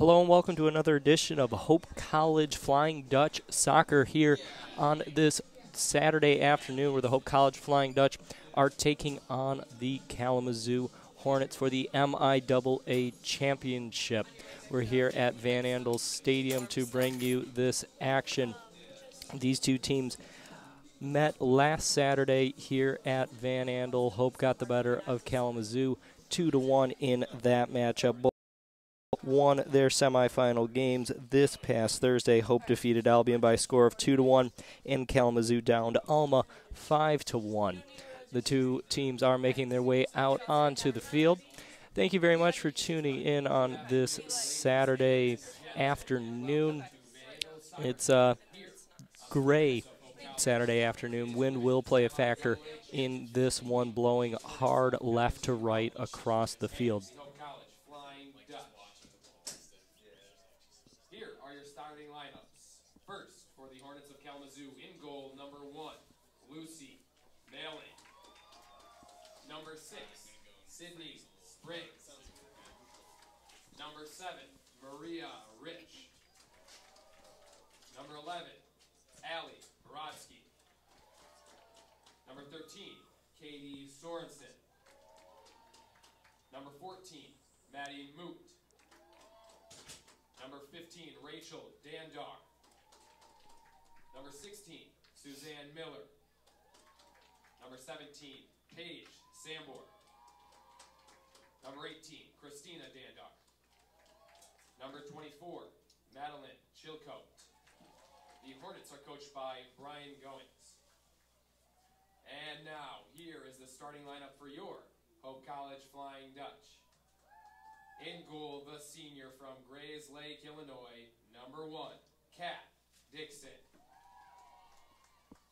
Hello and welcome to another edition of Hope College Flying Dutch Soccer here on this Saturday afternoon where the Hope College Flying Dutch are taking on the Kalamazoo Hornets for the MIAA Championship. We're here at Van Andel Stadium to bring you this action. These two teams met last Saturday here at Van Andel. Hope got the better of Kalamazoo 2 to 1 in that matchup. Won their semifinal games this past Thursday. Hope defeated Albion by a score of 2 to 1 and Kalamazoo down to Alma 5 to 1. The two teams are making their way out onto the field. Thank you very much for tuning in on this Saturday afternoon. It's uh, gray Saturday afternoon. Wind will play a factor in this one, blowing hard left to right across the field. Here are your starting lineups. First, for the Hornets of Kalamazoo, in goal, number one, Lucy Malin. Number six, Sydney Springs. Number seven, Maria Rich. Number 11, Allie Brodsky. Number 13, Katie Sorensen. Number 14, Maddie Moot. Number 15, Rachel Dandar. Number 16, Suzanne Miller. Number 17, Paige Sambor. Number 18, Christina Dandar. Number 24, Madeline Chilcote. The Hornets are coached by Brian Goings. And now, here is the starting lineup for your Hope College Flying Dutch. In goal, the senior from Grays Lake, Illinois, number one, Kat Dixon.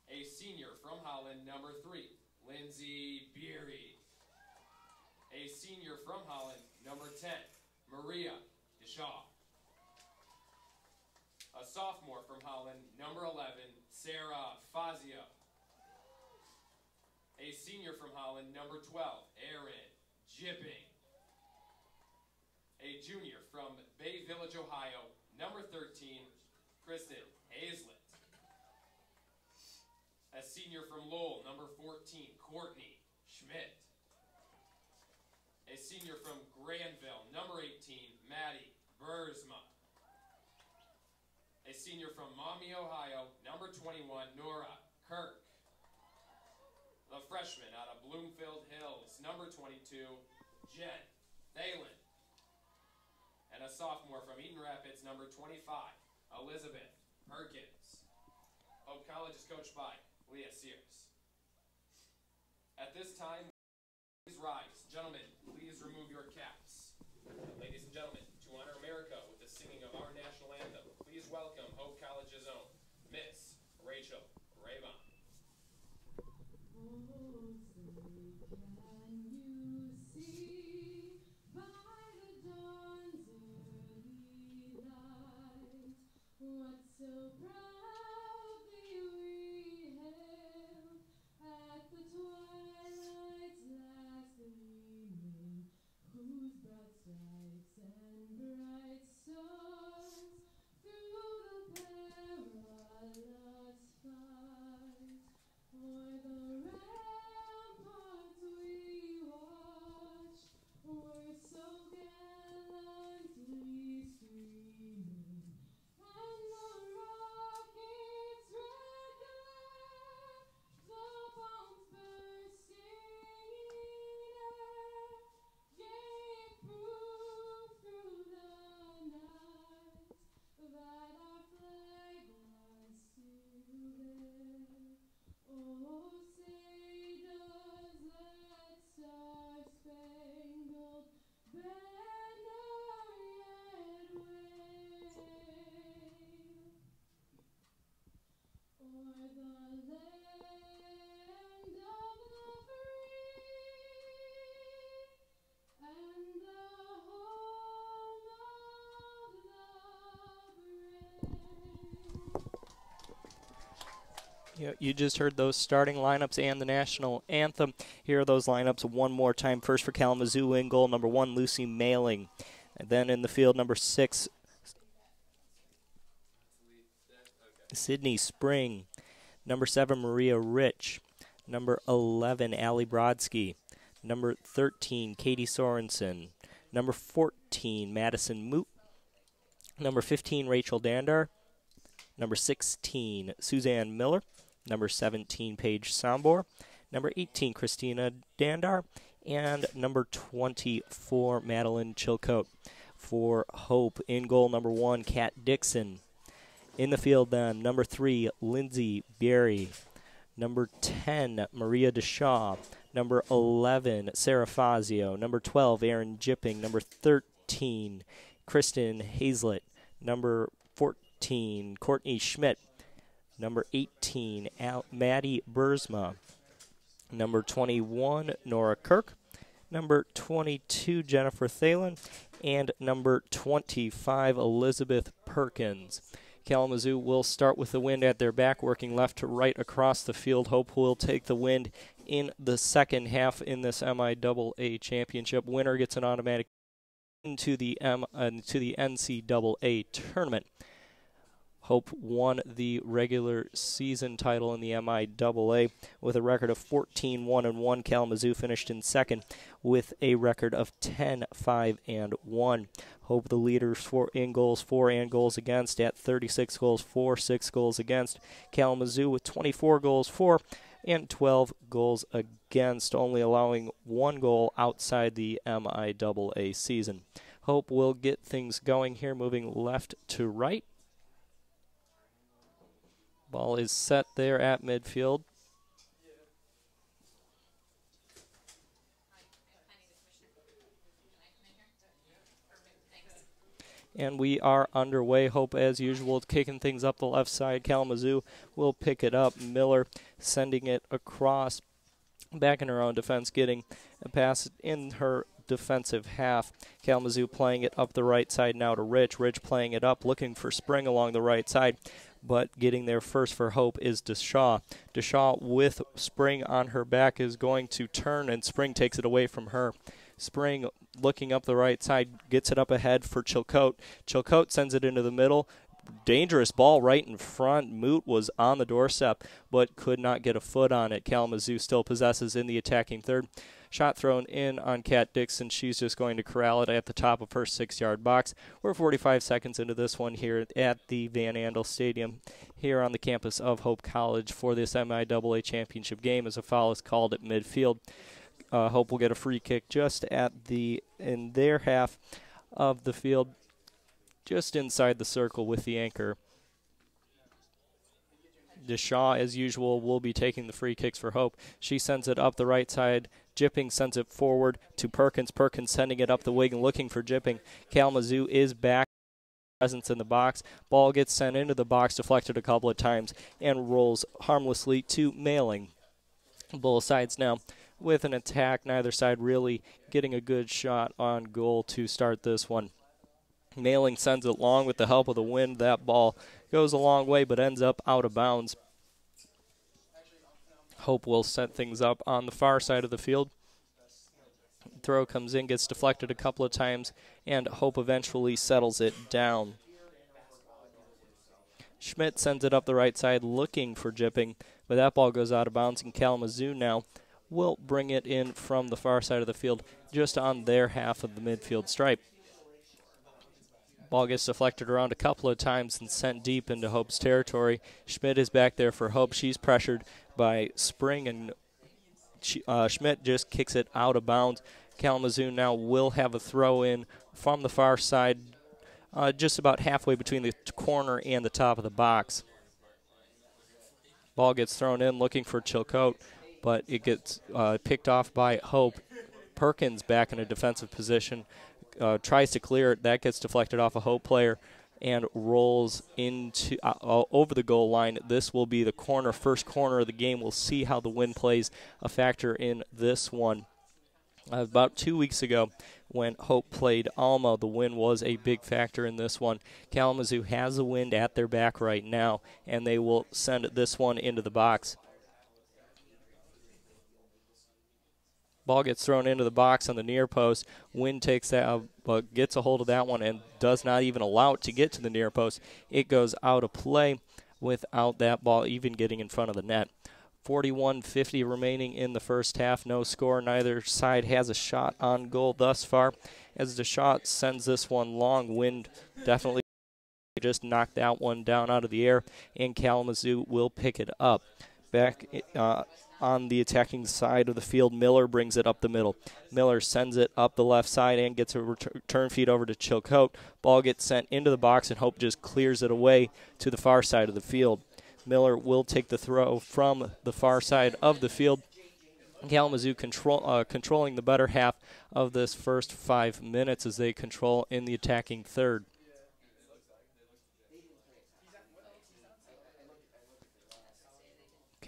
A senior from Holland, number three, Lindsay Beery. A senior from Holland, number 10, Maria Deshaw. A sophomore from Holland, number 11, Sarah Fazio. A senior from Holland, number 12, Erin Jipping. A junior from Bay Village, Ohio, number 13, Kristen Hazlett. A senior from Lowell, number 14, Courtney Schmidt. A senior from Granville, number 18, Maddie Bursma. A senior from Maumee, Ohio, number 21, Nora Kirk. The freshman out of Bloomfield Hills, number 22, Jen Thalen. And a sophomore from Eaton Rapids, number 25, Elizabeth Perkins. Hope College is coached by Leigh Sears. At this time, please rise. Gentlemen, You just heard those starting lineups and the national anthem. Here are those lineups one more time. First for Kalamazoo in goal, number one, Lucy Mailing. And then in the field, number six, Sydney Spring. Number seven, Maria Rich. Number 11, Allie Brodsky. Number 13, Katie Sorensen. Number 14, Madison Moot. Number 15, Rachel Dandar. Number 16, Suzanne Miller. Number 17, Paige Sambor. Number 18, Christina Dandar. And number 24, Madeline Chilcote. For Hope, in goal, number one, Kat Dixon. In the field, then, number three, Lindsay Berry. Number 10, Maria DeShaw. Number 11, Sarah Fazio. Number 12, Erin Jipping. Number 13, Kristen Hazlett. Number 14, Courtney Schmidt. Number 18, Al- Maddie Bursma. Number 21, Nora Kirk. Number 22, Jennifer Thalen. And number 25, Elizabeth Perkins. Kalamazoo will start with the wind at their back, working left to right across the field. Hope will take the wind in the second half in this MIAA championship. Winner gets an automatic into the M uh, to the NCAA tournament. Hope won the regular season title in the MIAA with a record of 14 1 and 1. Kalamazoo finished in second with a record of 10 5 and 1. Hope the leaders for in goals for and goals against at 36 goals for, 6 goals against. Kalamazoo with 24 goals for and 12 goals against, only allowing one goal outside the MIAA season. Hope will get things going here, moving left to right. Ball is set there at midfield. And we are underway. Hope, as usual, kicking things up the left side. Kalamazoo will pick it up. Miller sending it across. Back in her own defense, getting a pass in her defensive half. Kalamazoo playing it up the right side now to Rich. Rich playing it up, looking for Spring along the right side but getting there first for Hope is Deshaw. Deshaw with Spring on her back is going to turn, and Spring takes it away from her. Spring looking up the right side, gets it up ahead for Chilcote. Chilcote sends it into the middle. Dangerous ball right in front. Moot was on the doorstep, but could not get a foot on it. Kalamazoo still possesses in the attacking third. Shot thrown in on Kat Dixon. She's just going to corral it at the top of her six yard box. We're 45 seconds into this one here at the Van Andel Stadium here on the campus of Hope College for this MIAA championship game as a foul is called at midfield. Uh, Hope will get a free kick just at the in their half of the field, just inside the circle with the anchor. Deshaw, as usual, will be taking the free kicks for Hope. She sends it up the right side. Jipping sends it forward to Perkins. Perkins sending it up the wing looking for Jipping. Kalamazoo is back. Presence in the box. Ball gets sent into the box, deflected a couple of times, and rolls harmlessly to Mailing. Both sides now with an attack. Neither side really getting a good shot on goal to start this one. Mailing sends it long with the help of the wind. That ball goes a long way but ends up out of bounds. Hope will set things up on the far side of the field. Throw comes in, gets deflected a couple of times, and Hope eventually settles it down. Schmidt sends it up the right side looking for Jipping, but that ball goes out of bounds, and Kalamazoo now will bring it in from the far side of the field, just on their half of the midfield stripe. Ball gets deflected around a couple of times and sent deep into Hope's territory. Schmidt is back there for Hope. She's pressured by Spring, and uh, Schmidt just kicks it out of bounds. Kalamazoo now will have a throw in from the far side, uh, just about halfway between the corner and the top of the box. Ball gets thrown in looking for Chilcote, but it gets uh, picked off by Hope. Perkins back in a defensive position uh, tries to clear it. That gets deflected off a Hope player and rolls into uh, over the goal line. This will be the corner, first corner of the game. We'll see how the wind plays a factor in this one. Uh, about two weeks ago, when Hope played Alma, the wind was a big factor in this one. Kalamazoo has the wind at their back right now, and they will send this one into the box. Ball gets thrown into the box on the near post. Wind takes that, uh, but gets a hold of that one and does not even allow it to get to the near post. It goes out of play. without that ball even getting in front of the net. 41-50 remaining in the first half. No score. Neither side has a shot on goal thus far. As the shot sends this one long, wind definitely just knocked that one down out of the air, and Kalamazoo will pick it up. Back uh, on the attacking side of the field, Miller brings it up the middle. Miller sends it up the left side and gets a return feed over to Chilcote. Ball gets sent into the box, and Hope just clears it away to the far side of the field. Miller will take the throw from the far side of the field. Kalamazoo control, uh, controlling the better half of this first five minutes as they control in the attacking third.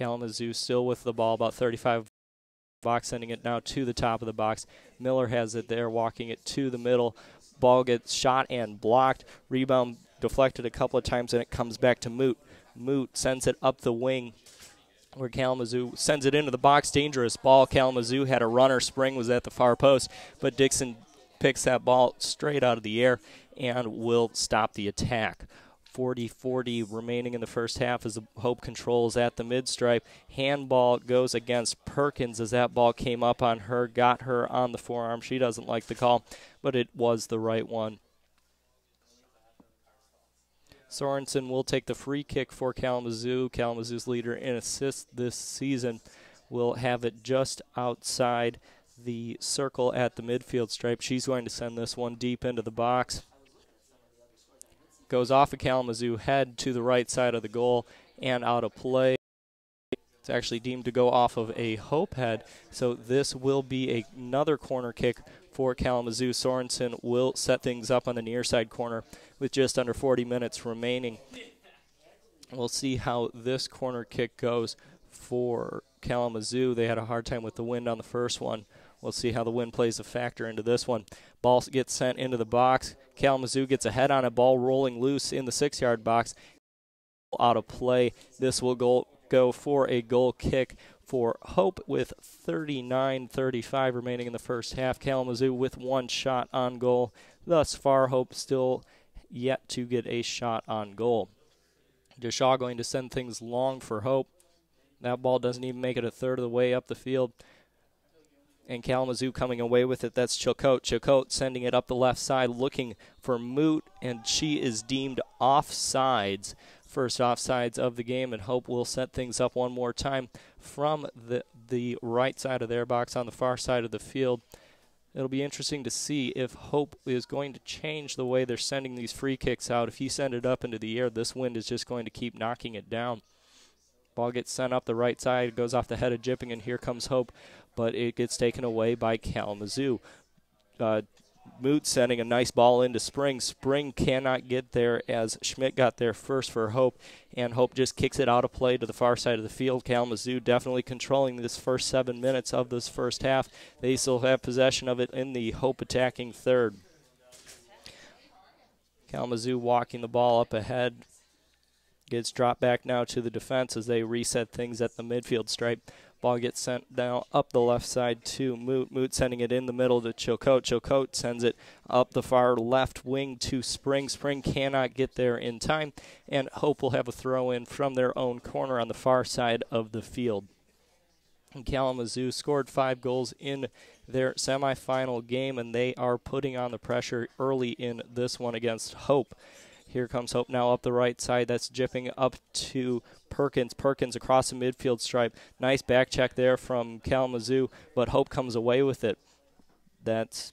Kalamazoo still with the ball, about 35 box, sending it now to the top of the box. Miller has it there, walking it to the middle. Ball gets shot and blocked. Rebound deflected a couple of times, and it comes back to Moot. Moot sends it up the wing where Kalamazoo sends it into the box. Dangerous ball. Kalamazoo had a runner. Spring was at the far post, but Dixon picks that ball straight out of the air and will stop the attack. 40 40 remaining in the first half as Hope controls at the midstripe. Handball goes against Perkins as that ball came up on her, got her on the forearm. She doesn't like the call, but it was the right one. Sorensen will take the free kick for Kalamazoo. Kalamazoo's leader in assists this season will have it just outside the circle at the midfield stripe. She's going to send this one deep into the box. Goes off of Kalamazoo, head to the right side of the goal and out of play. It's actually deemed to go off of a Hope head, so this will be another corner kick for Kalamazoo. Sorensen will set things up on the near side corner with just under 40 minutes remaining. We'll see how this corner kick goes for Kalamazoo. They had a hard time with the wind on the first one. We'll see how the wind plays a factor into this one. Ball gets sent into the box. Kalamazoo gets a head on a ball rolling loose in the six yard box. Out of play. This will go, go for a goal kick for Hope with 39 35 remaining in the first half. Kalamazoo with one shot on goal. Thus far, Hope still yet to get a shot on goal. Deshaw going to send things long for Hope. That ball doesn't even make it a third of the way up the field. And Kalamazoo coming away with it. That's Chilcote. Chilcote sending it up the left side, looking for Moot, and she is deemed offsides. First offsides of the game, and Hope will set things up one more time from the the right side of their box on the far side of the field it'll be interesting to see if Hope is going to change the way they're sending these free kicks out. If you send it up into the air, this wind is just going to keep knocking it down. Ball gets sent up the right side, goes off the head of Jipping, and here comes Hope, but it gets taken away by Kalamazoo. Uh, Moot sending a nice ball into Spring. Spring cannot get there as Schmidt got there first for Hope, and Hope just kicks it out of play to the far side of the field. Kalamazoo definitely controlling this first seven minutes of this first half. They still have possession of it in the Hope attacking third. Kalamazoo walking the ball up ahead. Gets dropped back now to the defense as they reset things at the midfield stripe. Ball gets sent down up the left side to Moot. Moot sending it in the middle to Chilcote. Chilcote sends it up the far left wing to Spring. Spring cannot get there in time, and Hope will have a throw in from their own corner on the far side of the field. And Kalamazoo scored five goals in their semifinal game, and they are putting on the pressure early in this one against Hope. Here comes Hope now up the right side. That's jipping up to Perkins. Perkins across the midfield stripe. Nice back check there from Kalamazoo, but Hope comes away with it. That's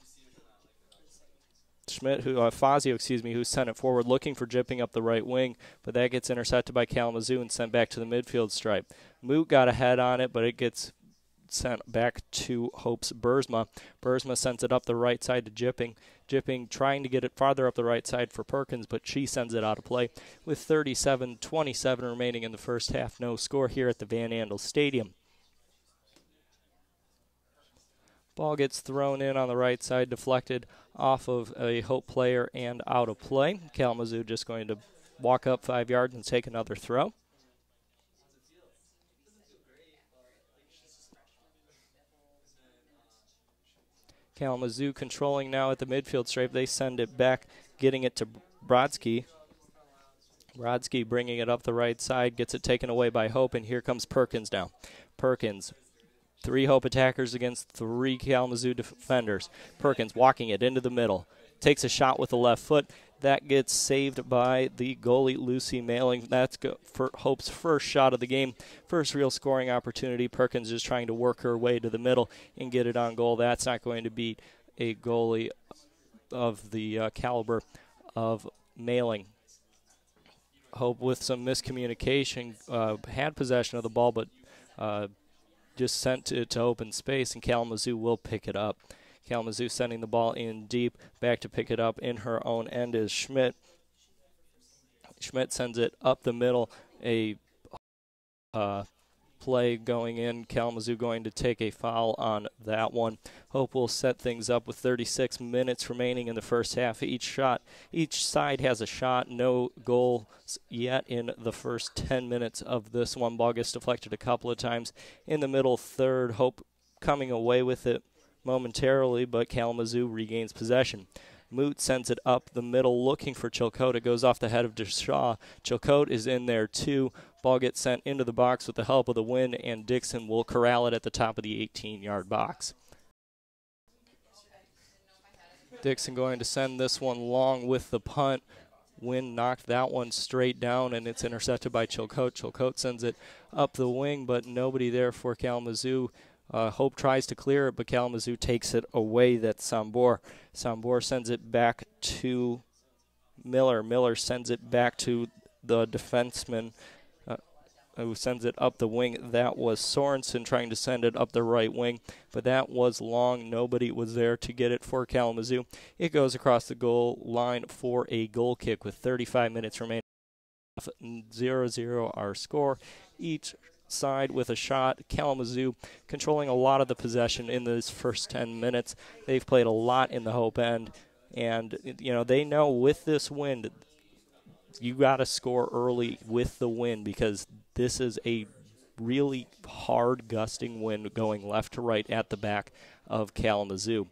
Schmidt, who uh, Fazio, excuse me, who sent it forward, looking for jipping up the right wing, but that gets intercepted by Kalamazoo and sent back to the midfield stripe. Moot got a head on it, but it gets sent back to Hope's Bursma. Bursma sends it up the right side to Jipping. Jipping trying to get it farther up the right side for Perkins, but she sends it out of play with 37 27 remaining in the first half. No score here at the Van Andel Stadium. Ball gets thrown in on the right side, deflected off of a Hope player and out of play. Kalamazoo just going to walk up five yards and take another throw. Kalamazoo controlling now at the midfield stripe. They send it back, getting it to Brodsky. Brodsky bringing it up the right side, gets it taken away by Hope, and here comes Perkins now. Perkins, three Hope attackers against three Kalamazoo defenders. Perkins walking it into the middle, takes a shot with the left foot. That gets saved by the goalie Lucy Mailing. That's for Hope's first shot of the game, first real scoring opportunity. Perkins is trying to work her way to the middle and get it on goal. That's not going to beat a goalie of the uh, caliber of Mailing. Hope with some miscommunication uh, had possession of the ball, but uh, just sent it to open space, and Kalamazoo will pick it up. Kalamazoo sending the ball in deep, back to pick it up in her own end is Schmidt. Schmidt sends it up the middle, a uh, play going in. Kalamazoo going to take a foul on that one. Hope will set things up with 36 minutes remaining in the first half. Each shot, each side has a shot. No goals yet in the first 10 minutes of this one. Ball gets deflected a couple of times in the middle third. Hope coming away with it momentarily, but Kalamazoo regains possession. Moot sends it up the middle looking for Chilcote. It goes off the head of Deshaw. Chilcote is in there too. Ball gets sent into the box with the help of the wind, and Dixon will corral it at the top of the 18 yard box. Dixon going to send this one long with the punt. Wind knocked that one straight down, and it's intercepted by Chilcote. Chilcote sends it up the wing, but nobody there for Kalamazoo. Uh, Hope tries to clear it, but Kalamazoo takes it away. That's Sambor. Sambor sends it back to Miller. Miller sends it back to the defenseman uh, who sends it up the wing. That was Sorensen trying to send it up the right wing, but that was long. Nobody was there to get it for Kalamazoo. It goes across the goal line for a goal kick with 35 minutes remaining. 0 0 our score. Each side with a shot. Kalamazoo controlling a lot of the possession in those first 10 minutes. They've played a lot in the Hope end, and you know they know with this wind, you got to score early with the wind because this is a really hard gusting wind going left to right at the back of Kalamazoo.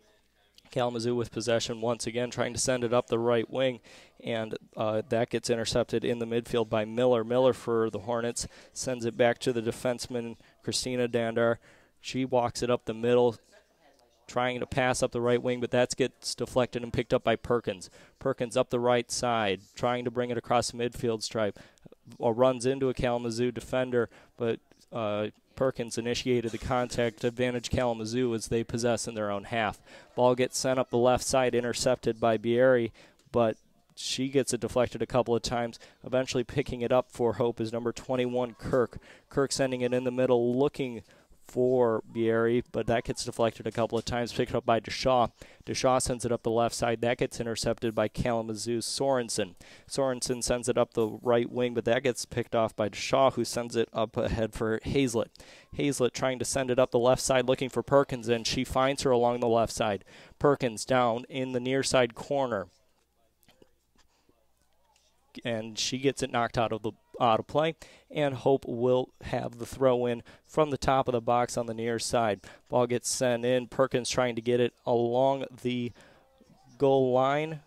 Kalamazoo with possession once again, trying to send it up the right wing, and uh, that gets intercepted in the midfield by Miller. Miller for the Hornets sends it back to the defenseman Christina Dandar. She walks it up the middle, trying to pass up the right wing, but that gets deflected and picked up by Perkins. Perkins up the right side, trying to bring it across the midfield stripe. Uh, runs into a Kalamazoo defender, but uh, Perkins initiated the contact advantage Kalamazoo as they possess in their own half. Ball gets sent up the left side, intercepted by Bieri, but she gets it deflected a couple of times. Eventually picking it up for Hope is number 21, Kirk. Kirk sending it in the middle, looking for Bieri, but that gets deflected a couple of times, picked up by Deshaw. Deshaw sends it up the left side. That gets intercepted by Kalamazoo Sorensen. Sorensen sends it up the right wing, but that gets picked off by Deshaw, who sends it up ahead for Hazlett. Hazlett trying to send it up the left side, looking for Perkins, and she finds her along the left side. Perkins down in the near side corner and she gets it knocked out of the out of play, and Hope will have the throw in from the top of the box on the near side. Ball gets sent in. Perkins trying to get it along the goal line.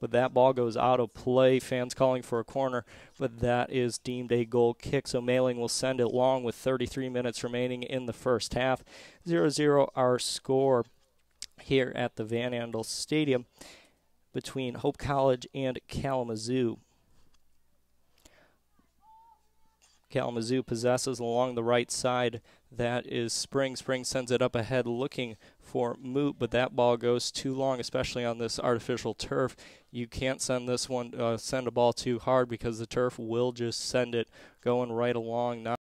But that ball goes out of play. Fans calling for a corner, but that is deemed a goal kick. So Mailing will send it long with 33 minutes remaining in the first half. 0 0 our score here at the Van Andel Stadium between Hope College and Kalamazoo. Kalamazoo possesses along the right side. That is Spring. Spring sends it up ahead looking for Moot, but that ball goes too long, especially on this artificial turf. You can't send this one, uh, send a ball too hard because the turf will just send it going right along, not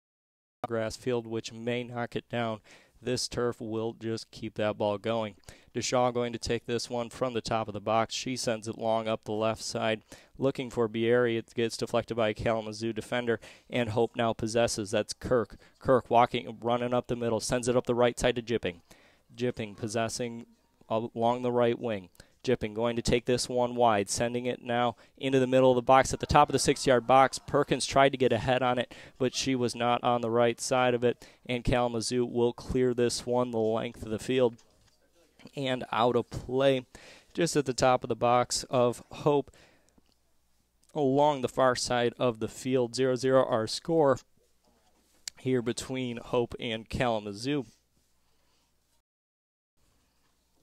grass field, which may knock it down. This turf will just keep that ball going. Deshaw going to take this one from the top of the box. She sends it long up the left side, looking for Bieri. It gets deflected by a Kalamazoo defender, and Hope now possesses. That's Kirk. Kirk walking, running up the middle, sends it up the right side to Jipping. Jipping possessing along the right wing. Jipping going to take this one wide, sending it now into the middle of the box at the top of the six yard box. Perkins tried to get ahead on it, but she was not on the right side of it, and Kalamazoo will clear this one the length of the field and out of play just at the top of the box of Hope. along the far side of the field. 0 0 our score here between Hope and Kalamazoo.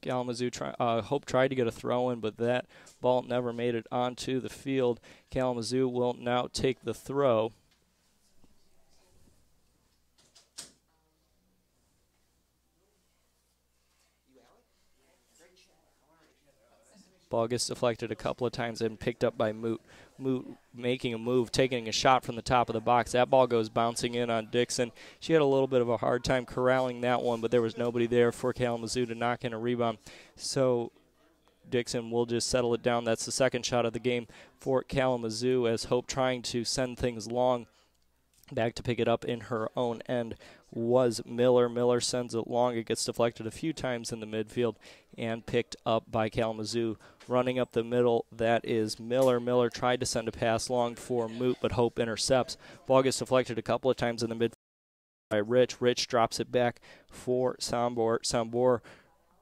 Kalamazoo try, uh, Hope tried to get a throw in, but that ball never made it onto the field. Kalamazoo will now take the throw. Ball gets deflected a couple of times and picked up by Moot. Moot making a move, taking a shot from the top of the box. That ball goes bouncing in on Dixon. She had a little bit of a hard time corralling that one, but there was nobody there for Kalamazoo to knock in a rebound. So Dixon will just settle it down. That's the second shot of the game for Kalamazoo as Hope trying to send things long. Back to pick it up in her own end was Miller. Miller sends it long. It gets deflected a few times in the midfield and picked up by Kalamazoo. Running up the middle, that is Miller. Miller tried to send a pass long for Moot, but Hope intercepts. Ball gets deflected a couple of times in the midfield by Rich. Rich drops it back for Sambor. Sambor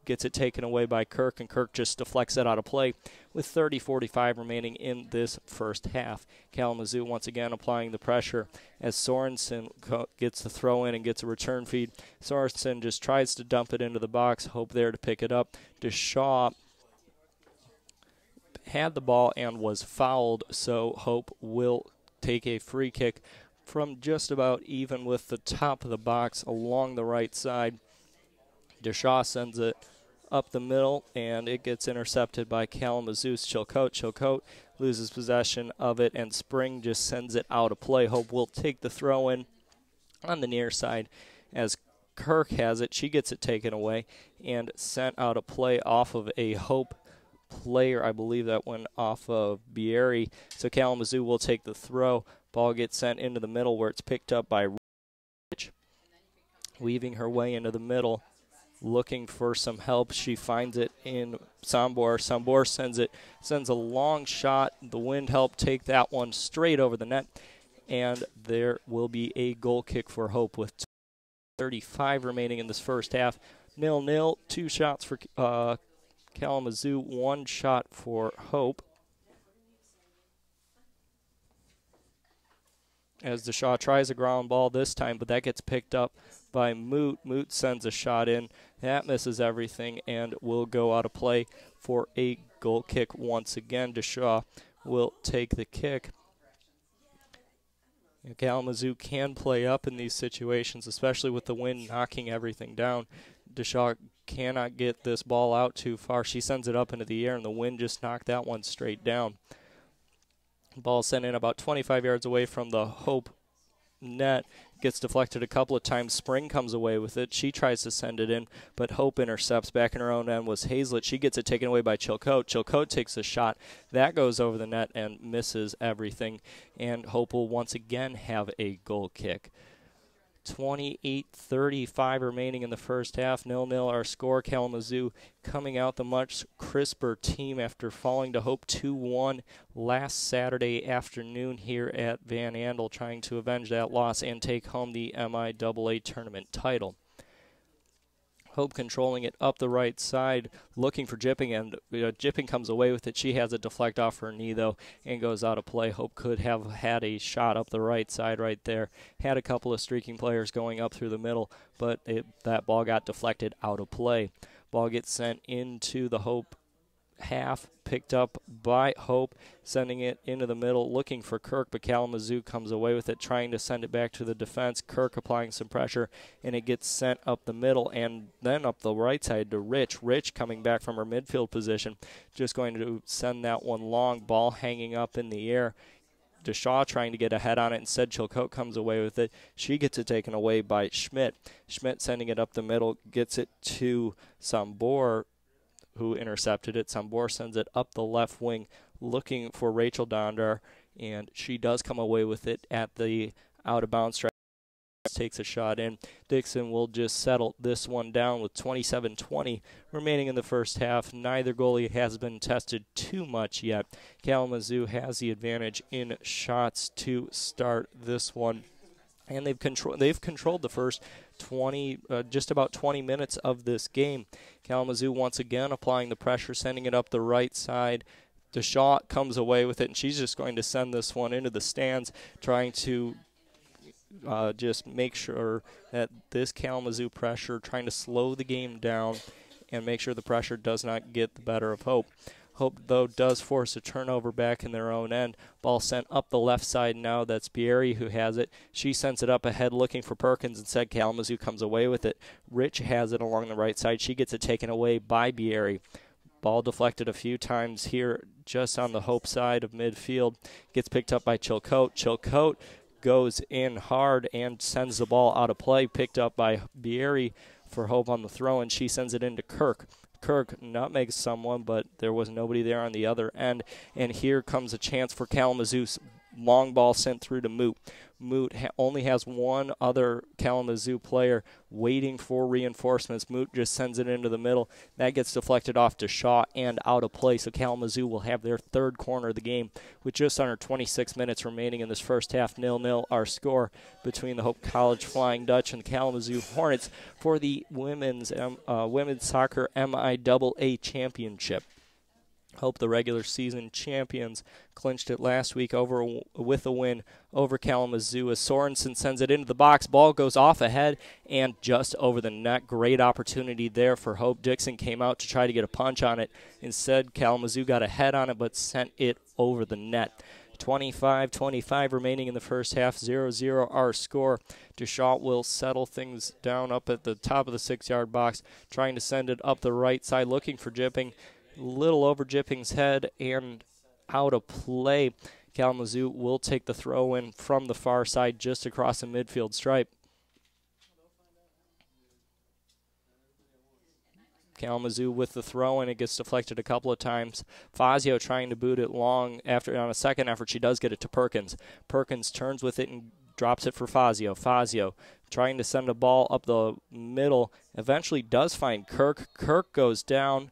gets it taken away by Kirk, and Kirk just deflects it out of play with 30 45 remaining in this first half. Kalamazoo once again applying the pressure as Sorensen gets the throw in and gets a return feed. Sorensen just tries to dump it into the box, hope there to pick it up. DeShaw had the ball and was fouled, so Hope will take a free kick from just about even with the top of the box along the right side. DeShaw sends it up the middle, and it gets intercepted by Kalamazoo's Chilcote. Chilcote loses possession of it, and Spring just sends it out of play. Hope will take the throw in on the near side as Kirk has it. She gets it taken away and sent out of play off of a Hope player. I believe that went off of Bieri. So Kalamazoo will take the throw. Ball gets sent into the middle where it's picked up by Rich. Weaving her way into the middle looking for some help. She finds it in Sambor. Sambor sends it, sends a long shot. The wind helped take that one straight over the net, and there will be a goal kick for Hope with 35 remaining in this first half. Nil nil. Two shots for uh, Kalamazoo. One shot for Hope. As DeShaw tries a ground ball this time, but that gets picked up by Moot. Moot sends a shot in. That misses everything and will go out of play for a goal kick once again. DeShaw will take the kick. Kalamazoo can play up in these situations, especially with the wind knocking everything down. DeShaw cannot get this ball out too far. She sends it up into the air, and the wind just knocked that one straight down. Ball sent in about 25 yards away from the Hope net gets deflected a couple of times. Spring comes away with it. She tries to send it in, but Hope intercepts back in her own end was Hazlett. She gets it taken away by Chilcote. Chilcote takes a shot. That goes over the net and misses everything. And Hope will once again have a goal kick. 28 35 remaining in the first half. Nil nil our score. Kalamazoo coming out the much crisper team after falling to Hope 2 1 last Saturday afternoon here at Van Andel, trying to avenge that loss and take home the MIAA tournament title. Hope controlling it up the right side, looking for Jipping, and you know, Jipping comes away with it. She has a deflect off her knee, though, and goes out of play. Hope could have had a shot up the right side right there. Had a couple of streaking players going up through the middle, but it, that ball got deflected out of play. Ball gets sent into the Hope half, picked up by Hope, sending it into the middle, looking for Kirk, but Kalamazoo comes away with it, trying to send it back to the defense. Kirk applying some pressure, and it gets sent up the middle and then up the right side to Rich. Rich coming back from her midfield position, just going to send that one long, ball hanging up in the air. DeShaw trying to get ahead on it. Instead, Chilcote comes away with it. She gets it taken away by Schmidt. Schmidt sending it up the middle, gets it to Sambor, who intercepted it. Sambor sends it up the left wing looking for Rachel Dondar, and she does come away with it at the out of bounds strike. Takes a shot in. Dixon will just settle this one down with 27 20 remaining in the first half. Neither goalie has been tested too much yet. Kalamazoo has the advantage in shots to start this one and they've control they've controlled the first 20 uh, just about 20 minutes of this game. Kalamazoo once again applying the pressure, sending it up the right side DeShaw comes away with it, and she's just going to send this one into the stands, trying to uh, just make sure that this Kalamazoo pressure, trying to slow the game down and make sure the pressure does not get the better of Hope. Hope, though, does force a turnover back in their own end. Ball sent up the left side now. That's Bieri who has it. She sends it up ahead looking for Perkins. Instead, Kalamazoo comes away with it. Rich has it along the right side. She gets it taken away by Bieri. Ball deflected a few times here just on the Hope side of midfield. Gets picked up by Chilcote. Chilcote goes in hard and sends the ball out of play. Picked up by Bieri for Hope on the throw, and she sends it into Kirk. Kirk nutmegs someone, but there was nobody there on the other end. And here comes a chance for Kalamazoo. Long ball sent through to Moot. Moot ha- only has one other Kalamazoo player waiting for reinforcements. Moot just sends it into the middle. That gets deflected off to Shaw and out of play. So Kalamazoo will have their third corner of the game with just under 26 minutes remaining in this first half. Nil nil. Our score between the Hope College Flying Dutch and the Kalamazoo Hornets for the women's um, uh, women's soccer MIAA championship. Hope the regular season champions clinched it last week over with a win over Kalamazoo as Sorensen sends it into the box. Ball goes off ahead and just over the net. Great opportunity there for Hope. Dixon came out to try to get a punch on it. Instead, Kalamazoo got a head on it but sent it over the net. 25 25 remaining in the first half, 0 0 our score. DeShaw will settle things down up at the top of the six yard box, trying to send it up the right side, looking for Jipping little over Jipping's head and out of play. Kalamazoo will take the throw in from the far side just across the midfield stripe. Kalamazoo with the throw and it gets deflected a couple of times. Fazio trying to boot it long after on a second effort she does get it to Perkins. Perkins turns with it and drops it for Fazio. Fazio trying to send a ball up the middle. Eventually does find Kirk. Kirk goes down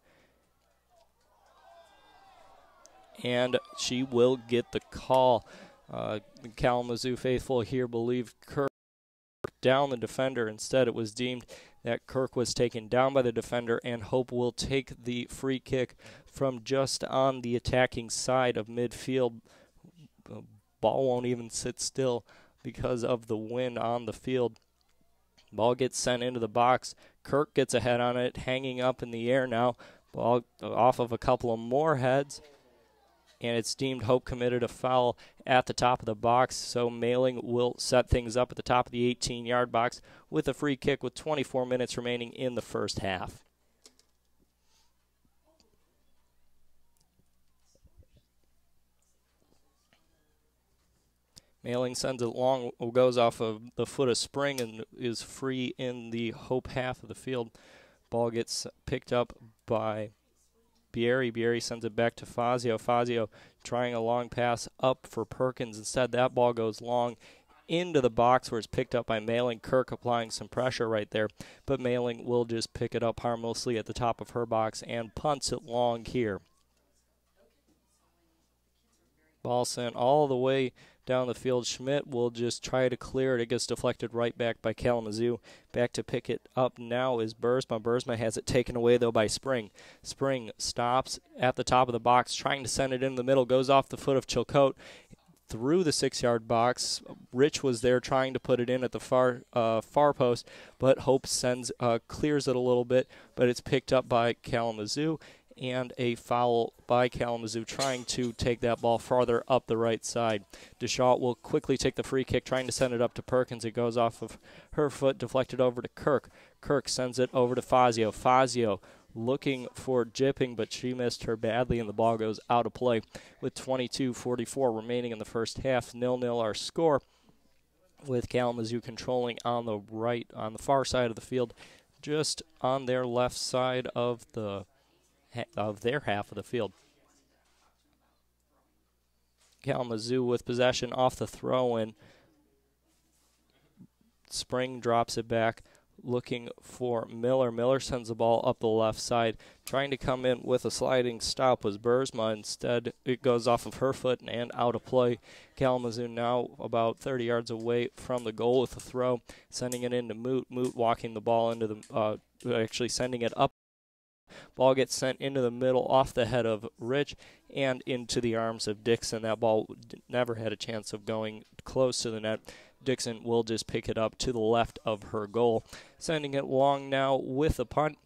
and she will get the call. Uh, Kalamazoo faithful here believe Kirk down the defender. Instead, it was deemed that Kirk was taken down by the defender, and Hope will take the free kick from just on the attacking side of midfield. Ball won't even sit still because of the wind on the field. Ball gets sent into the box. Kirk gets a head on it, hanging up in the air now. Ball off of a couple of more heads and it's deemed Hope committed a foul at the top of the box. So Mailing will set things up at the top of the 18 yard box with a free kick with 24 minutes remaining in the first half. Mailing sends it long, goes off of the foot of Spring and is free in the Hope half of the field. Ball gets picked up by Bieri. Bieri sends it back to Fazio. Fazio trying a long pass up for Perkins. Instead, that ball goes long into the box where it's picked up by Mailing. Kirk applying some pressure right there, but Mailing will just pick it up harmlessly at the top of her box and punts it long here. Ball sent all the way down the field. Schmidt will just try to clear it. It gets deflected right back by Kalamazoo. Back to pick it up now is Bursma. Bursma has it taken away, though, by Spring. Spring stops at the top of the box, trying to send it in the middle, goes off the foot of Chilcote through the six yard box. Rich was there trying to put it in at the far uh, far post, but Hope sends uh, clears it a little bit, but it's picked up by Kalamazoo and a foul by Kalamazoo trying to take that ball farther up the right side. DeShaw will quickly take the free kick, trying to send it up to Perkins. It goes off of her foot, deflected over to Kirk. Kirk sends it over to Fazio. Fazio looking for Jipping, but she missed her badly, and the ball goes out of play with 22:44 remaining in the first half. Nil-nil our score, with Kalamazoo controlling on the right, on the far side of the field, just on their left side of the of their half of the field. Kalamazoo with possession off the throw in. Spring drops it back, looking for Miller. Miller sends the ball up the left side. Trying to come in with a sliding stop was Bursma. Instead, it goes off of her foot and out of play. Kalamazoo now about 30 yards away from the goal with a throw, sending it into Moot. Moot walking the ball into the, uh, actually sending it up Ball gets sent into the middle off the head of Rich and into the arms of Dixon. That ball never had a chance of going close to the net. Dixon will just pick it up to the left of her goal. Sending it long now with a punt.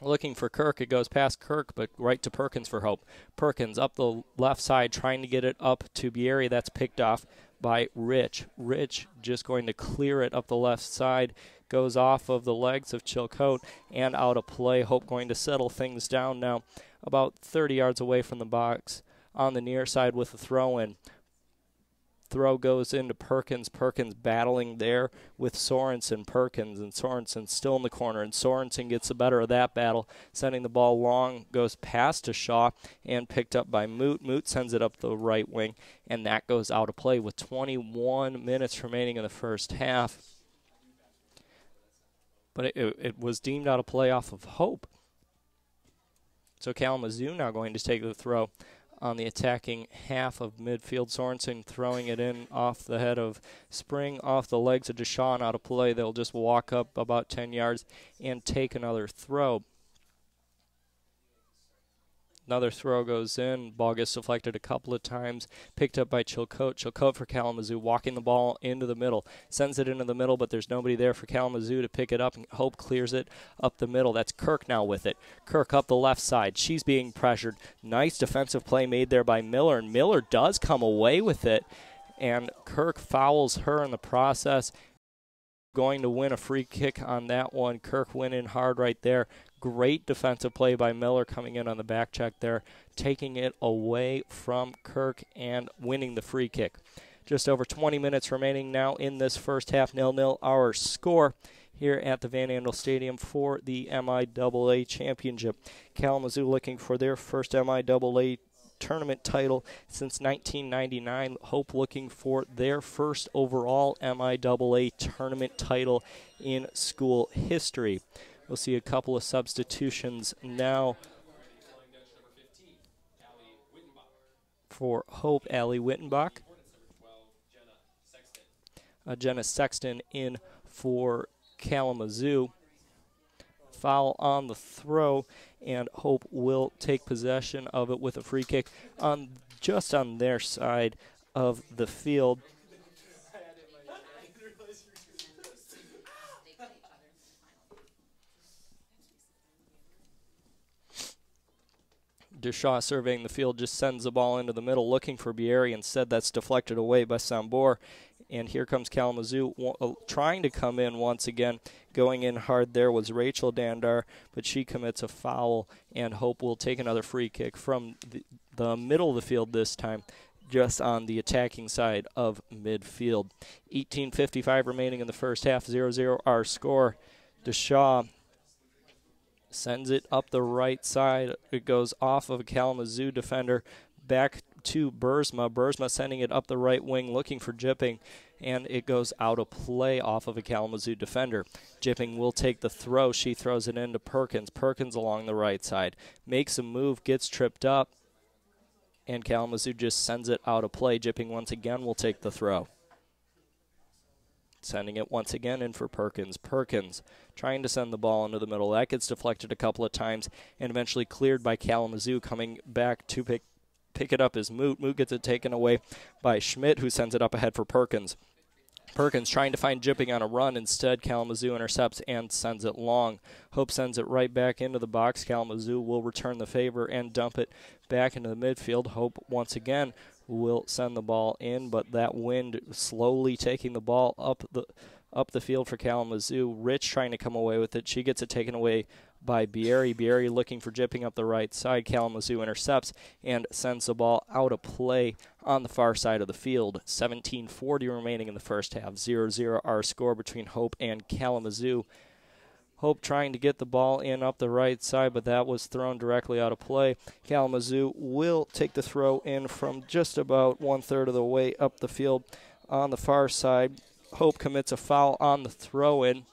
Looking for Kirk. It goes past Kirk, but right to Perkins for Hope. Perkins up the left side, trying to get it up to Bieri. That's picked off by Rich. Rich just going to clear it up the left side. Goes off of the legs of Chilcote and out of play. Hope going to settle things down now about 30 yards away from the box on the near side with a throw in. Throw goes into Perkins. Perkins battling there with Sorensen. Perkins and Sorensen still in the corner, and Sorensen gets the better of that battle, sending the ball long, goes past to Shaw, and picked up by Moot. Moot sends it up the right wing, and that goes out of play with 21 minutes remaining in the first half. But it, it, was deemed out of play off of Hope. So Kalamazoo now going to take the throw on the attacking half of midfield. Sorensen throwing it in off the head of Spring, off the legs of Deshawn out of play. They'll just walk up about 10 yards and take another throw. Another throw goes in. Ball gets deflected a couple of times. Picked up by Chilcote. Chilcote for Kalamazoo, walking the ball into the middle. Sends it into the middle, but there's nobody there for Kalamazoo to pick it up. And Hope clears it up the middle. That's Kirk now with it. Kirk up the left side. She's being pressured. Nice defensive play made there by Miller. And Miller does come away with it. And Kirk fouls her in the process. Going to win a free kick on that one. Kirk went in hard right there. Great defensive play by Miller coming in on the back check there, taking it away from Kirk and winning the free kick. Just over 20 minutes remaining now in this first half, nil nil. Our score here at the Van Andel Stadium for the MIAA Championship. Kalamazoo looking for their first MIAA tournament title since 1999. Hope looking for their first overall MIAA tournament title in school history. We'll see a couple of substitutions now Flying Dutch number 15, Allie Wittenbach. for Hope. Allie Wittenbach, Hornets number 12, Jenna Sexton. uh, Jenna Sexton in for Kalamazoo. Foul on the throw, and Hope will take possession of it with a free kick on just on their side of the field. Deshaw surveying the field just sends the ball into the middle looking for Bieri. Instead, that's deflected away by Sambor. And here comes Kalamazoo uh, trying to come in once again. Going in hard there was Rachel Dandar, but she commits a foul, and Hope will take another free kick from the, the middle of the field this time, just on the attacking side of midfield. 18.55 remaining in the first half, 0 0 our score. Deshaw sends it up the right side. It goes off of a Kalamazoo defender back to Bursma. Bursma sending it up the right wing looking for Jipping, and it goes out of play off of a Kalamazoo defender. Jipping will take the throw. She throws it into Perkins. Perkins along the right side. Makes a move, gets tripped up, and Kalamazoo just sends it out of play. Jipping once again will take the throw. Sending it once again in for Perkins. Perkins trying to send the ball into the middle. That gets deflected a couple of times and eventually cleared by Kalamazoo coming back to pick pick it up is Moot. Moot gets it taken away by Schmidt, who sends it up ahead for Perkins. Perkins trying to find Jipping on a run. Instead, Kalamazoo intercepts and sends it long. Hope sends it right back into the box. Kalamazoo will return the favor and dump it back into the midfield. Hope once again will send the ball in, but that wind slowly taking the ball up the up the field for Kalamazoo. Rich trying to come away with it. She gets it taken away by Bieri. Bieri looking for Jipping up the right side. Kalamazoo intercepts and sends the ball out of play on the far side of the field. 17:40 remaining in the first half. 0-0 our score between Hope and Kalamazoo. Hope trying to get the ball in up the right side, but that was thrown directly out of play. Kalamazoo will take the throw in from just about one third of the way up the field on the far side. Hope commits a foul on the throw in.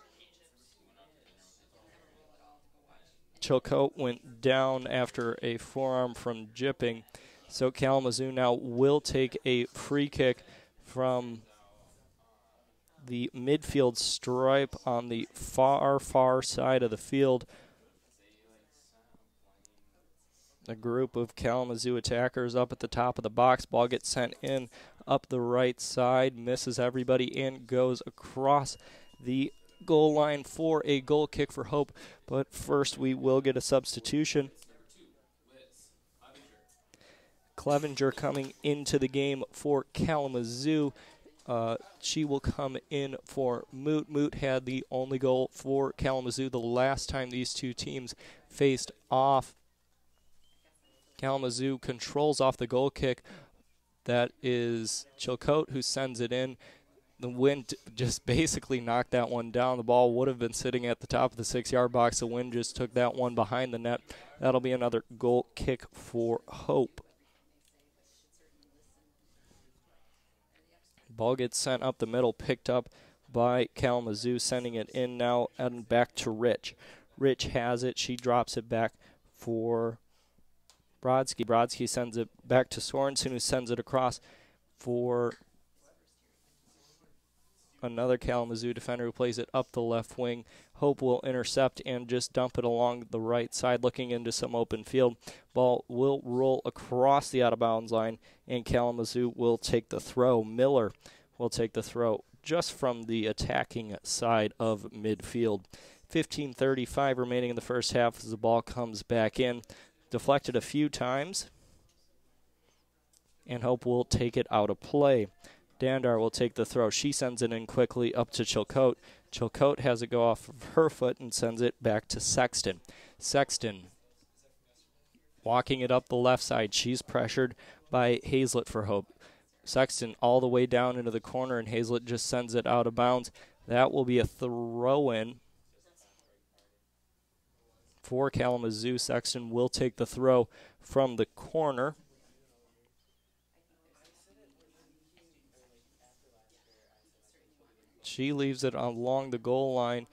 Chilcote went down after a forearm from Jipping. So Kalamazoo now will take a free kick from the midfield stripe on the far, far side of the field. A group of Kalamazoo attackers up at the top of the box. Ball gets sent in up the right side, misses everybody, and goes across the goal line for a goal kick for Hope. But first, we will get a substitution. Clevenger coming into the game for Kalamazoo. Uh, she will come in for Moot. Moot had the only goal for Kalamazoo the last time these two teams faced off. Kalamazoo controls off the goal kick. That is Chilcote who sends it in. The wind just basically knocked that one down. The ball would have been sitting at the top of the six yard box. The wind just took that one behind the net. That'll be another goal kick for Hope. Ball gets sent up the middle, picked up by Kalamazoo, sending it in now and back to Rich. Rich has it. She drops it back for Brodsky. Brodsky sends it back to Sorensen, who sends it across for another Kalamazoo defender who plays it up the left wing. Hope will intercept and just dump it along the right side, looking into some open field. Ball will roll across the out of bounds line, and Kalamazoo will take the throw. Miller will take the throw just from the attacking side of midfield. 15:35 remaining in the first half as the ball comes back in, deflected a few times, and Hope will take it out of play. Dandar will take the throw. She sends it in quickly up to Chilcote. Chilcote has it go off of her foot and sends it back to Sexton. Sexton walking it up the left side. She's pressured by Hazlett for Hope. Sexton all the way down into the corner, and Hazlett just sends it out of bounds. That will be a throw in for Kalamazoo. Sexton will take the throw from the corner. She leaves it along the goal line.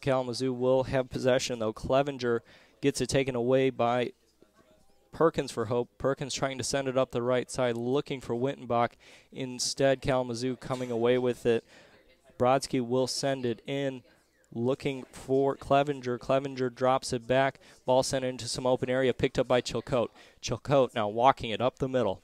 Kalamazoo will have possession, though. Clevenger gets it taken away by Perkins for Hope. Perkins trying to send it up the right side, looking for Wittenbach. Instead, Kalamazoo coming away with it. Brodsky will send it in, looking for Clevenger. Clevenger drops it back. Ball sent into some open area, picked up by Chilcote. Chilcote now walking it up the middle.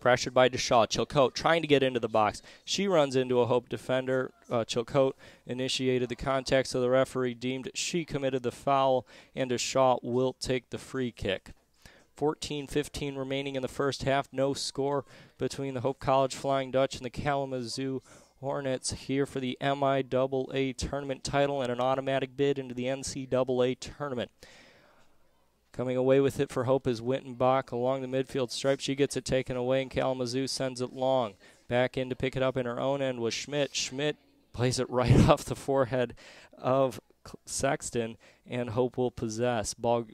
Pressured by Deshaw. Chilcote trying to get into the box. She runs into a Hope defender. Uh, Chilcote initiated the contact, so the referee deemed she committed the foul, and Deshaw will take the free kick. 14 15 remaining in the first half. No score between the Hope College Flying Dutch and the Kalamazoo Hornets here for the MIAA tournament title and an automatic bid into the NCAA tournament. Coming away with it for Hope is Wittenbach along the midfield stripe. She gets it taken away, and Kalamazoo sends it long. Back in to pick it up in her own end was Schmidt. Schmidt plays it right off the forehead of Sexton, and Hope will possess. Ball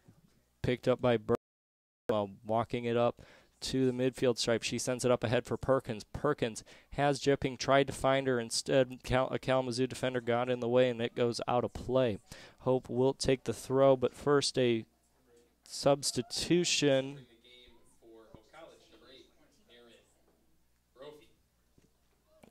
picked up by Burke, uh, walking it up to the midfield stripe. She sends it up ahead for Perkins. Perkins has Jipping, tried to find her. Instead, Cal- a Kalamazoo defender got in the way, and it goes out of play. Hope will take the throw, but first a substitution.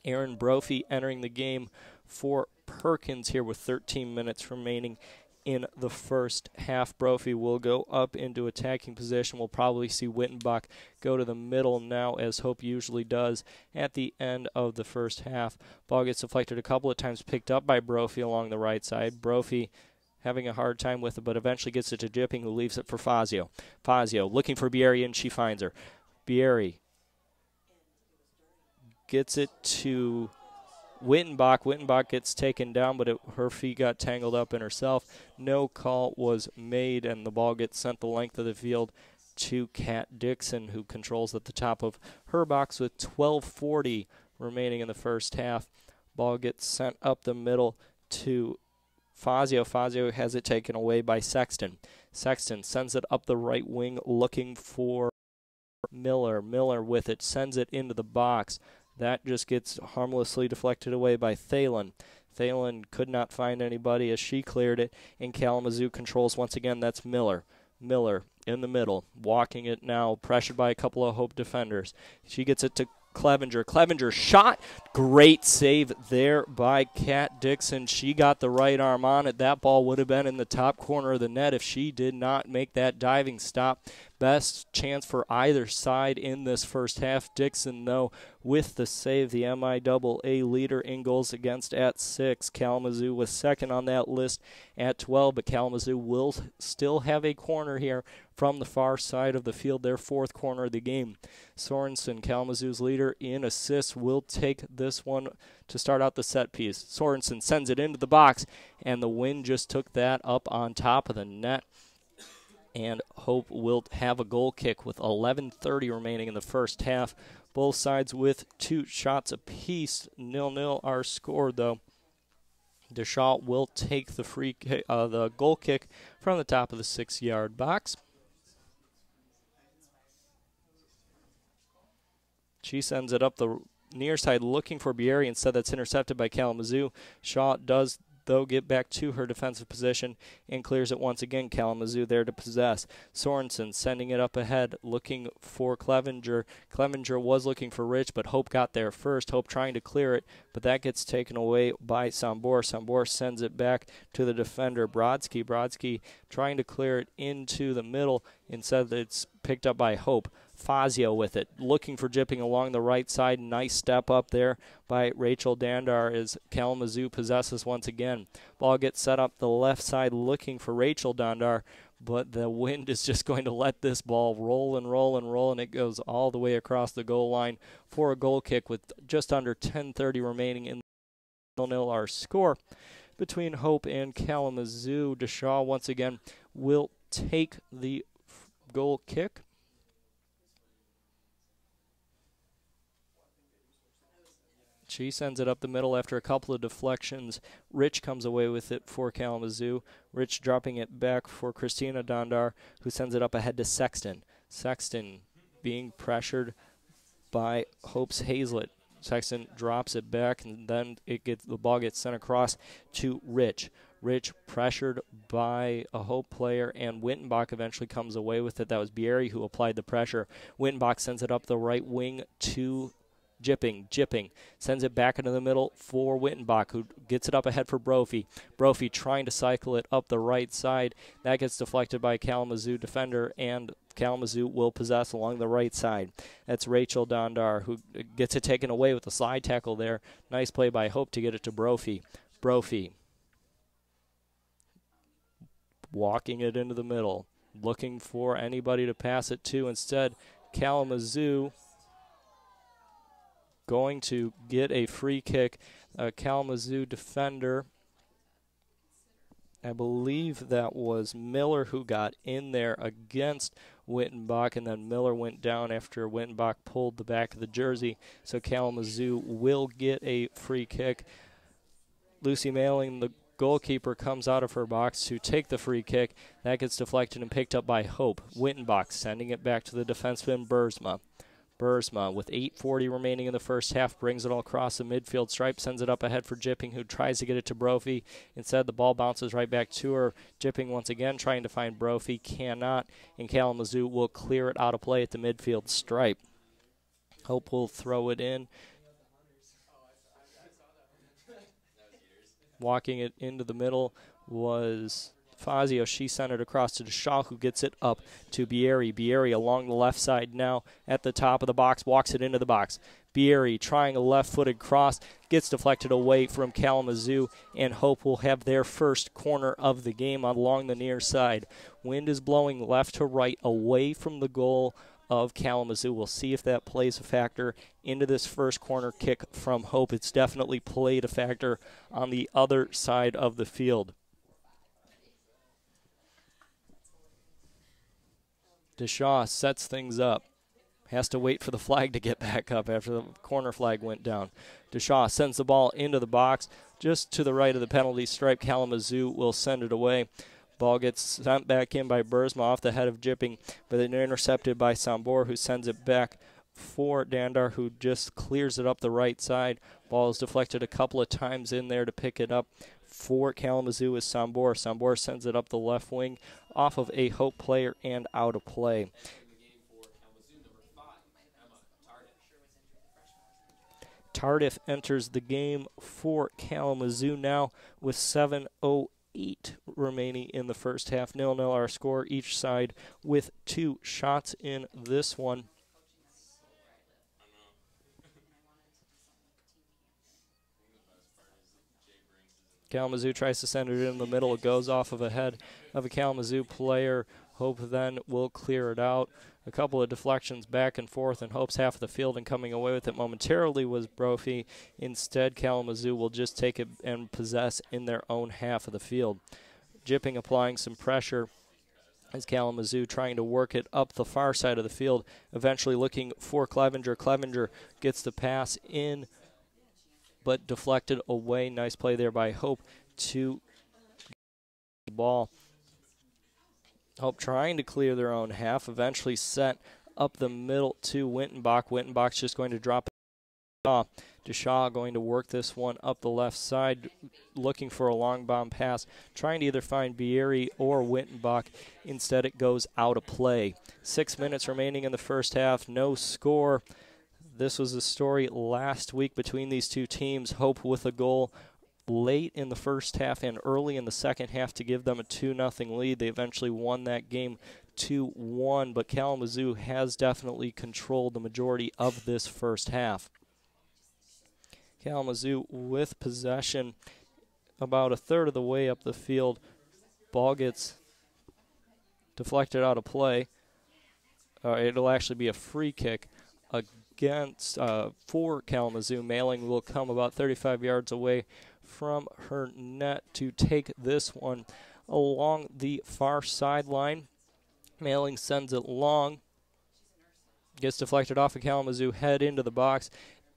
Erin Brophy entering the game for Perkins here with 13 minutes remaining in the first half. Brophy will go up into attacking position. We'll probably see Wittenbach go to the middle now, as Hope usually does at the end of the first half. Ball gets deflected a couple of times, picked up by Brophy along the right side. Brophy having a hard time with it, but eventually gets it to Jipping, who leaves it for Fazio. Fazio looking for Bieri, and she finds her. Bieri gets it to Wittenbach. Wittenbach gets taken down, but it, her feet got tangled up in herself. No call was made, and the ball gets sent the length of the field to Kat Dixon, who controls at the top of her box with 12:40 remaining in the first half. Ball gets sent up the middle to Fazio. Fazio has it taken away by Sexton. Sexton sends it up the right wing looking for Miller. Miller with it sends it into the box. That just gets harmlessly deflected away by Thalen. Thalen could not find anybody as she cleared it, and Kalamazoo controls once again. That's Miller. Miller in the middle, walking it now, pressured by a couple of Hope defenders. She gets it to Clevenger. Clevenger shot. Great save there by Kat Dixon. She got the right arm on it. That ball would have been in the top corner of the net if she did not make that diving stop. Best chance for either side in this first half. Dixon, though, with the save, the MIAA leader in goals against at six. Kalamazoo was second on that list at 12, but Kalamazoo will still have a corner here from the far side of the field, their fourth corner of the game. Sorensen, Kalamazoo's leader in assists, will take this one to start out the set piece. Sorensen sends it into the box, and the wind just took that up on top of the net and Hope will have a goal kick with 11:30 remaining in the first half. Both sides with two shots apiece. Nil nil are scored though. Deshaw will take the free uh, the goal kick from the top of the six-yard box. She sends it up the near side looking for Bieri. Instead, that's intercepted by Kalamazoo. Shaw does though, get back to her defensive position and clears it once again. Kalamazoo there to possess. Sorensen sending it up ahead, looking for Clevenger. Clevenger was looking for Rich, but Hope got there first. Hope trying to clear it, but that gets taken away by Sambor. Sambor sends it back to the defender, Brodsky. Brodsky trying to clear it into the middle. Instead, it's picked up by Hope. Fazio with it, looking for jipping along the right side. Nice step up there by Rachel Dandar as Kalamazoo possesses once again. Ball gets set up the left side, looking for Rachel Dandar, but the wind is just going to let this ball roll and roll and roll, and it goes all the way across the goal line for a goal kick with just under 10:30 remaining in the nil our score between Hope and Kalamazoo. Deshaw once again will take the goal kick. She sends it up the middle after a couple of deflections. Rich comes away with it for Kalamazoo. Rich dropping it back for Christina Dondar, who sends it up ahead to Sexton. Sexton being pressured by Hope's Hazlett. Sexton drops it back, and then it gets the ball gets sent across to Rich. Rich pressured by a Hope player, and Wittenbach eventually comes away with it. That was Bieri who applied the pressure. Wittenbach sends it up the right wing to Jipping, Jipping sends it back into the middle for Wittenbach, who gets it up ahead for Brophy. Brophy trying to cycle it up the right side. That gets deflected by Kalamazoo defender, and Kalamazoo will possess along the right side. That's Rachel Dondar, who gets it taken away with a slide tackle there. Nice play by Hope to get it to Brophy. Brophy walking it into the middle, looking for anybody to pass it to. Instead, Kalamazoo going to get a free kick. A Kalamazoo defender, I believe that was Miller who got in there against Wittenbach, and then Miller went down after Wittenbach pulled the back of the jersey. So Kalamazoo will get a free kick. Lucy Mailing, the goalkeeper, comes out of her box to take the free kick. That gets deflected and picked up by Hope. Wittenbach sending it back to the defenseman Bursma. Bursma, with 8.40 remaining in the first half, brings it all across the midfield stripe, sends it up ahead for Jipping, who tries to get it to Brophy. Instead, the ball bounces right back to her. Jipping once again trying to find Brophy, cannot, and Kalamazoo will clear it out of play at the midfield stripe. Hope will throw it in. Walking it into the middle was Fazio. She sent it across to Shaw, who gets it up to Bieri. Bieri along the left side now at the top of the box, walks it into the box. Bieri trying a left footed cross, gets deflected away from Kalamazoo, and Hope will have their first corner of the game along the near side. Wind is blowing left to right away from the goal of Kalamazoo. We'll see if that plays a factor into this first corner kick from Hope. It's definitely played a factor on the other side of the field. Deshaw sets things up. Has to wait for the flag to get back up after the corner flag went down. Deshaw sends the ball into the box just to the right of the penalty stripe. Kalamazoo will send it away. Ball gets sent back in by Bursma off the head of Jipping, but then intercepted by Sambor, who sends it back for Dandar, who just clears it up the right side. Ball is deflected a couple of times in there to pick it up for Kalamazoo is Sambor. Sambor sends it up the left wing off of a Hope player and out of play. Tardif enters the game for Kalamazoo now with 7.08 remaining in the first half. Nil nil our score, each side with two shots in this one. Kalamazoo tries to send it in the middle. It goes off of a head of a Kalamazoo player. Hope then will clear it out. A couple of deflections back and forth, and Hope's half of the field and coming away with it momentarily was Brophy. Instead, Kalamazoo will just take it and possess in their own half of the field. Jipping applying some pressure as Kalamazoo trying to work it up the far side of the field, eventually looking for Clevenger. Clevenger gets the pass in, but deflected away. Nice play there by Hope to the ball. Hope trying to clear their own half, eventually set up the middle to Wittenbach. Wittenbach's just going to drop it. Deshaw going to work this one up the left side, looking for a long bomb pass, trying to either find Bieri or Wittenbach. Instead, it goes out of play. Six minutes remaining in the first half, no score. This was a story last week between these two teams. Hope with a goal late in the first half and early in the second half to give them a 2 0 lead. They eventually won that game 2 1, but Kalamazoo has definitely controlled the majority of this first half. Kalamazoo with possession about a third of the way up the field. Ball gets deflected out of play. Uh, it'll actually be a free kick against uh, for Kalamazoo. Mailing will come about 35 yards away from her net to take this one along the far sideline. Mailing sends it long. Gets deflected off of Kalamazoo, head into the box.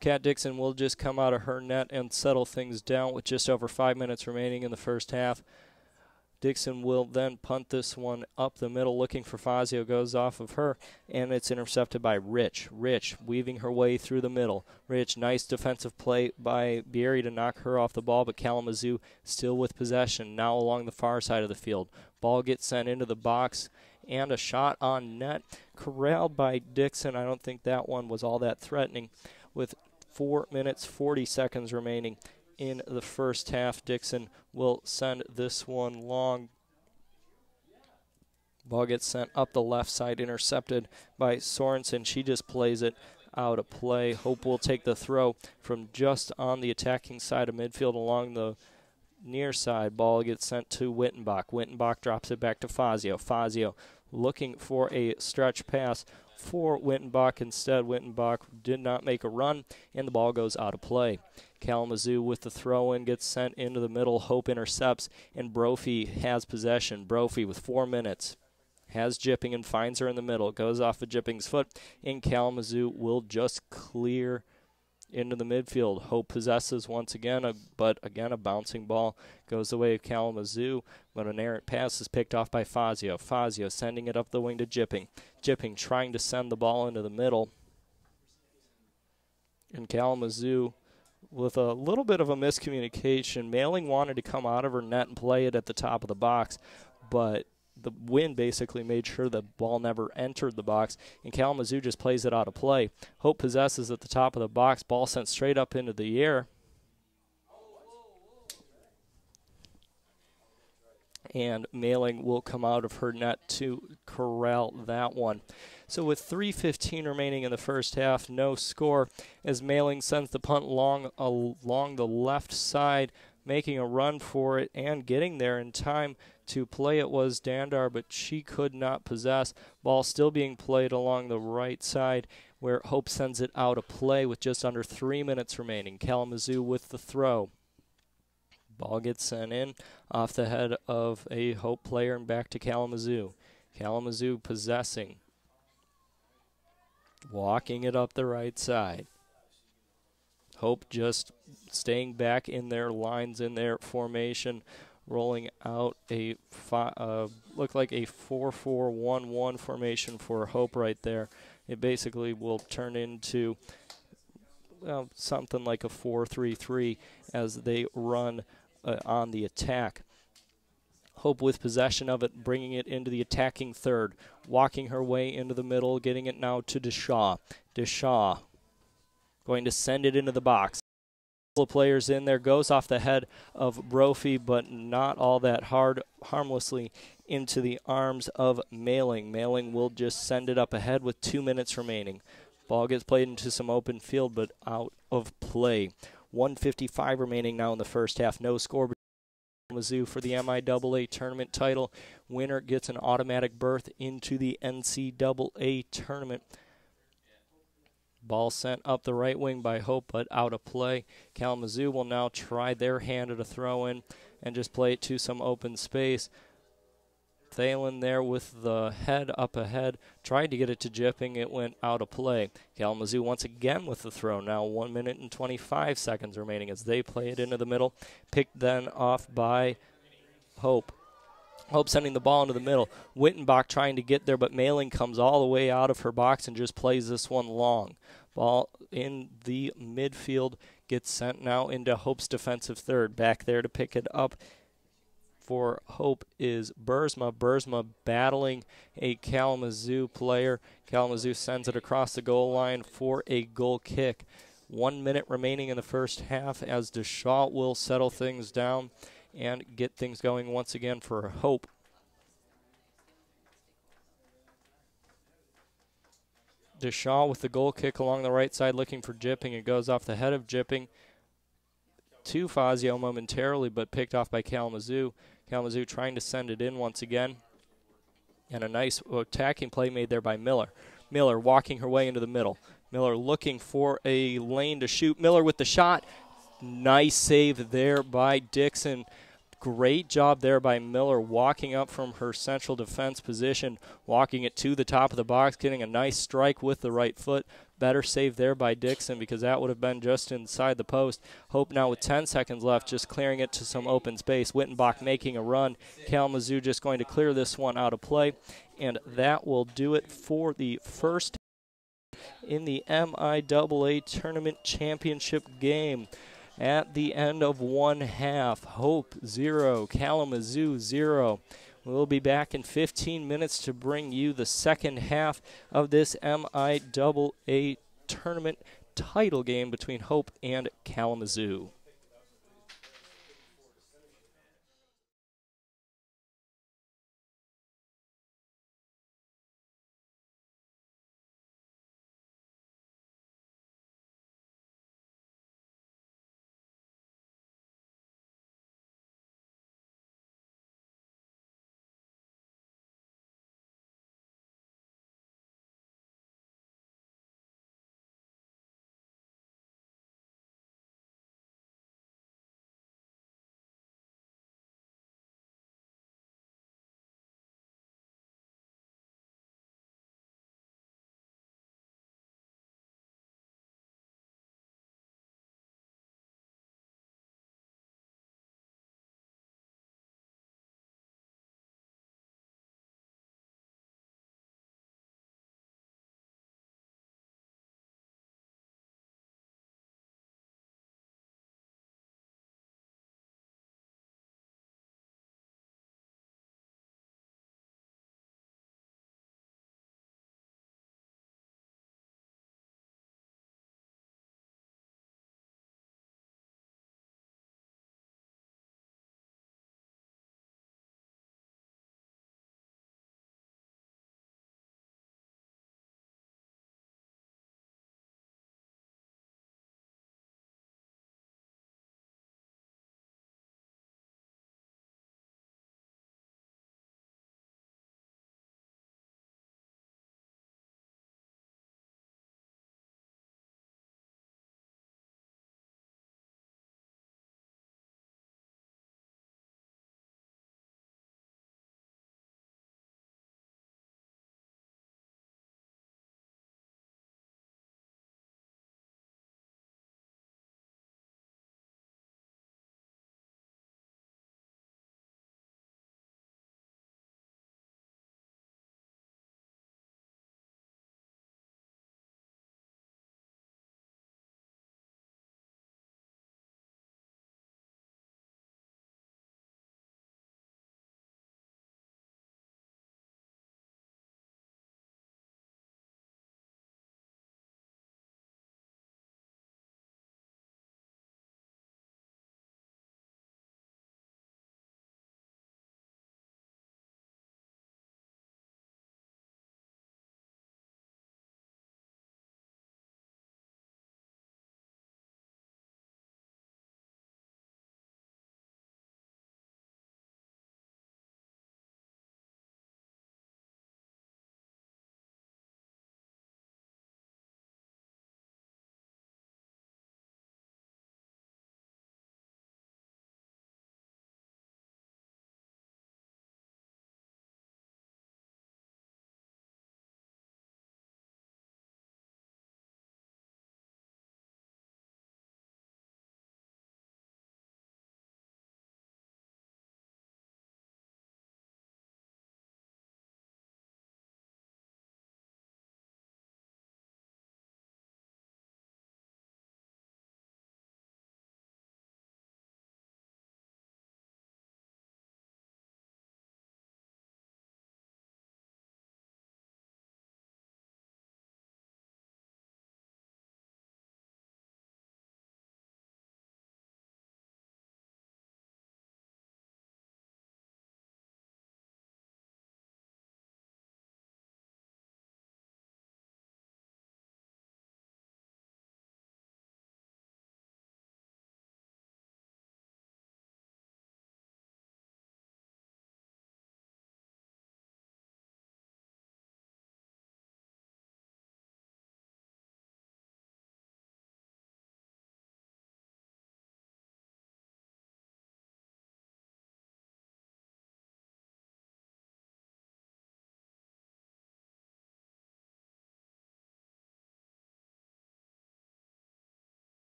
Kat Dixon will just come out of her net and settle things down with just over five minutes remaining in the first half. Dixon will then punt this one up the middle, looking for Fazio. Goes off of her, and it's intercepted by Rich. Rich weaving her way through the middle. Rich, nice defensive play by Bieri to knock her off the ball, but Kalamazoo still with possession, now along the far side of the field. Ball gets sent into the box, and a shot on net. Corralled by Dixon. I don't think that one was all that threatening. With 4 minutes 40 seconds remaining in the first half. Dixon will send this one long. Ball gets sent up the left side, intercepted by Sorensen. She just plays it out of play. Hope will take the throw from just on the attacking side of midfield along the near side. Ball gets sent to Wittenbach. Wittenbach drops it back to Fazio. Fazio looking for a stretch pass for Wittenbach. Instead, Wittenbach did not make a run, and the ball goes out of play. Kalamazoo with the throw in gets sent into the middle. Hope intercepts, and Brophy has possession. Brophy with four minutes has Jipping and finds her in the middle. Goes off of Jipping's foot, and Kalamazoo will just clear into the midfield. Hope possesses once again, a, but again a bouncing ball goes the way of Kalamazoo, but an errant pass is picked off by Fazio. Fazio sending it up the wing to Jipping. Jipping trying to send the ball into the middle. And Kalamazoo with a little bit of a miscommunication. Mailing wanted to come out of her net and play it at the top of the box, but the wind basically made sure the ball never entered the box, and Kalamazoo just plays it out of play. Hope possesses at the top of the box, ball sent straight up into the air. And Mailing will come out of her net to corral that one. So with 3:15 remaining in the first half, no score as Mailing sends the punt long uh, along the left side, making a run for it and getting there in time to play it was Dandar, but she could not possess. Ball still being played along the right side, where Hope sends it out of play with just under three minutes remaining. Kalamazoo with the throw. Ball gets sent in off the head of a Hope player and back to Kalamazoo. Kalamazoo possessing. Walking it up the right side. Hope just staying back in their lines, in their formation, rolling out a uh, look like a 4-4-1-1 formation for Hope right there. It basically will turn into well, something like a 4-3-3 as they run uh, on the attack. Hope with possession of it, bringing it into the attacking third, walking her way into the middle, getting it now to Deshaw. Deshaw going to send it into the box. Of players in there goes off the head of Brophy, but not all that hard, harmlessly into the arms of Mailing. Mailing will just send it up ahead with two minutes remaining. Ball gets played into some open field, but out of play. 155 remaining now in the first half. No score. Mizzou for the MIAA tournament title. Winner gets an automatic berth into the NCAA tournament. Ball sent up the right wing by Hope, but out of play. Kalamazoo will now try their hand at a throw in and just play it to some open space. Thalen there with the head up ahead, tried to get it to Jipping. It went out of play. Kalamazoo once again with the throw. Now 1 minute and 25 seconds remaining as they play it into the middle. Picked then off by Hope. Hope sending the ball into the middle. Wittenbach trying to get there, but Mailing comes all the way out of her box and just plays this one long. Ball in the midfield gets sent now into Hope's defensive third. Back there to pick it up for Hope is Bursma. Bursma battling a Kalamazoo player. Kalamazoo sends it across the goal line for a goal kick. One minute remaining in the first half as DeShaw will settle things down and get things going once again for Hope. DeShaw with the goal kick along the right side looking for Jipping. It goes off the head of Jipping to Fazio momentarily, but picked off by Kalamazoo. Kalamazoo trying to send it in once again. And a nice attacking play made there by Miller. Miller walking her way into the middle. Miller looking for a lane to shoot. Miller with the shot. Nice save there by Dixon. Great job there by Miller walking up from her central defense position, walking it to the top of the box, getting a nice strike with the right foot. Better save there by Dixon because that would have been just inside the post. Hope now with 10 seconds left, just clearing it to some open space. Wittenbach making a run. Kalamazoo just going to clear this one out of play. And that will do it for the first in the MIAA Tournament Championship game at the end of one half. Hope zero, Kalamazoo zero. We'll be back in 15 minutes to bring you the second half of this MIAA tournament title game between Hope and Kalamazoo.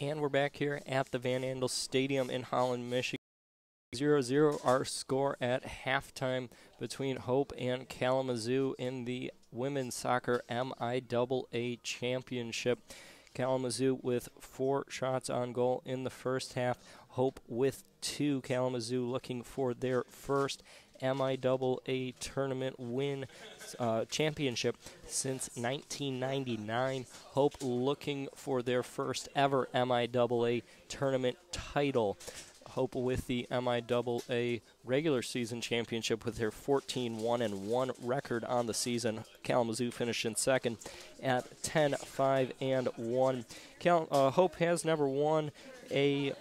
And we're back here at the Van Andel Stadium in Holland, Michigan. 0 0 our score at halftime between Hope and Kalamazoo in the women's soccer MIAA championship. Kalamazoo with four shots on goal in the first half. Hope with two. Kalamazoo looking for their first MIAA tournament win uh, championship since 1999. Hope looking for their first ever MIAA tournament title. Hope with the MIAA regular season championship with their 14 1 and 1 record on the season. Kalamazoo finished in second at 10 5 and 1. Cal- uh, Hope has never won a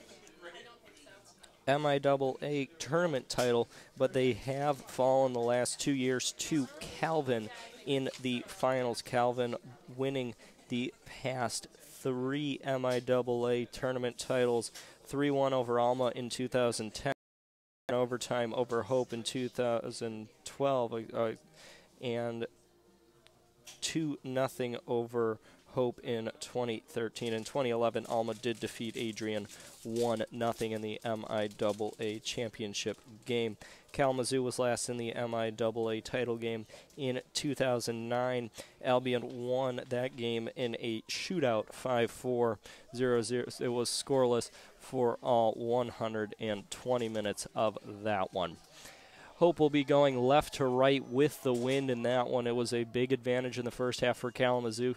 MIAA tournament title, but they have fallen the last two years to Calvin in the finals. Calvin winning the past three MIAA tournament titles 3 1 over Alma in 2010, overtime over Hope in 2012, uh, and 2 nothing over Hope in 2013. and 2011, Alma did defeat Adrian 1 0 in the MIAA championship game. Kalamazoo was last in the MIAA title game in 2009. Albion won that game in a shootout 5 4 0 0. It was scoreless for all 120 minutes of that one. Hope will be going left to right with the wind in that one. It was a big advantage in the first half for Kalamazoo,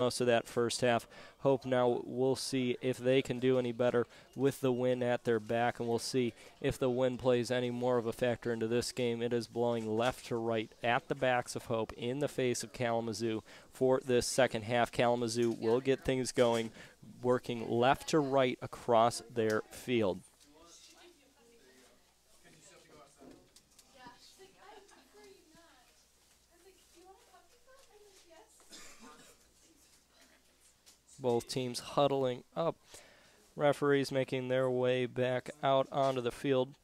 most of that first half. Hope now we'll see if they can do any better with the wind at their back, and we'll see if the wind plays any more of a factor into this game. It is blowing left to right at the backs of Hope in the face of Kalamazoo for this second half. Kalamazoo will get things going, working left to right across their field. Both teams huddling up. Referees making their way back out onto the field.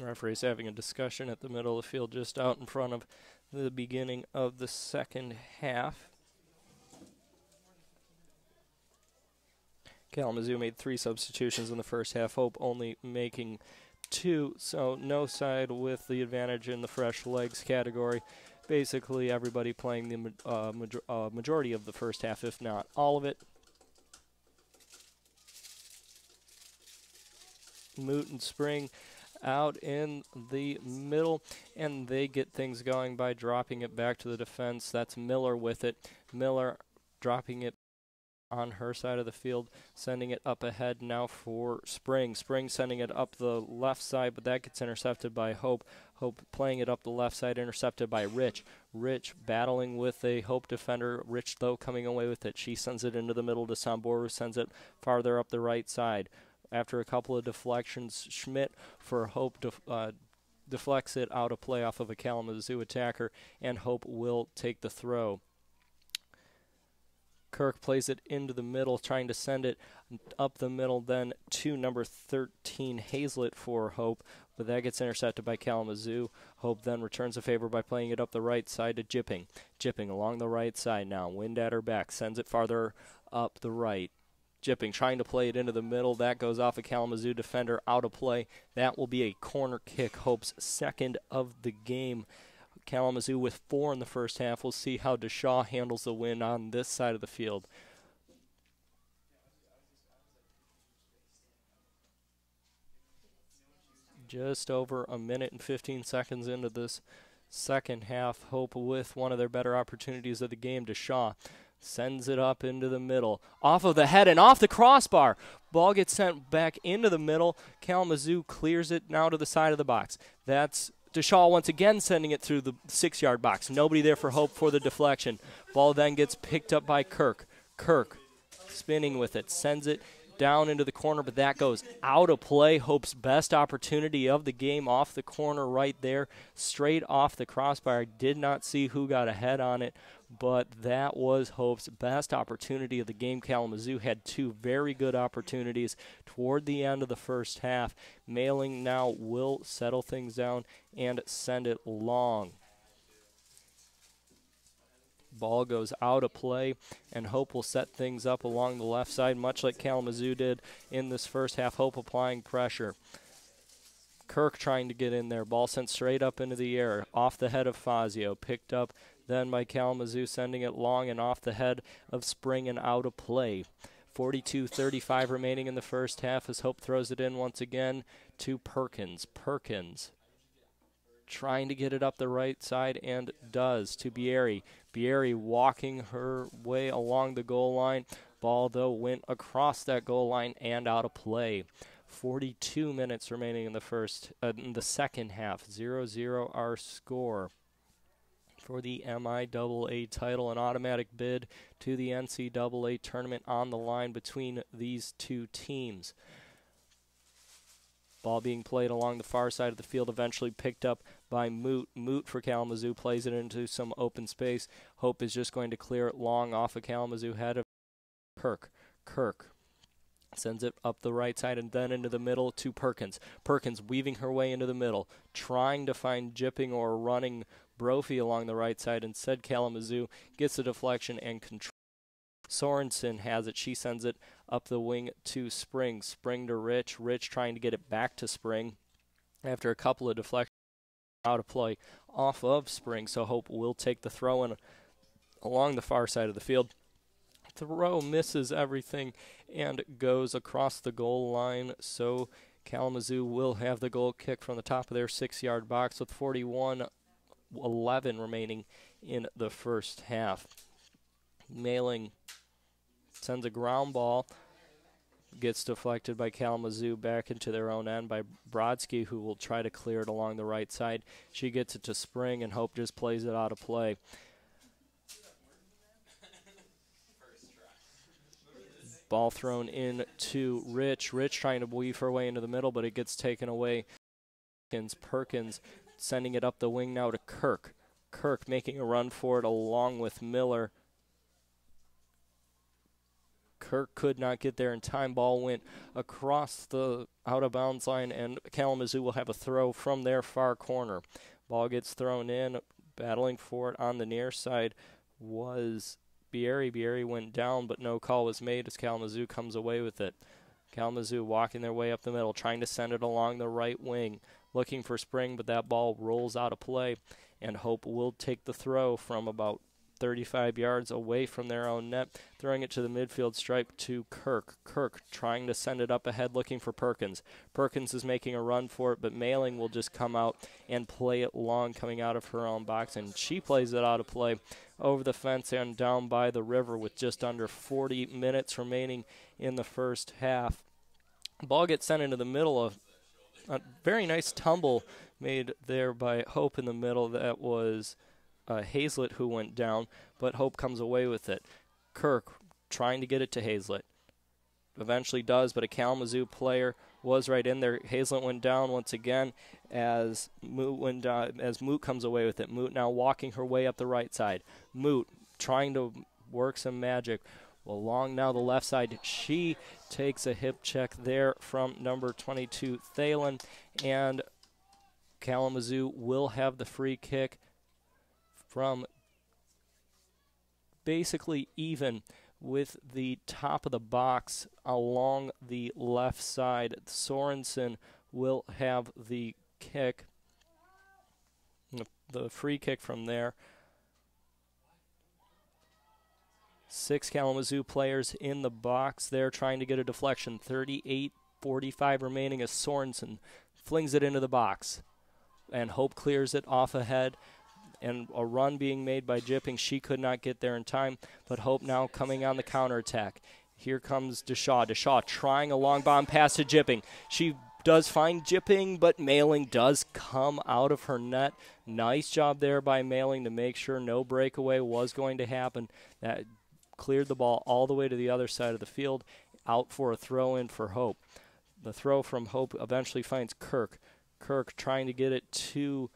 Referees having a discussion at the middle of the field just out in front of the beginning of the second half. Kalamazoo made three substitutions in the first half, Hope only making two, so no side with the advantage in the fresh legs category. Basically, everybody playing the uh, major- uh, majority of the first half, if not all of it. Moot and Spring out in the middle, and they get things going by dropping it back to the defense. That's Miller with it. Miller dropping it on her side of the field, sending it up ahead now for Spring. Spring sending it up the left side, but that gets intercepted by Hope. Hope playing it up the left side, intercepted by Rich. Rich battling with a Hope defender. Rich, though, coming away with it. She sends it into the middle to Samboru, sends it farther up the right side. After a couple of deflections, Schmidt for Hope def- uh, deflects it out of play off of a Kalamazoo attacker, and Hope will take the throw. Kirk plays it into the middle, trying to send it up the middle, then to number 13, Hazlett for Hope, but that gets intercepted by Kalamazoo. Hope then returns a favor by playing it up the right side to Jipping. Jipping along the right side now, wind at her back, sends it farther up the right. Jipping trying to play it into the middle. That goes off a Kalamazoo defender out of play. That will be a corner kick, Hope's second of the game. Kalamazoo with four in the first half. We'll see how DeShaw handles the win on this side of the field. Just over a minute and 15 seconds into this second half. Hope with one of their better opportunities of the game. DeShaw sends it up into the middle, off of the head and off the crossbar. Ball gets sent back into the middle. Kalamazoo clears it now to the side of the box. That's DeShaw once again sending it through the six yard box. Nobody there for hope for the deflection. Ball then gets picked up by Kirk. Kirk spinning with it, sends it down into the corner, but that goes out of play. Hope's best opportunity of the game off the corner right there, straight off the crossbar. Did not see who got ahead on it but that was Hope's best opportunity of the game. Kalamazoo had two very good opportunities toward the end of the first half. Mailing now will settle things down and send it long. Ball goes out of play, and Hope will set things up along the left side, much like Kalamazoo did in this first half. Hope applying pressure. Kirk trying to get in there. Ball sent straight up into the air, off the head of Fazio. Picked up then by Kalamazoo, sending it long and off the head of Spring and out of play. 42 35 remaining in the first half as Hope throws it in once again to Perkins. Perkins trying to get it up the right side and does to Bieri. Bieri walking her way along the goal line. Ball, though, went across that goal line and out of play. 42 minutes remaining in the first, uh, in the second half. 0-0 our score for the MIAA title, an automatic bid to the NCAA tournament on the line between these two teams. Ball being played along the far side of the field, eventually picked up by Moot. Moot for Kalamazoo plays it into some open space. Hope is just going to clear it long off of Kalamazoo head of Kirk. Kirk sends it up the right side and then into the middle to Perkins. Perkins weaving her way into the middle, trying to find Jipping or running Brophy along the right side. Instead, Kalamazoo gets a deflection and control. Sorensen has it. She sends it up the wing to Spring. Spring to Rich. Rich trying to get it back to Spring after a couple of deflections out of play off of Spring. So Hope will take the throw in along the far side of the field. Throw misses everything and goes across the goal line. So Kalamazoo will have the goal kick from the top of their six yard box with 41 11 remaining in the first half. Mailing sends a ground ball, gets deflected by Kalamazoo back into their own end by Brodsky, who will try to clear it along the right side. She gets it to Spring, and Hope just plays it out of play. Ball thrown in to Rich. Rich trying to weave her way into the middle, but it gets taken away. Perkins, Perkins sending it up the wing now to Kirk. Kirk making a run for it along with Miller. Kirk could not get there in time. Ball went across the out of bounds line, and Kalamazoo will have a throw from their far corner. Ball gets thrown in. Battling for it on the near side was Bieri. Bieri went down, but no call was made as Kalamazoo comes away with it. Kalamazoo walking their way up the middle, trying to send it along the right wing looking for Spring, but that ball rolls out of play, and Hope will take the throw from about 35 yards away from their own net, throwing it to the midfield stripe to Kirk. Kirk trying to send it up ahead, looking for Perkins. Perkins is making a run for it, but Mailing will just come out and play it long, coming out of her own box, and she plays it out of play over the fence and down by the river with just under 40 minutes remaining in the first half. Ball gets sent into the middle of a very nice tumble made there by Hope in the middle. That was uh, Hazlett who went down, but Hope comes away with it. Kirk trying to get it to Hazlett. Eventually does, but a Kalamazoo player was right in there. Hazlett went down once again as Moot went down, as Moot comes away with it. Moot now walking her way up the right side. Moot trying to work some magic along now the left side. She takes a hip check there from number 22, Thalen, and Kalamazoo will have the free kick from basically even with the top of the box along the left side. Sorensen will have the kick, the free kick from there. Six Kalamazoo players in the box there trying to get a deflection. 38 45 remaining as Sorensen flings it into the box. And Hope clears it off ahead. And a run being made by Jipping. She could not get there in time, but Hope now coming on the counterattack. Here comes Deshaw. Deshaw trying a long bomb pass to Jipping. She does find Jipping, but Mailing does come out of her net. Nice job there by Mailing to make sure no breakaway was going to happen. That cleared the ball all the way to the other side of the field, out for a throw in for Hope. The throw from Hope eventually finds Kirk. Kirk trying to get it to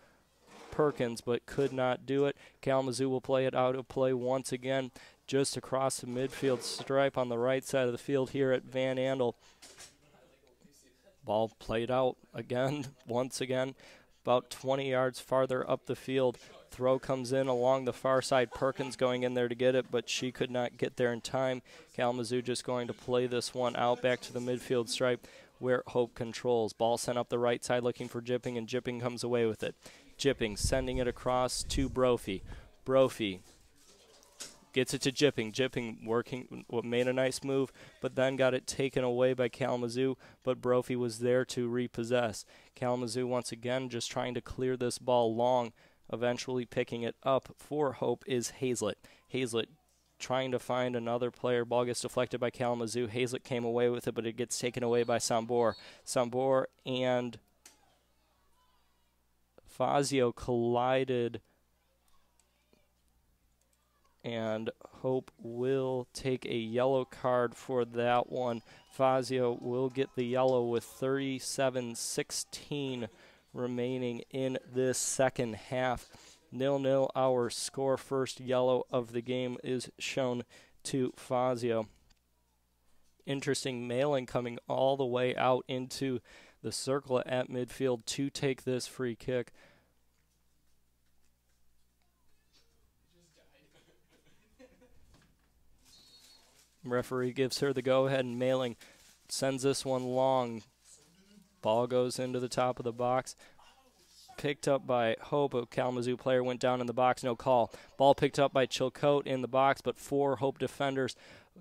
Perkins, but could not do it. Kalamazoo will play it out of play once again, just across the midfield stripe on the right side of the field here at Van Andel. Ball played out again, once again, about 20 yards farther up the field. Throw comes in along the far side. Perkins going in there to get it, but she could not get there in time. Kalamazoo just going to play this one out back to the midfield stripe where Hope controls. Ball sent up the right side looking for Jipping, and Jipping comes away with it. Jipping sending it across to Brophy. Brophy gets it to Jipping. Jipping working, made a nice move, but then got it taken away by Kalamazoo. But Brophy was there to repossess. Kalamazoo once again just trying to clear this ball long. Eventually picking it up for Hope is Hazlett. Hazlett trying to find another player. Ball gets deflected by Kalamazoo. Hazlett came away with it, but it gets taken away by Sambor. Sambor and Fazio collided and Hope will take a yellow card for that one. Fazio will get the yellow with 37 16 remaining in this second half. Nil nil, our score. First yellow of the game is shown to Fazio. Interesting Mailing coming all the way out into the circle at midfield to take this free kick. Referee gives her the go ahead and Mailing sends this one long. Ball goes into the top of the box. Picked up by Hope. A Kalamazoo player went down in the box. No call. Ball picked up by Chilcote in the box, but four Hope defenders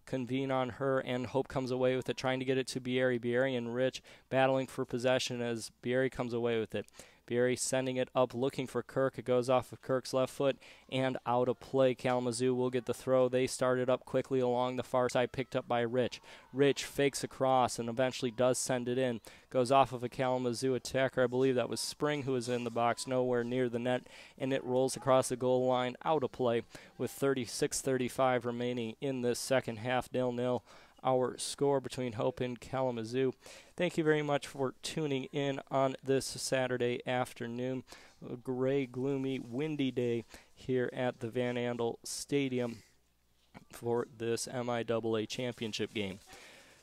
convene on her, and Hope comes away with it, trying to get it to Bieri. Bieri and Rich battling for possession as Bieri comes away with it. Bieri sending it up, looking for Kirk. It goes off of Kirk's left foot and out of play. Kalamazoo will get the throw. They started up quickly along the far side, picked up by Rich. Rich fakes across and eventually does send it in. Goes off of a Kalamazoo attacker. I believe that was Spring who was in the box, nowhere near the net, and it rolls across the goal line out of play with 36 35 remaining in this second half, nil nil our score between Hope and Kalamazoo. Thank you very much for tuning in on this Saturday afternoon. A gray, gloomy, windy day here at the Van Andel Stadium for this MIAA championship game.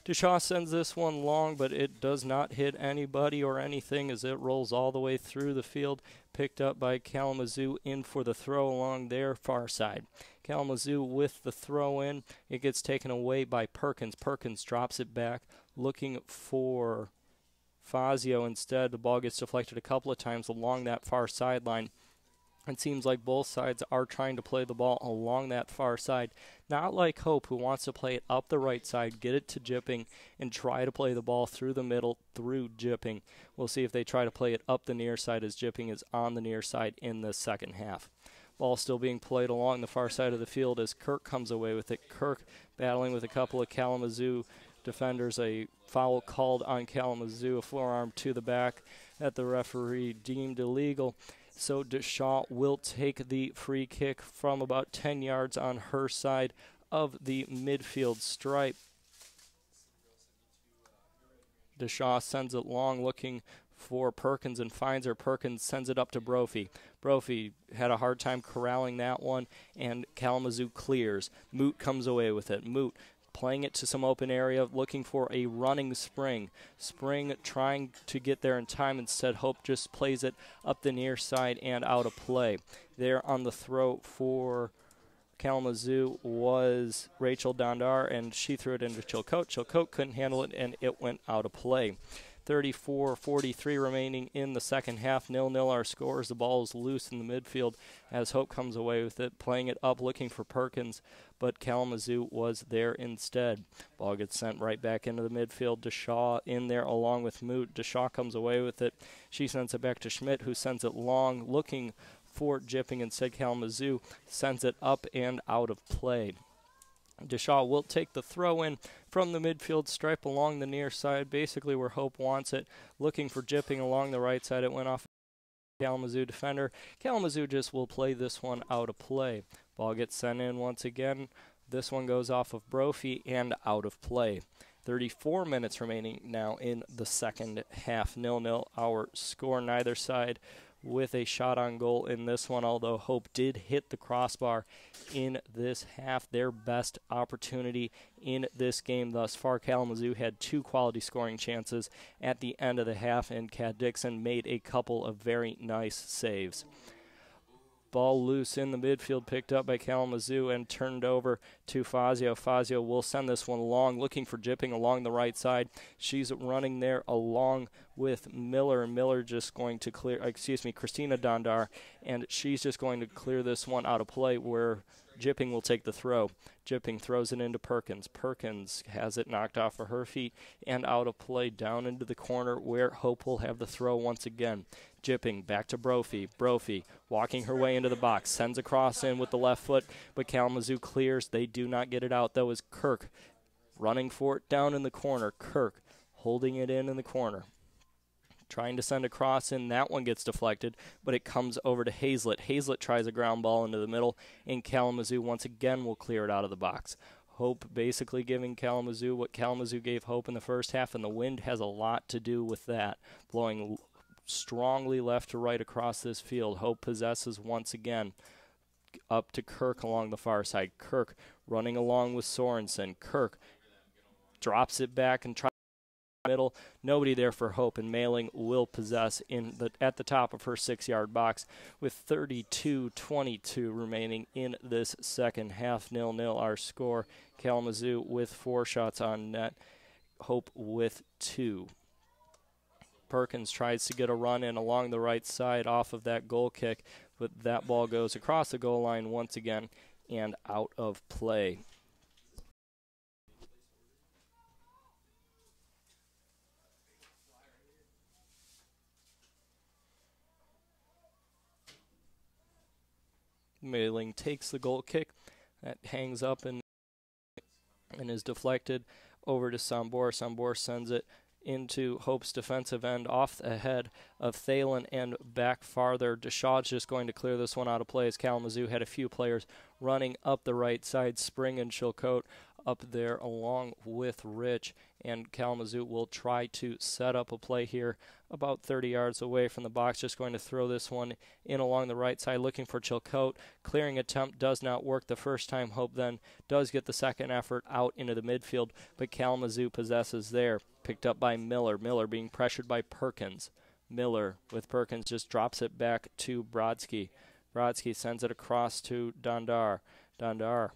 Deshaw sends this one long, but it does not hit anybody or anything as it rolls all the way through the field, picked up by Kalamazoo in for the throw along their far side. Kalamazoo with the throw in. It gets taken away by Perkins. Perkins drops it back, looking for Fazio instead. The ball gets deflected a couple of times along that far sideline. It seems like both sides are trying to play the ball along that far side. Not like Hope, who wants to play it up the right side, get it to Jipping, and try to play the ball through the middle through Jipping. We'll see if they try to play it up the near side as Jipping is on the near side in the second half. Ball still being played along the far side of the field as Kirk comes away with it. Kirk battling with a couple of Kalamazoo defenders. A foul called on Kalamazoo, a forearm to the back that the referee deemed illegal. So Deshaw will take the free kick from about 10 yards on her side of the midfield stripe. Deshaw sends it long, looking for Perkins and finds her. Perkins sends it up to Brophy. Brophy had a hard time corralling that one, and Kalamazoo clears. Moot comes away with it. Moot playing it to some open area, looking for a running spring. Spring trying to get there in time. Instead, Hope just plays it up the near side and out of play. There on the throw for Kalamazoo was Rachel Dondar, and she threw it into Chilcote. Chilcote couldn't handle it, and it went out of play. 34 43 remaining in the second half. Nil nil our scores. The ball is loose in the midfield as Hope comes away with it, playing it up, looking for Perkins, but Kalamazoo was there instead. Ball gets sent right back into the midfield. Deshaw in there along with Moot. Deshaw comes away with it. She sends it back to Schmidt, who sends it long, looking for Jipping. Instead, Kalamazoo sends it up and out of play. Deshaw will take the throw in from the midfield stripe along the near side, basically where Hope wants it, looking for Jipping along the right side. It went off Kalamazoo defender. Kalamazoo just will play this one out of play. Ball gets sent in once again. This one goes off of Brophy and out of play. 34 minutes remaining now in the second half. Nil nil. Our score neither side with a shot on goal in this one, although Hope did hit the crossbar in this half. Their best opportunity in this game thus far. Kalamazoo had two quality scoring chances at the end of the half, and Kat Dixon made a couple of very nice saves. Ball loose in the midfield, picked up by Kalamazoo and turned over to Fazio. Fazio will send this one along, looking for Jipping along the right side. She's running there along with Miller. Miller just going to clear, excuse me, Christina Dondar, and she's just going to clear this one out of play where Jipping will take the throw. Jipping throws it into Perkins. Perkins has it knocked off of her feet and out of play down into the corner where Hope will have the throw once again. Jipping back to Brophy. Brophy walking her way into the box, sends a cross in with the left foot, but Kalamazoo clears. They do not get it out though as Kirk running for it down in the corner. Kirk holding it in in the corner trying to send a cross in. That one gets deflected, but it comes over to Hazlett. Hazlett tries a ground ball into the middle, and Kalamazoo once again will clear it out of the box. Hope basically giving Kalamazoo what Kalamazoo gave Hope in the first half, and the wind has a lot to do with that, blowing strongly left to right across this field. Hope possesses once again up to Kirk along the far side. Kirk running along with Sorensen. Kirk drops it back and tries middle. Nobody there for Hope, and Mailing will possess in the at the top of her six-yard box with 32-22 remaining in this second half. Nil-nil our score. Kalamazoo with four shots on net. Hope with two. Perkins tries to get a run in along the right side off of that goal kick, but that ball goes across the goal line once again and out of play. Mailing takes the goal kick. That hangs up and and is deflected over to Sambor. Sambor sends it into Hope's defensive end off the head of Thalen and back farther. Deshaw's just going to clear this one out of play as Kalamazoo had a few players running up the right side. Spring and Chilcote up there along with Rich. And Kalamazoo will try to set up a play here about 30 yards away from the box. Just going to throw this one in along the right side, looking for Chilcote. Clearing attempt does not work the first time. Hope then does get the second effort out into the midfield, but Kalamazoo possesses there. Picked up by Miller. Miller being pressured by Perkins. Miller with Perkins just drops it back to Brodsky. Brodsky sends it across to Dondar. Dondar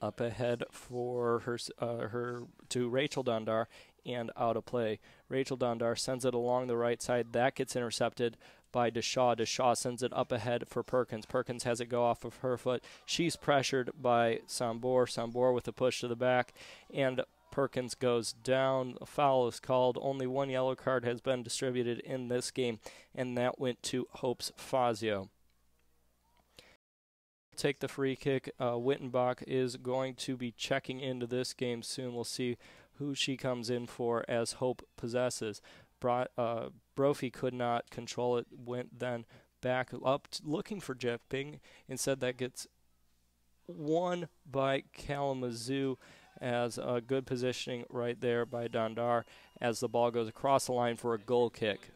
up ahead for her uh, her to Rachel Dondar and out of play. Rachel Dondar sends it along the right side. That gets intercepted by Deshaw. Deshaw sends it up ahead for Perkins. Perkins has it go off of her foot. She's pressured by Sambor. Sambor with a push to the back, and Perkins goes down. A foul is called. Only one yellow card has been distributed in this game, and that went to Hope's Fazio take the free kick. Uh, Wittenbach is going to be checking into this game soon. We'll see who she comes in for as Hope possesses. Bro- uh, Brophy could not control it, went then back up looking for Jipping. Instead, that gets won by Kalamazoo as a good positioning right there by Dondar as the ball goes across the line for a goal kick.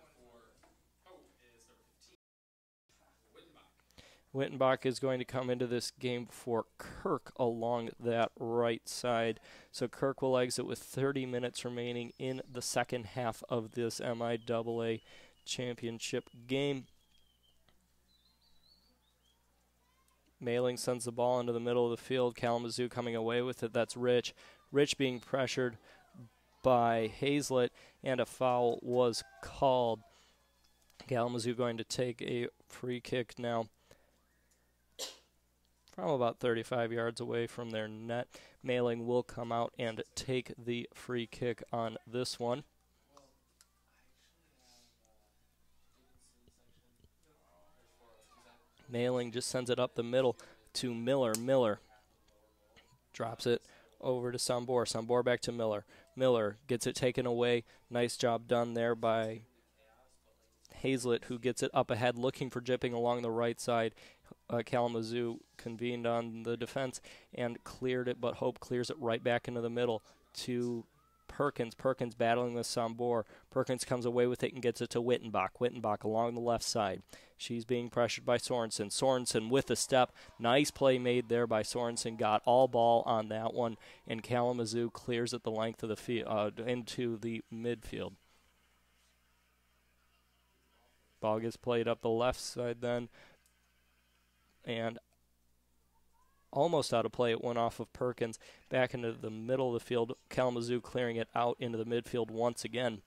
Wittenbach is going to come into this game for Kirk along that right side. So Kirk will exit with 30 minutes remaining in the second half of this MIAA championship game. Mailing sends the ball into the middle of the field. Kalamazoo coming away with it. That's Rich. Rich being pressured by Hazlett, and a foul was called. Kalamazoo going to take a free kick now from about 35 yards away from their net. Mailing will come out and take the free kick on this one. Mailing just sends it up the middle to Miller. Miller drops it over to Sambor. Sambor back to Miller. Miller gets it taken away. Nice job done there by Hazlett, who gets it up ahead, looking for Jipping along the right side. Uh, Kalamazoo convened on the defense and cleared it, but Hope clears it right back into the middle to Perkins. Perkins battling with Sambor. Perkins comes away with it and gets it to Wittenbach. Wittenbach along the left side. She's being pressured by Sorensen. Sorensen with a step. Nice play made there by Sorensen. Got all ball on that one, and Kalamazoo clears it the length of the field uh, into the midfield. Ball gets played up the left side then, and almost out of play. It went off of Perkins back into the middle of the field. Kalamazoo clearing it out into the midfield once again.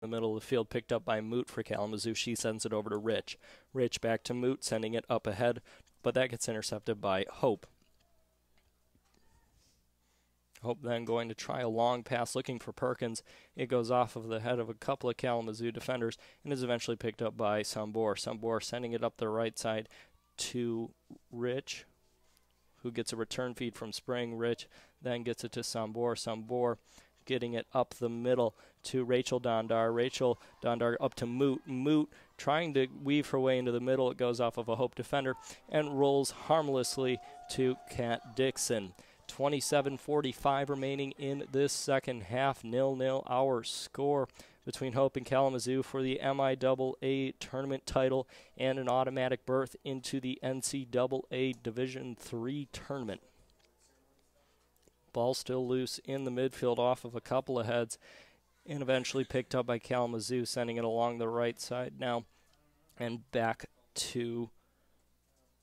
The middle of the field picked up by Moot for Kalamazoo. She sends it over to Rich. Rich back to Moot, sending it up ahead, but that gets intercepted by Hope. Hope then going to try a long pass looking for Perkins. It goes off of the head of a couple of Kalamazoo defenders and is eventually picked up by Sambor. Sambor sending it up the right side to Rich, who gets a return feed from Spring. Rich then gets it to Sambor. Sambor getting it up the middle to Rachel Dondar. Rachel Dondar up to Moot. Moot trying to weave her way into the middle. It goes off of a Hope defender and rolls harmlessly to Kat Dixon. 27:45 remaining in this second half. Nil nil. Our score between Hope and Kalamazoo for the MIAA tournament title and an automatic berth into the NCAA Division Three tournament. Ball still loose in the midfield off of a couple of heads and eventually picked up by Kalamazoo, sending it along the right side now and back to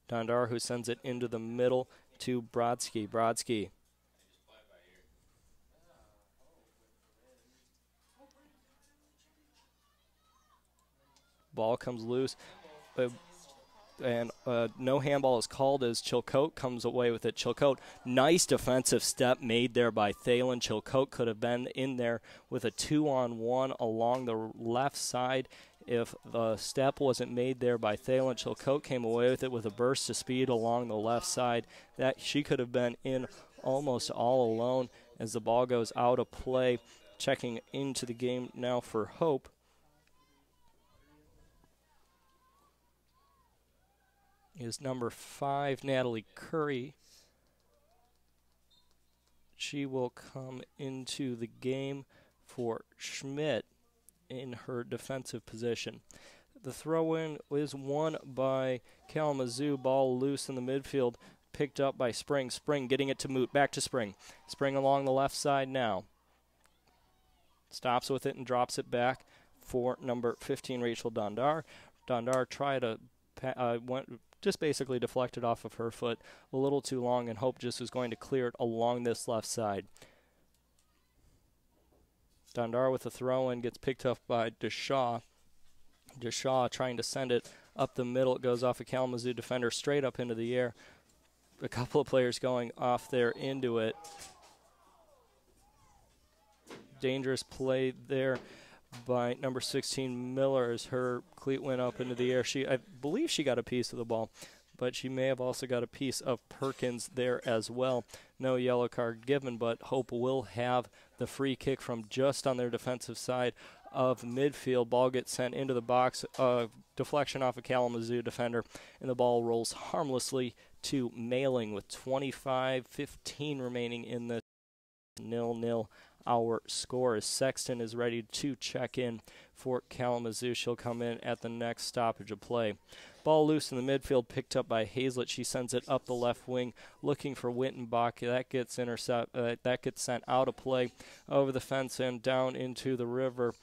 Dondar, who sends it into the middle to Brodsky. Brodsky. Ball comes loose. And uh, no handball is called as Chilcote comes away with it. Chilcote, nice defensive step made there by Thalen. Chilcote could have been in there with a two on one along the left side. If the step wasn't made there by Thalen, Chilcote came away with it with a burst of speed along the left side. That she could have been in almost all alone as the ball goes out of play. Checking into the game now for Hope is number five, Natalie Curry. She will come into the game for Schmidt in her defensive position. The throw in is won by Kalamazoo. Ball loose in the midfield, picked up by Spring. Spring getting it to Moot. Back to Spring. Spring along the left side now. Stops with it and drops it back for number 15, Rachel Dondar. Dondar tried to uh, went just basically deflected off of her foot a little too long, and Hope just was going to clear it along this left side. Dondar with a throw in gets picked up by Deshaw. Deshaw trying to send it up the middle. It goes off a Kalamazoo defender straight up into the air. A couple of players going off there into it. Dangerous play there by number 16 Miller as her cleat went up into the air. She, I believe, she got a piece of the ball, but she may have also got a piece of Perkins there as well. No yellow card given, but Hope will have the free kick from just on their defensive side of midfield. Ball gets sent into the box. Uh, deflection off a Kalamazoo defender, and the ball rolls harmlessly to Mailing with 25-15 remaining in the nil-nil our score as Sexton is ready to check in for Kalamazoo. She'll come in at the next stoppage of play. Ball loose in the midfield, picked up by Hazlett. She sends it up the left wing, looking for Wittenbach. That gets intercept. Uh, that gets sent out of play, over the fence and down into the river.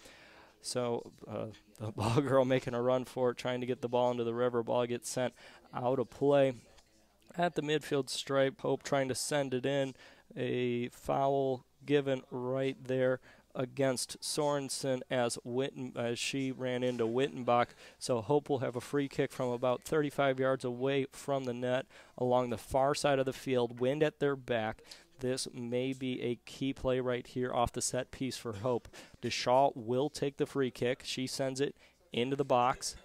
So uh, the ball girl making a run for it, trying to get the ball into the river. Ball gets sent out of play at the midfield stripe. Hope trying to send it in. A foul given right there against Sorensen as Witten as she ran into Wittenbach. So Hope will have a free kick from about 35 yards away from the net along the far side of the field. Wind at their back. This may be a key play right here off the set piece for Hope. Deshaw will take the free kick. She sends it into the box,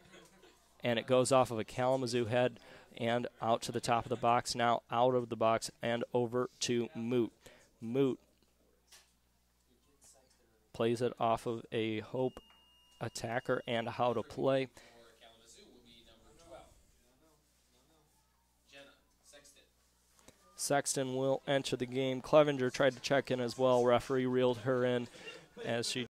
and it goes off of a Kalamazoo head and out to the top of the box. Now out of the box and over to Moot. Moot plays it off of a Hope attacker and how to play. Sexton will enter the game. Clevenger tried to check in as well. Referee reeled her in as she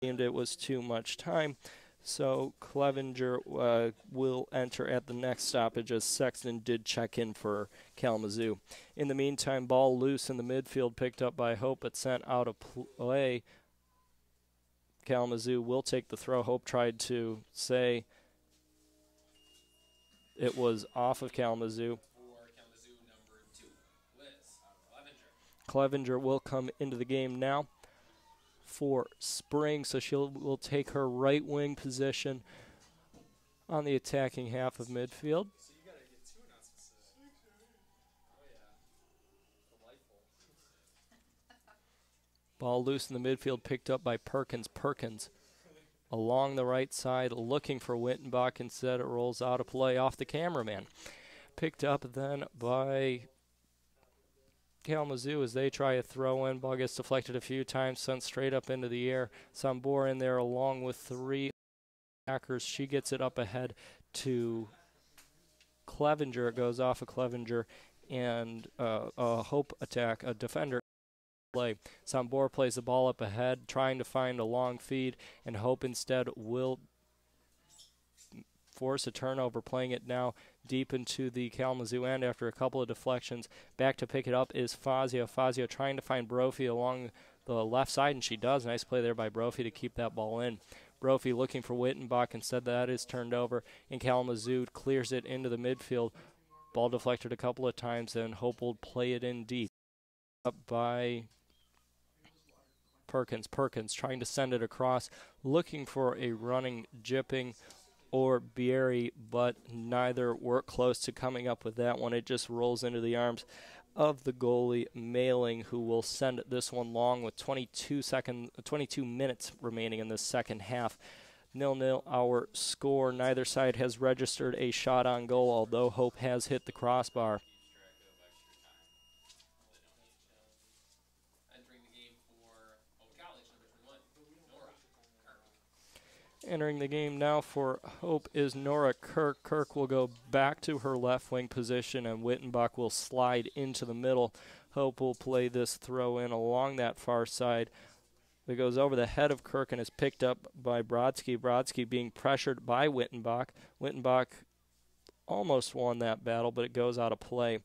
deemed it was too much time. So Clevenger uh, will enter at the next stoppage as Sexton did check in for Kalamazoo. In the meantime, ball loose in the midfield, picked up by Hope, but sent out of play. Kalamazoo will take the throw. Hope tried to say it was off of Kalamazoo. Kalamazoo, Clevenger. Clevenger will come into the game now for Spring, so she'll will take her right wing position on the attacking half of midfield. So you gotta get two announcements today. Oh yeah. Delightful. Ball loose in the midfield, picked up by Perkins. Perkins along the right side, looking for Wittenbach. Instead, it rolls out of play off the cameraman. Picked up then by Kalamazoo as they try a throw in. Ball gets deflected a few times, sent straight up into the air. Sambor in there along with three attackers. She gets it up ahead to Clevenger. It goes off of Clevenger and uh, a Hope attack, a defender play. Sambor plays the ball up ahead, trying to find a long feed, and Hope instead will force a turnover, playing it now deep into the Kalamazoo end after a couple of deflections. Back to pick it up is Fazio. Fazio trying to find Brophy along the left side, and she does. Nice play there by Brophy to keep that ball in. Brophy looking for Wittenbach. Instead, that is turned over, and Kalamazoo clears it into the midfield. Ball deflected a couple of times, and Hope will play it in deep. Up by Perkins. Perkins trying to send it across, looking for a running Jipping or Bieri, but neither were close to coming up with that one. It just rolls into the arms of the goalie Mailing, who will send this one long with 22 second, 22 minutes remaining in the second half. Nil nil our score. Neither side has registered a shot on goal, although Hope has hit the crossbar. Entering the game for Hope College, number 21, Nora Kirk. Entering the game now for Hope is Nora Kirk. Kirk will go back to her left wing position, and Wittenbach will slide into the middle. Hope will play this throw in along that far side. It goes over the head of Kirk and is picked up by Brodsky. Brodsky being pressured by Wittenbach. Wittenbach almost won that battle, but it goes out of play.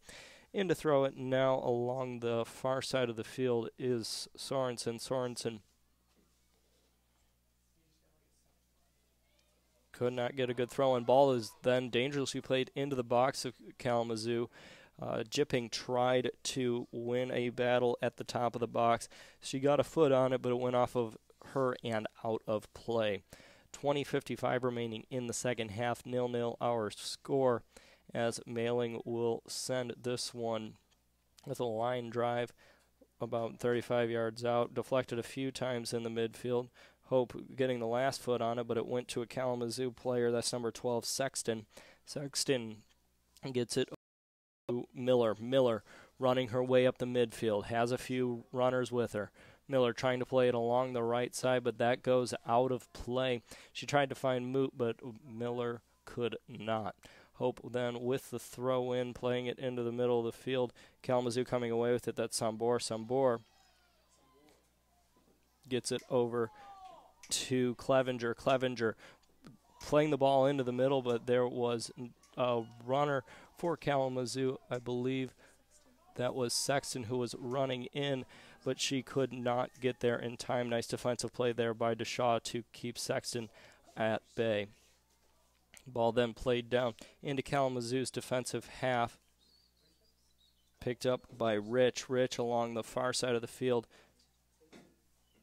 In to throw it now along the far side of the field is Sorensen. Sorensen could not get a good throw, and ball is then dangerously played into the box of Kalamazoo. Uh, Jipping tried to win a battle at the top of the box. She got a foot on it, but it went off of her and out of play. 20.55 remaining in the second half, nil nil our score as Mailing will send this one with a line drive about 35 yards out, deflected a few times in the midfield. Hope getting the last foot on it, but it went to a Kalamazoo player. That's number 12, Sexton. Sexton gets it to Miller. Miller running her way up the midfield, has a few runners with her. Miller trying to play it along the right side, but that goes out of play. She tried to find Moot, but Miller could not. Hope then with the throw in, playing it into the middle of the field. Kalamazoo coming away with it. That's Sambor. Sambor gets it over to Clevenger. Clevenger playing the ball into the middle, but there was a runner for Kalamazoo, I believe that was Sexton who was running in, but she could not get there in time. Nice defensive play there by Deshaw to keep Sexton at bay. Ball then played down into Kalamazoo's defensive half. Picked up by Rich. Rich along the far side of the field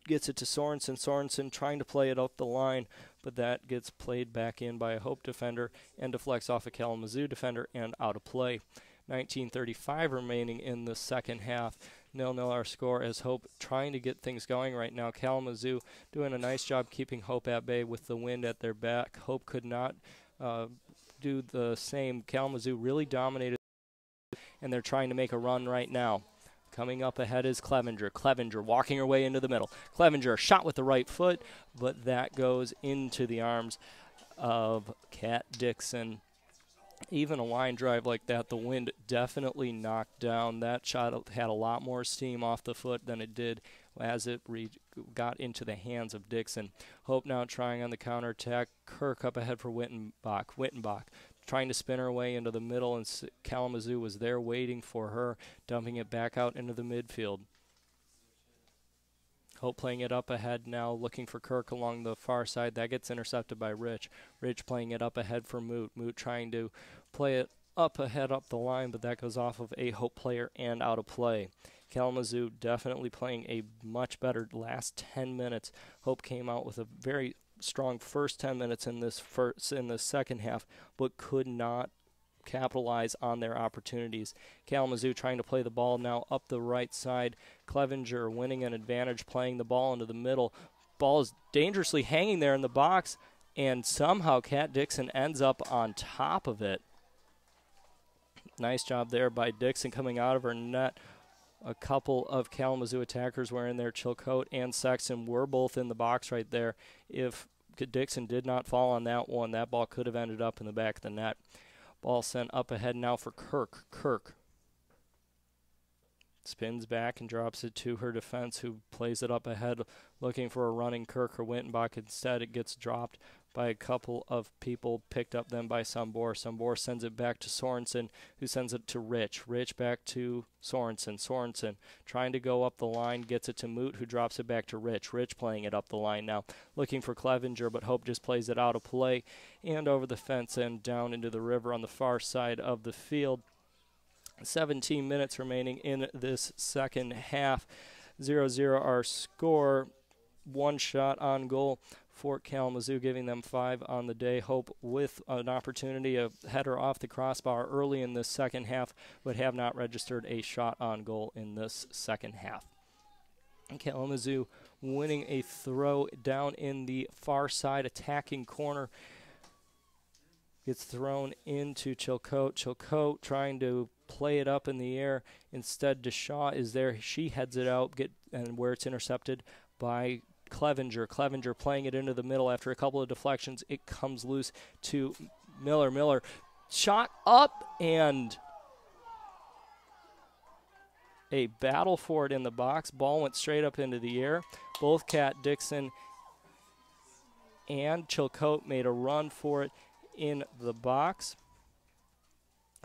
gets it to Sorensen. Sorensen trying to play it up the line, but that gets played back in by a Hope defender and deflects off a Kalamazoo defender and out of play. 1935 remaining in the second half. Nil nil our score as Hope trying to get things going right now. Kalamazoo doing a nice job keeping Hope at bay with the wind at their back. Hope could not uh, do the same. Kalamazoo really dominated, and they're trying to make a run right now. Coming up ahead is Clevenger. Clevenger walking her way into the middle. Clevenger shot with the right foot, but that goes into the arms of Kat Dixon. even a line drive like that, the wind definitely knocked down. That shot had a lot more steam off the foot than it did as it got into the hands of Dixon. Hope now trying on the counterattack. Kirk up ahead for Wittenbach. Wittenbach trying to spin her way into the middle, and Kalamazoo was there waiting for her, dumping it back out into the midfield. Hope playing it up ahead now, looking for Kirk along the far side. That gets intercepted by Rich. Rich playing it up ahead for Moot. Moot trying to play it up ahead up the line, but that goes off of a Hope player and out of play. Kalamazoo definitely playing a much better last 10 minutes. Hope came out with a very strong first 10 minutes in this first in the second half, but could not capitalize on their opportunities. Kalamazoo trying to play the ball now up the right side. Clevenger winning an advantage, playing the ball into the middle. Ball is dangerously hanging there in the box, and somehow Kat Dixon ends up on top of it. Nice job there by Dixon coming out of her net. A couple of Kalamazoo attackers were in there. Chilcote and Sexton were both in the box right there. If Dixon did not fall on that one, that ball could have ended up in the back of the net. Ball sent up ahead now for Kirk. Kirk spins back and drops it to her defense, who plays it up ahead, looking for a running Kirk or Wittenbach. Instead, it gets dropped by a couple of people, picked up then by Sambor. Sambor sends it back to Sorensen, who sends it to Rich. Rich back to Sorensen. Sorensen trying to go up the line, gets it to Moot, who drops it back to Rich. Rich playing it up the line now, looking for Clevenger, but Hope just plays it out of play and over the fence and down into the river on the far side of the field. 17 minutes remaining in this second half. 0 0 our score. One shot on goal Fort Kalamazoo, giving them five on the day. Hope with an opportunity, a header off the crossbar early in the second half, but have not registered a shot on goal in this second half. Kalamazoo winning a throw down in the far side attacking corner. Gets thrown into Chilcote. Chilcote trying to play it up in the air. Instead, Deshaw is there. She heads it out, get and where it's intercepted by Clevenger. Clevenger playing it into the middle after a couple of deflections. It comes loose to Miller. Miller shot up and a battle for it in the box. Ball went straight up into the air. Both Kat Dixon and Chilcote made a run for it in the box.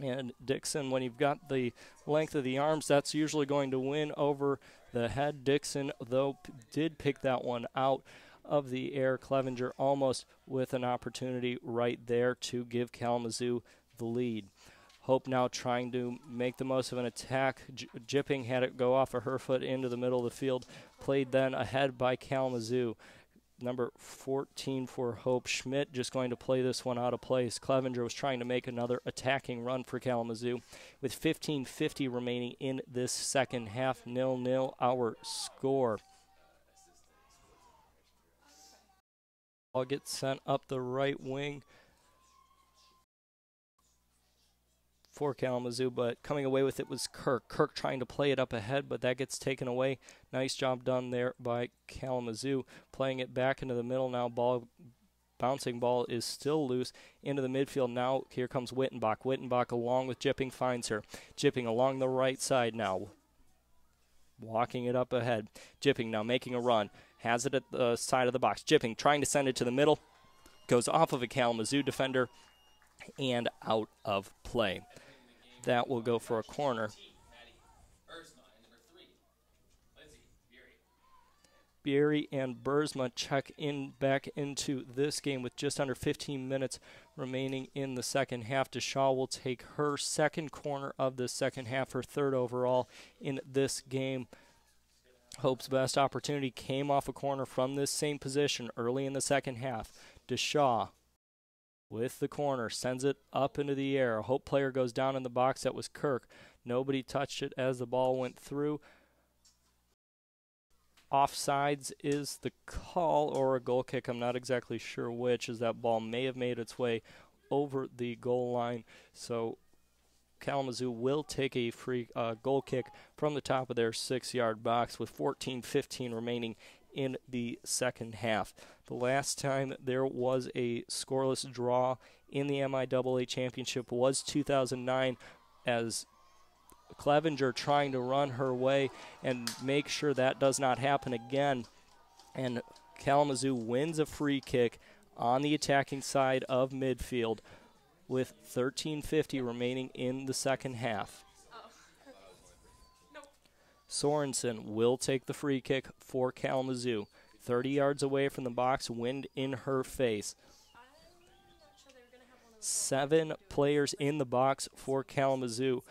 And Dixon, when you've got the length of the arms, that's usually going to win over the head. Dixon, though, did pick that one out of the air. Clevenger almost with an opportunity right there to give Kalamazoo the lead. Hope now trying to make the most of an attack. J- Jipping had it go off of her foot into the middle of the field. Played then ahead by Kalamazoo number 14 for Hope Schmidt just going to play this one out of place. Clevenger was trying to make another attacking run for Kalamazoo with 15:50 remaining in this second half. Nil nil our score. I'll get sent up the right wing for Kalamazoo, but coming away with it was Kirk. Kirk trying to play it up ahead, but that gets taken away. Nice job done there by Kalamazoo. Playing it back into the middle now. Ball bouncing ball is still loose into the midfield. Now here comes Wittenbach. Wittenbach along with Jipping finds her. Jipping along the right side now. Walking it up ahead. Jipping now making a run. Has it at the side of the box. Jipping trying to send it to the middle. Goes off of a Kalamazoo defender and out of play. That will go for a corner. Bieri. And Bursma check in back into this game with just under 15 minutes remaining in the second half. Deshaw will take her second corner of the second half, her third overall in this game. Hope's best opportunity came off a corner from this same position early in the second half. Deshaw with the corner sends it up into the air. A Hope player goes down in the box. That was Kirk. Nobody touched it as the ball went through. Offsides is the call or a goal kick. I'm not exactly sure which, as that ball may have made its way over the goal line. So Kalamazoo will take a free uh, goal kick from the top of their six yard box with 14 15 remaining in the second half. The last time there was a scoreless draw in the MIAA championship was 2009 as Clevenger trying to run her way and make sure that does not happen again. And Kalamazoo wins a free kick on the attacking side of midfield with 13.50 remaining in the second half. Oh. Sorensen will take the free kick for Kalamazoo. 30 yards away from the box, wind in her face. Seven players in the box for Kalamazoo.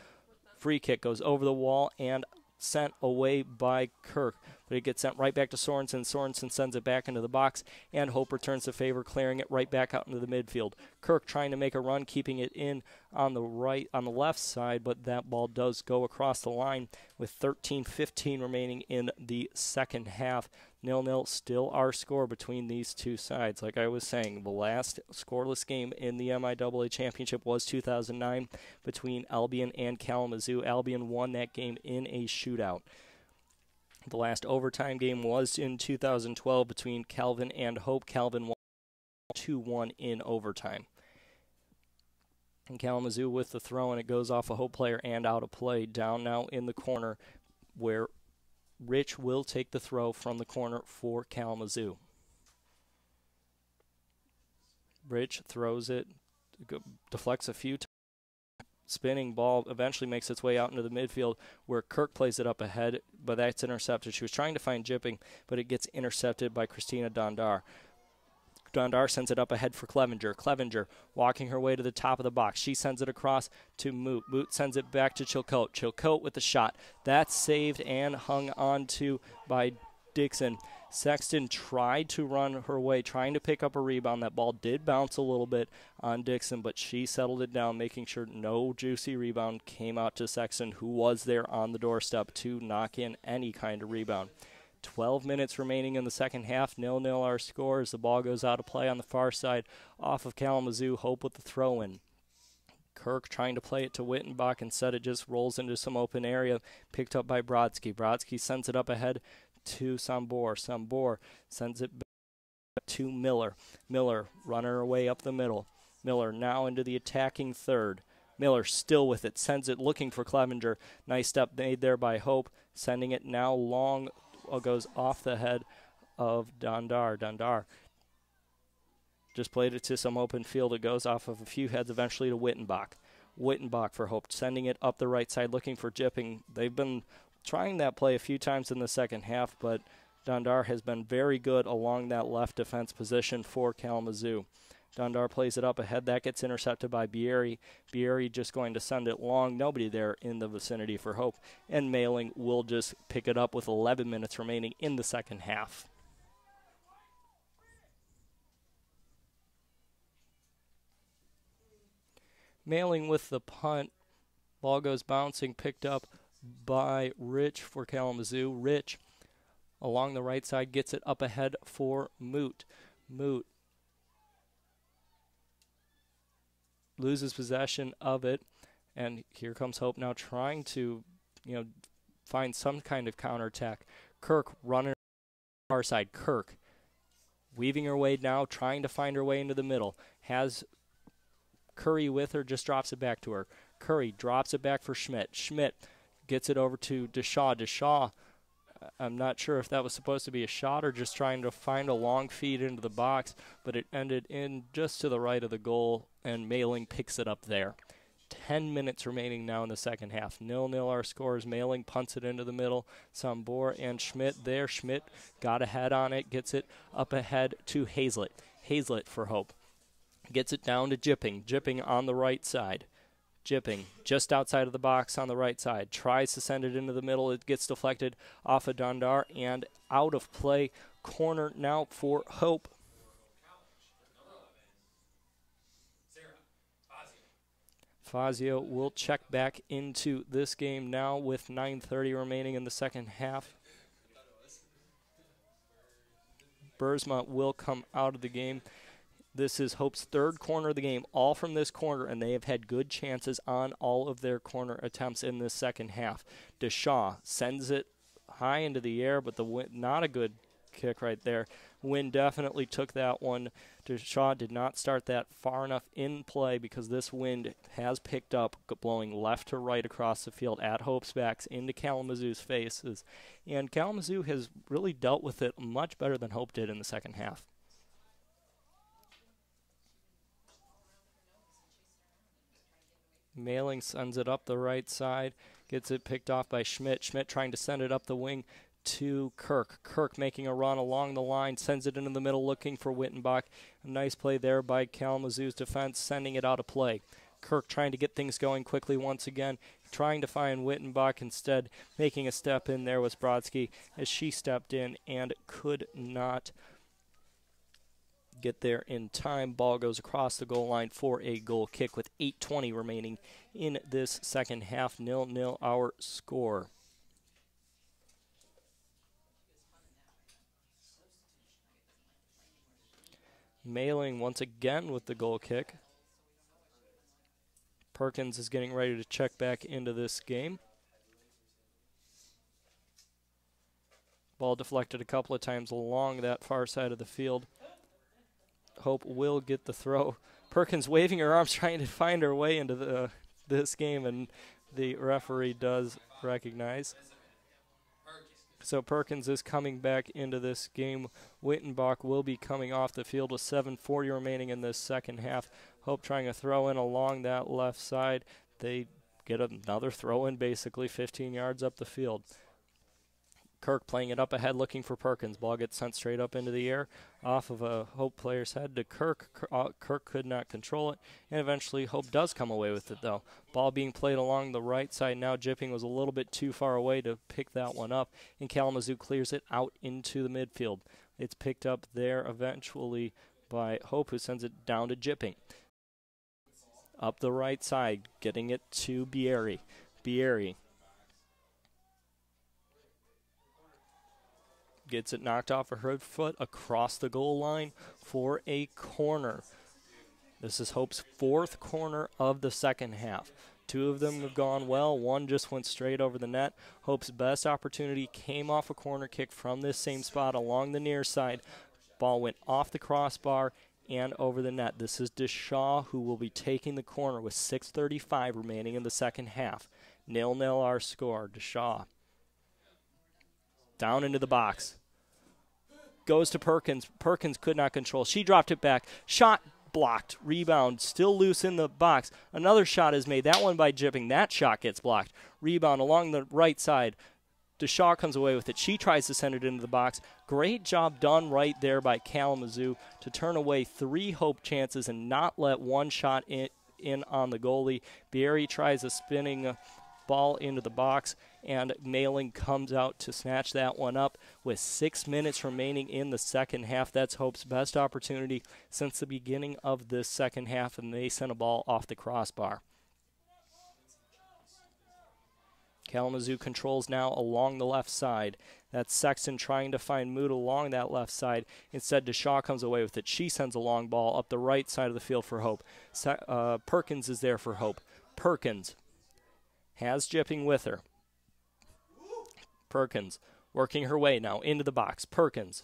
Free kick goes over the wall and sent away by Kirk, but it gets sent right back to Sorensen. Sorensen sends it back into the box, and Hope returns the favor, clearing it right back out into the midfield. Kirk trying to make a run, keeping it in on the right, on the left side, but that ball does go across the line with 13-15 remaining in the second half. Nil nil, still our score between these two sides. Like I was saying, the last scoreless game in the MIAA championship was 2009 between Albion and Kalamazoo. Albion won that game in a shootout. The last overtime game was in 2012 between Calvin and Hope. Calvin won 2 1 in overtime. And Kalamazoo with the throw, and it goes off a Hope player and out of play. Down now in the corner where Rich will take the throw from the corner for Kalamazoo. Rich throws it, deflects a few times. Spinning ball eventually makes its way out into the midfield where Kirk plays it up ahead, but that's intercepted. She was trying to find Jipping, but it gets intercepted by Christina Dondar. Dondar sends it up ahead for Clevenger. Clevenger walking her way to the top of the box. She sends it across to Moot. Moot sends it back to Chilcote. Chilcote with the shot. That's saved and hung on to by Dixon. Sexton tried to run her way, trying to pick up a rebound. That ball did bounce a little bit on Dixon, but she settled it down, making sure no juicy rebound came out to Sexton, who was there on the doorstep to knock in any kind of rebound. 12 minutes remaining in the second half. Nil nil our score as the ball goes out of play on the far side off of Kalamazoo. Hope with the throw in. Kirk trying to play it to Wittenbach. Instead, it just rolls into some open area, picked up by Brodsky. Brodsky sends it up ahead to Sambor. Sambor sends it back to Miller. Miller runner away up the middle. Miller now into the attacking third. Miller still with it, sends it looking for Clevenger. Nice step made there by Hope, sending it now long uh, goes off the head of Dondar. Dondar just played it to some open field. It goes off of a few heads eventually to Wittenbach. Wittenbach for Hope, sending it up the right side, looking for Jipping. They've been trying that play a few times in the second half, but Dondar has been very good along that left defense position for Kalamazoo. Dondar plays it up ahead. That gets intercepted by Bieri. Bieri just going to send it long. Nobody there in the vicinity for Hope. And Mailing will just pick it up with 11 minutes remaining in the second half. Mailing with the punt. Ball goes bouncing, picked up by Rich for Kalamazoo. Rich along the right side gets it up ahead for Moot. Moot loses possession of it, and here comes Hope now trying to, you know, find some kind of counterattack. Kirk running far side. Kirk weaving her way now, trying to find her way into the middle. Has Curry with her, just drops it back to her. Curry drops it back for Schmidt. Schmidt gets it over to Deshaw. Deshaw, I'm not sure if that was supposed to be a shot or just trying to find a long feed into the box, but it ended in just to the right of the goal, and Mailing picks it up there. 10 minutes remaining now in the second half. Nil nil our scores. Mailing punts it into the middle. Sambor and Schmidt there. Schmidt got a head on it, gets it up ahead to Hazlett. Hazlett for Hope. Gets it down to Jipping. Jipping on the right side. Jipping just outside of the box on the right side. Tries to send it into the middle. It gets deflected off of Dondar and out of play. Corner now for Hope. Fazio will check back into this game now with 9.30 remaining in the second half. Bursma will come out of the game. This is Hope's third corner of the game, all from this corner, and they have had good chances on all of their corner attempts in this second half. Deshaw sends it high into the air, but the not a good kick right there. Wind definitely took that one. Deshaw did not start that far enough in play because this wind has picked up, blowing left to right across the field at Hope's backs into Kalamazoo's faces. And Kalamazoo has really dealt with it much better than Hope did in the second half. Mailing sends it up the right side, gets it picked off by Schmidt. Schmidt trying to send it up the wing to Kirk. Kirk making a run along the line, sends it into the middle looking for Wittenbach. A nice play there by Kalamazoo's defense, sending it out of play. Kirk trying to get things going quickly once again, trying to find Wittenbach instead, making a step in there was Brodsky as she stepped in and could not get there in time. Ball goes across the goal line for a goal kick with 8:20 remaining in this second half. Nil nil our score. Mailing once again with the goal kick. Perkins is getting ready to check back into this game. Ball deflected a couple of times along that far side of the field. Hope will get the throw. Perkins waving her arms, trying to find her way into the uh, this game, and the referee does recognize. So Perkins is coming back into this game. Wittenbach will be coming off the field with 7:40 remaining in this second half. Hope trying to throw in along that left side. They get another throw in, basically 15 yards up the field. Kirk playing it up ahead, looking for Perkins. Ball gets sent straight up into the air, off of a Hope player's head to Kirk. Kirk, uh, could not control it, and eventually Hope does come away with it though. Ball being played along the right side now. Jipping was a little bit too far away to pick that one up, and Kalamazoo clears it out into the midfield. It's picked up there eventually by Hope, who sends it down to Jipping. Up the right side, getting it to Bieri. Bieri gets it knocked off of her foot across the goal line for a corner. This is Hope's fourth corner of the second half. Two of them have gone well. One just went straight over the net. Hope's best opportunity came off a corner kick from this same spot along the near side. Ball went off the crossbar and over the net. This is Deshaw who will be taking the corner with 6:35 remaining in the second half. Nil nil our score. Deshaw down into the box. Goes to Perkins. Perkins could not control. She dropped it back. Shot blocked. Rebound still loose in the box. Another shot is made. That one by Jipping. That shot gets blocked. Rebound along the right side. Deshaw comes away with it. She tries to send it into the box. Great job done right there by Kalamazoo to turn away three hope chances and not let one shot in, in on the goalie. Barry tries a spinning uh, ball into the box, and Mailing comes out to snatch that one up with six minutes remaining in the second half. That's Hope's best opportunity since the beginning of this second half, and they sent a ball off the crossbar. Kalamazoo controls now along the left side. That's Sexton trying to find Moot along that left side. Instead, Deshaw comes away with it. She sends a long ball up the right side of the field for Hope. Se- uh, Perkins is there for Hope. Perkins has Jipping with her. Perkins working her way now into the box. Perkins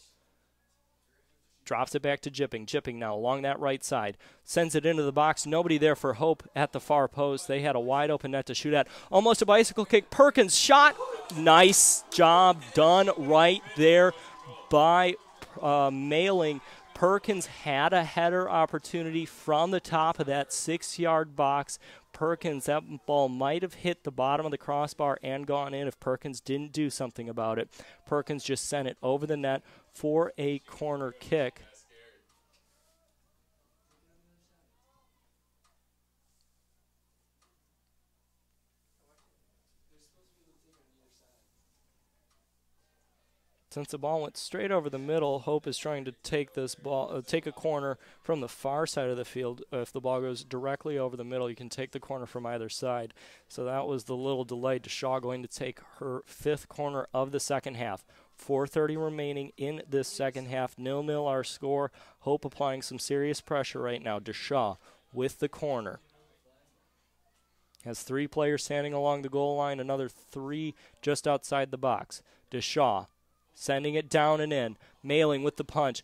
drops it back to Jipping. Jipping now along that right side. Sends it into the box. Nobody there for Hope at the far post. They had a wide open net to shoot at. Almost a bicycle kick. Perkins shot. Nice job done right there by uh, Mailing. Perkins had a header opportunity from the top of that six yard box. Perkins, that ball might have hit the bottom of the crossbar and gone in if Perkins didn't do something about it. Perkins just sent it over the net for a corner kick. Since the ball went straight over the middle, Hope is trying to take this ball, uh, take a corner from the far side of the field. Uh, if the ball goes directly over the middle, you can take the corner from either side. So that was the little delay. Shaw going to take her fifth corner of the second half. 4:30 remaining in this second half. Nil nil our score. Hope applying some serious pressure right now. Deshaw with the corner. Has three players standing along the goal line, another three just outside the box. Deshaw sending it down and in. Mailing with the punch.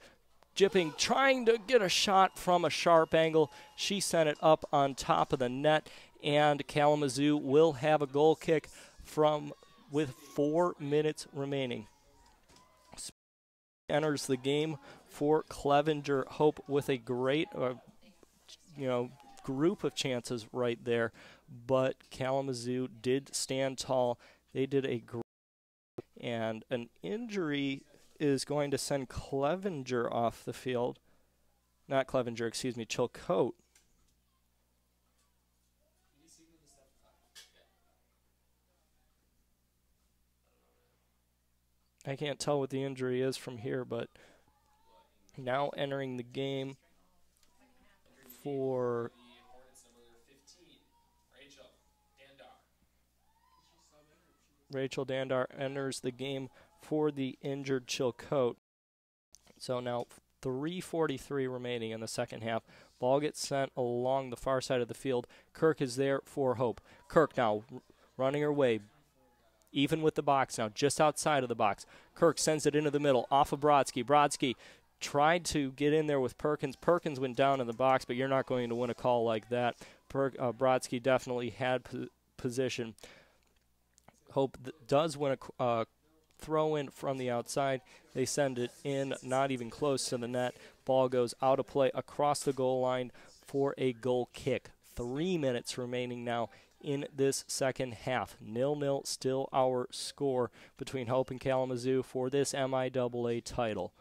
Jipping, trying to get a shot from a sharp angle. She sent it up on top of the net, and Kalamazoo will have a goal kick from with four minutes remaining. Enters the game for Clevenger Hope with a great, uh, you know, group of chances right there, but Kalamazoo did stand tall. They did a great, and an injury is going to send Clevenger off the field. Not Clevenger, excuse me, Chilcote. I can't tell what the injury is from here, but now entering the game for The Hornets number 15, Rachel Dandar. Rachel Dandar enters the game for the injured Chilcote. So now 3:43 remaining in the second half. Ball gets sent along the far side of the field. Kirk is there for Hope. Kirk now running her way, even with the box now, just outside of the box. Kirk sends it into the middle, off of Brodsky. Brodsky tried to get in there with Perkins. Perkins went down in the box, but you're not going to win a call like that. Per- uh, Brodsky definitely had po- position. Hope does win a uh, throw in from the outside. They send it in, not even close to the net. Ball goes out of play across the goal line for a goal kick. Three minutes remaining now in this second half. Nil nil still our score between Hope and Kalamazoo for this MIAA title.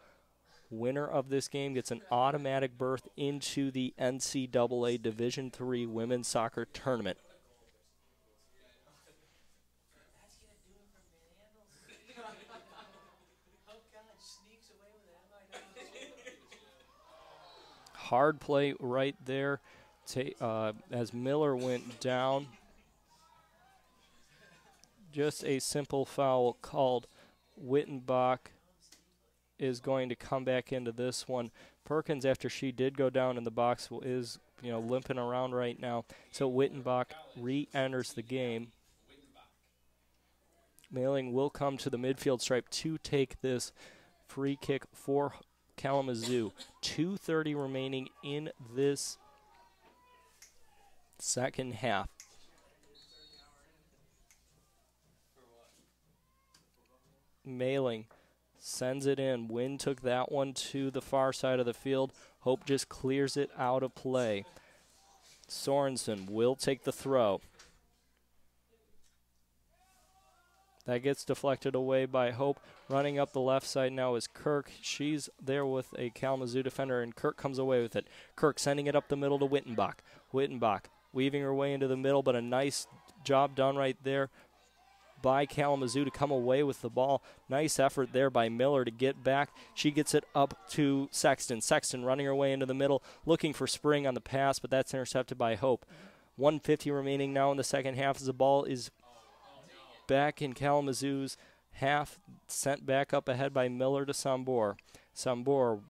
Winner of this game gets an automatic berth into the NCAA Division III Women's Soccer Tournament. Hard play right there uh, as Miller went down. Just a simple foul called. Wittenbach is going to come back into this one. Perkins, after she did go down in the box, is you know limping around right now. So Wittenbach re-enters the game. Mailing will come to the midfield stripe to take this free kick for Kalamazoo. 2:30 remaining in this second half. Mailing sends it in. Wynn took that one to the far side of the field. Hope just clears it out of play. Sorensen will take the throw. That gets deflected away by Hope. Running up the left side now is Kirk. She's there with a Kalamazoo defender, and Kirk comes away with it. Kirk sending it up the middle to Wittenbach. Wittenbach weaving her way into the middle, but a nice job done right there by Kalamazoo to come away with the ball. Nice effort there by Miller to get back. She gets it up to Sexton. Sexton running her way into the middle, looking for Spring on the pass, but that's intercepted by Hope. 150 remaining now in the second half as the ball is back in Kalamazoo's half, sent back up ahead by Miller to Sambor. Sambor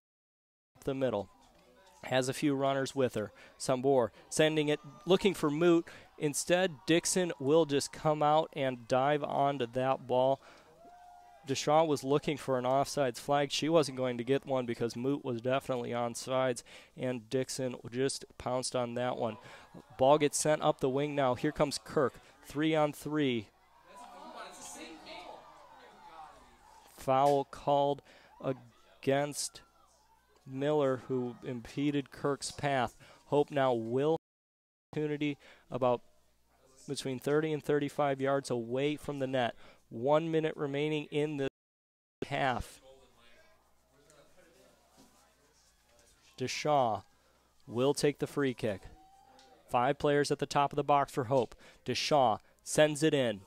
the middle. Has a few runners with her. Sambor sending it, looking for Moot. Instead, Dixon will just come out and dive onto that ball. Deshaw was looking for an offsides flag. She wasn't going to get one because Moot was definitely on sides, and Dixon just pounced on that one. Ball gets sent up the wing now. Here comes Kirk. Three on three. Foul called against Miller, who impeded Kirk's path. Hope now will opportunity about between 30 and 35 yards away from the net. One minute remaining in the half. Deshaw will take the free kick. Five players at the top of the box for Hope. Deshaw sends it in.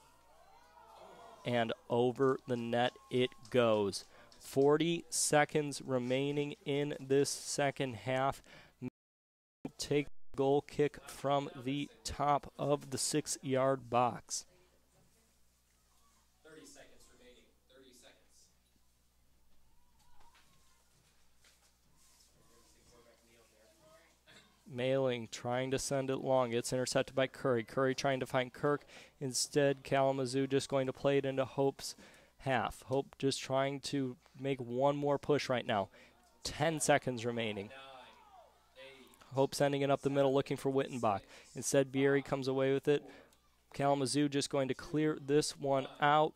And over the net it goes. 40 seconds remaining in this second half. Take goal kick from the top of the six yard box. 30 seconds remaining. 30 seconds. Mailing trying to send it long. It's intercepted by Curry. Curry trying to find Kirk. Instead, Kalamazoo just going to play it into Hope's half. Hope just trying to make one more push right now. 10 seconds remaining. Hope sending it up the middle looking for Wittenbach. Instead, Bieri comes away with it. Kalamazoo just going to clear this one out.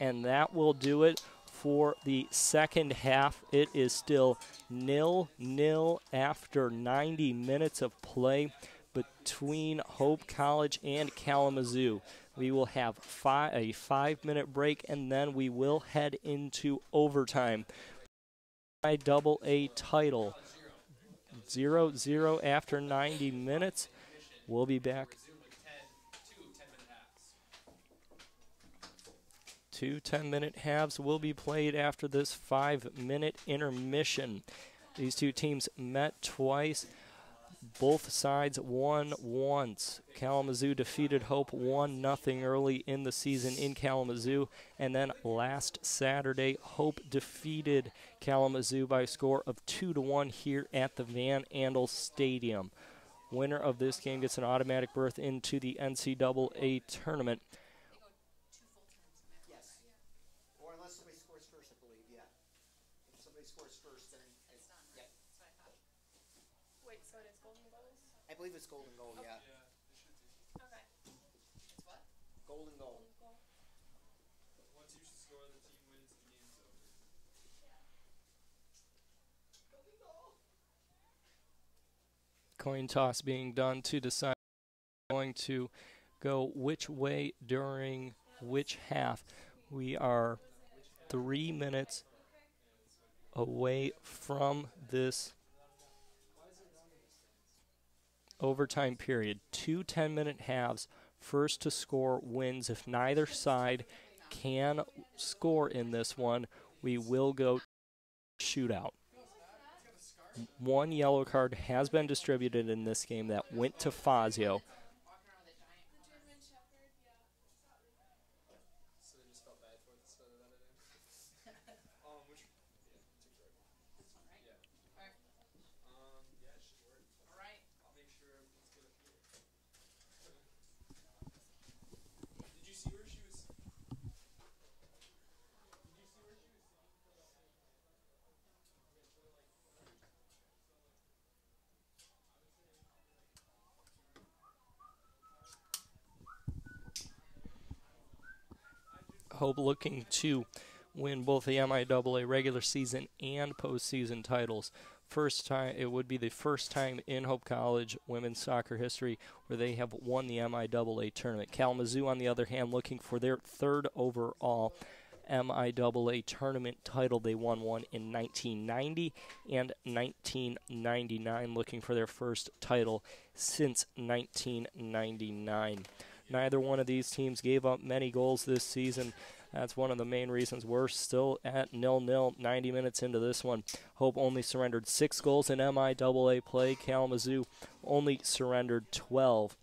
And that will do it for the second half. It is still nil nil after 90 minutes of play between Hope College and Kalamazoo. We will have fi- a five minute break and then we will head into overtime. I double A title 0 0 after 90 minutes. We'll be back. Two 10 minute halves will be played after this five minute intermission. These two teams met twice. Both sides won once. Kalamazoo defeated Hope 1 0 early in the season in Kalamazoo. And then last Saturday, Hope defeated Kalamazoo by a score of 2 to 1 here at the Van Andel Stadium. Winner of this game gets an automatic berth into the NCAA tournament. Yes. Or unless somebody scores first, I believe, yeah. If somebody scores first, then. It's not, Yeah, Wait, so it is golden goals? I believe it's golden goal, yeah. Okay. It's what? Golden goal. Once you score, the team wins, the game's over. Coin toss being done to decide going to go which way during which half. We are three minutes away from this overtime period. Two 10 minute halves. First to score wins. If neither side can score in this one, we will go shootout. One yellow card has been distributed in this game that went to Fazio. So they just felt bad for it instead of that in. um, which, yeah, two short. Yeah. Um, yeah, it should work. Alright. I'll make sure everything's good up here. Did you see where she was? Did you see where she was? Hope looking to win both the MIAA regular season and postseason titles. First time, it would be the first time in Hope College women's soccer history where they have won the MIAA tournament. Kalamazoo, on the other hand, looking for their third overall MIAA tournament title. They won one in 1990 and 1999, looking for their first title since 1999. Neither one of these teams gave up many goals this season. That's one of the main reasons we're still at nil nil 90 minutes into this one. Hope only surrendered six goals in MIAA play. Kalamazoo only surrendered 12.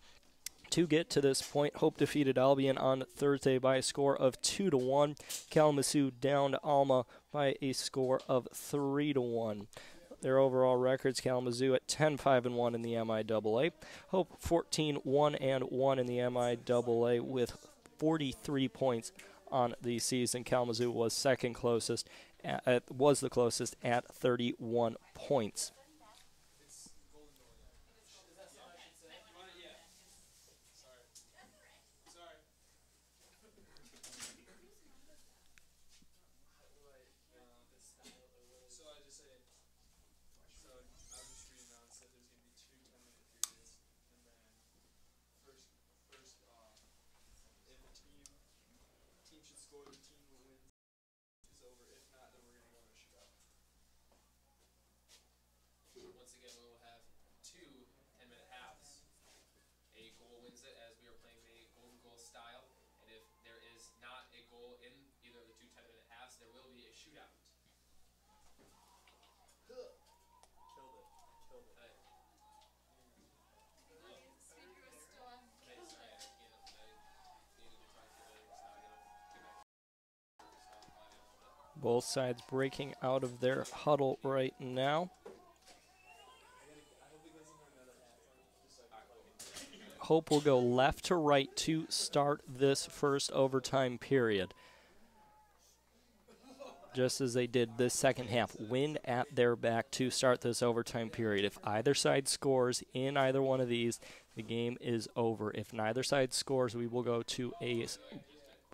To get to this point, Hope defeated Albion on Thursday by a score of two to one. Kalamazoo downed Alma by a score of three to one. Their overall records: Kalamazoo at 10-5 and 1 in the MIAA, Hope 14-1 and 1 in the MIAA with 43 points on the season. Kalamazoo was second closest, at- was the closest at 31 points. Sorry. So I just say, so I was just reading now and said there's gonna be two ten minute periods, and then first, first, uh, if a team, team should score, the team who wins is over. If not, then we're gonna go in a shootout. Once again, we will have two 10 minute halves. A goal wins it as we are playing the golden goal style. And if there is not a goal in either of the two 10 minute halves, there will be a shootout. Killed it. Killed it. Hey, hey, sorry, I can't. I needed to try to get it. So I gotta get back. Both sides breaking out of their huddle right now. Hope will go left to right to start this first overtime period. just as they did this second half, win at their back to start this overtime period. If either side scores in either one of these, the game is over. If neither side scores, we will go to a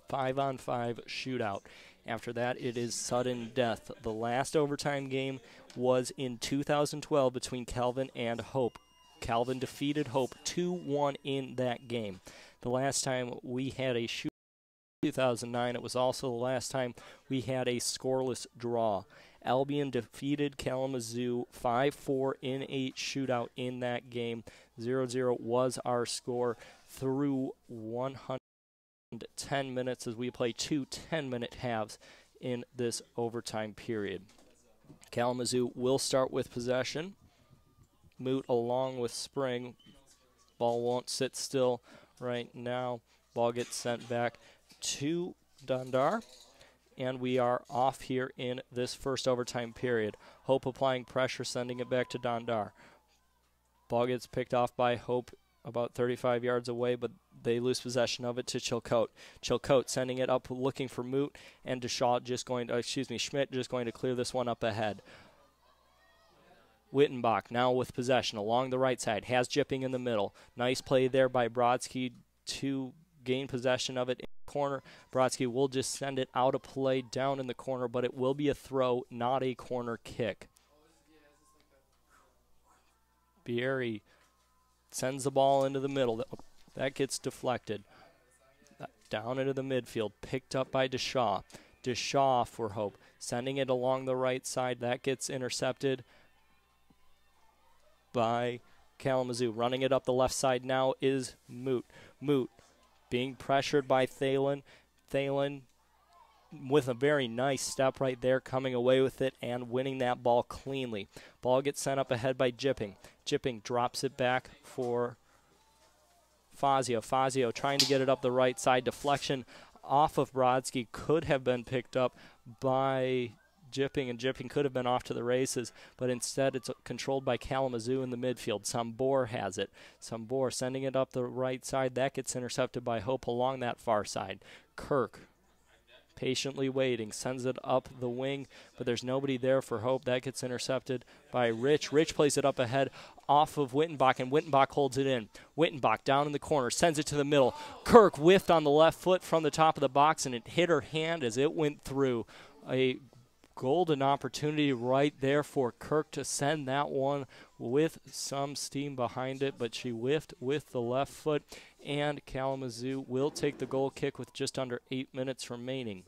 five on five shootout. After that, it is sudden death. The last overtime game was in 2012 between Calvin and Hope. Calvin defeated Hope 2 1 in that game. The last time we had a shoot 2009, it was also the last time we had a scoreless draw. Albion defeated Kalamazoo 5 4 in a shootout in that game. 0 0 was our score through 110 minutes as we play two 10 minute halves in this overtime period. Kalamazoo will start with possession. Moot along with Spring. Ball won't sit still right now. Ball gets sent back to Dundar. And we are off here in this first overtime period. Hope applying pressure, sending it back to Dondar. Ball gets picked off by Hope about 35 yards away, but they lose possession of it to Chilcote. Chilcote sending it up, looking for Moot, and Deshaw just going to, excuse me, Schmidt just going to clear this one up ahead. Wittenbach now with possession along the right side, has Jipping in the middle. Nice play there by Brodsky to gain possession of it in the corner. Brodsky will just send it out of play down in the corner, but it will be a throw, not a corner kick. Bieri sends the ball into the middle. That, that gets deflected. Uh, Down into the midfield, picked up by Deshaw. Deshaw for Hope, sending it along the right side. That gets intercepted by Kalamazoo. Running it up the left side now is Moot. Moot being pressured by Thalen. Thalen with a very nice step right there, coming away with it and winning that ball cleanly. Ball gets sent up ahead by Jipping. Jipping drops it back for Fazio. Fazio trying to get it up the right side. Deflection off of Brodsky could have been picked up by Jipping, and Jipping could have been off to the races, but instead it's controlled by Kalamazoo in the midfield. Sambor has it. Sambor sending it up the right side. That gets intercepted by Hope along that far side. Kirk patiently waiting, sends it up the wing, but there's nobody there for Hope. That gets intercepted by Rich. Rich plays it up ahead off of Wittenbach, and Wittenbach holds it in. Wittenbach down in the corner, sends it to the middle. Kirk whiffed on the left foot from the top of the box, and it hit her hand as it went through. A golden opportunity right there for Kirk to send that one with some steam behind it, but she whiffed with the left foot, and Kalamazoo will take the goal kick with just under eight minutes remaining.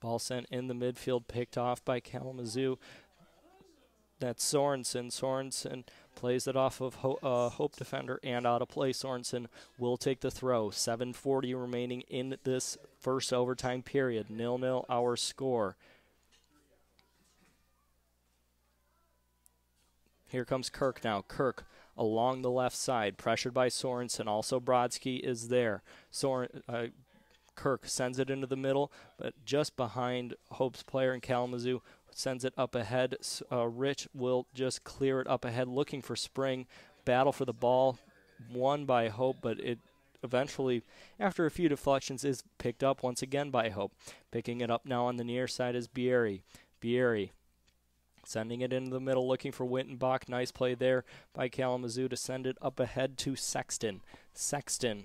Ball sent in the midfield, picked off by Kalamazoo. That's Sorensen. Sorensen plays it off of Ho- uh, Hope defender and out of play. Sorensen will take the throw. 7:40 remaining in this first overtime period. Nil nil our score. Here comes Kirk now. Kirk along the left side, pressured by Sorensen. Also Brodsky is there. Soren, uh, Kirk sends it into the middle, but just behind Hope's player in Kalamazoo sends it up ahead. Uh, Rich will just clear it up ahead, looking for Spring. Battle for the ball, won by Hope, but it eventually, after a few deflections, is picked up once again by Hope. Picking it up now on the near side is Bieri. Bieri sending it into the middle, looking for Wittenbach. Nice play there by Kalamazoo to send it up ahead to Sexton. Sexton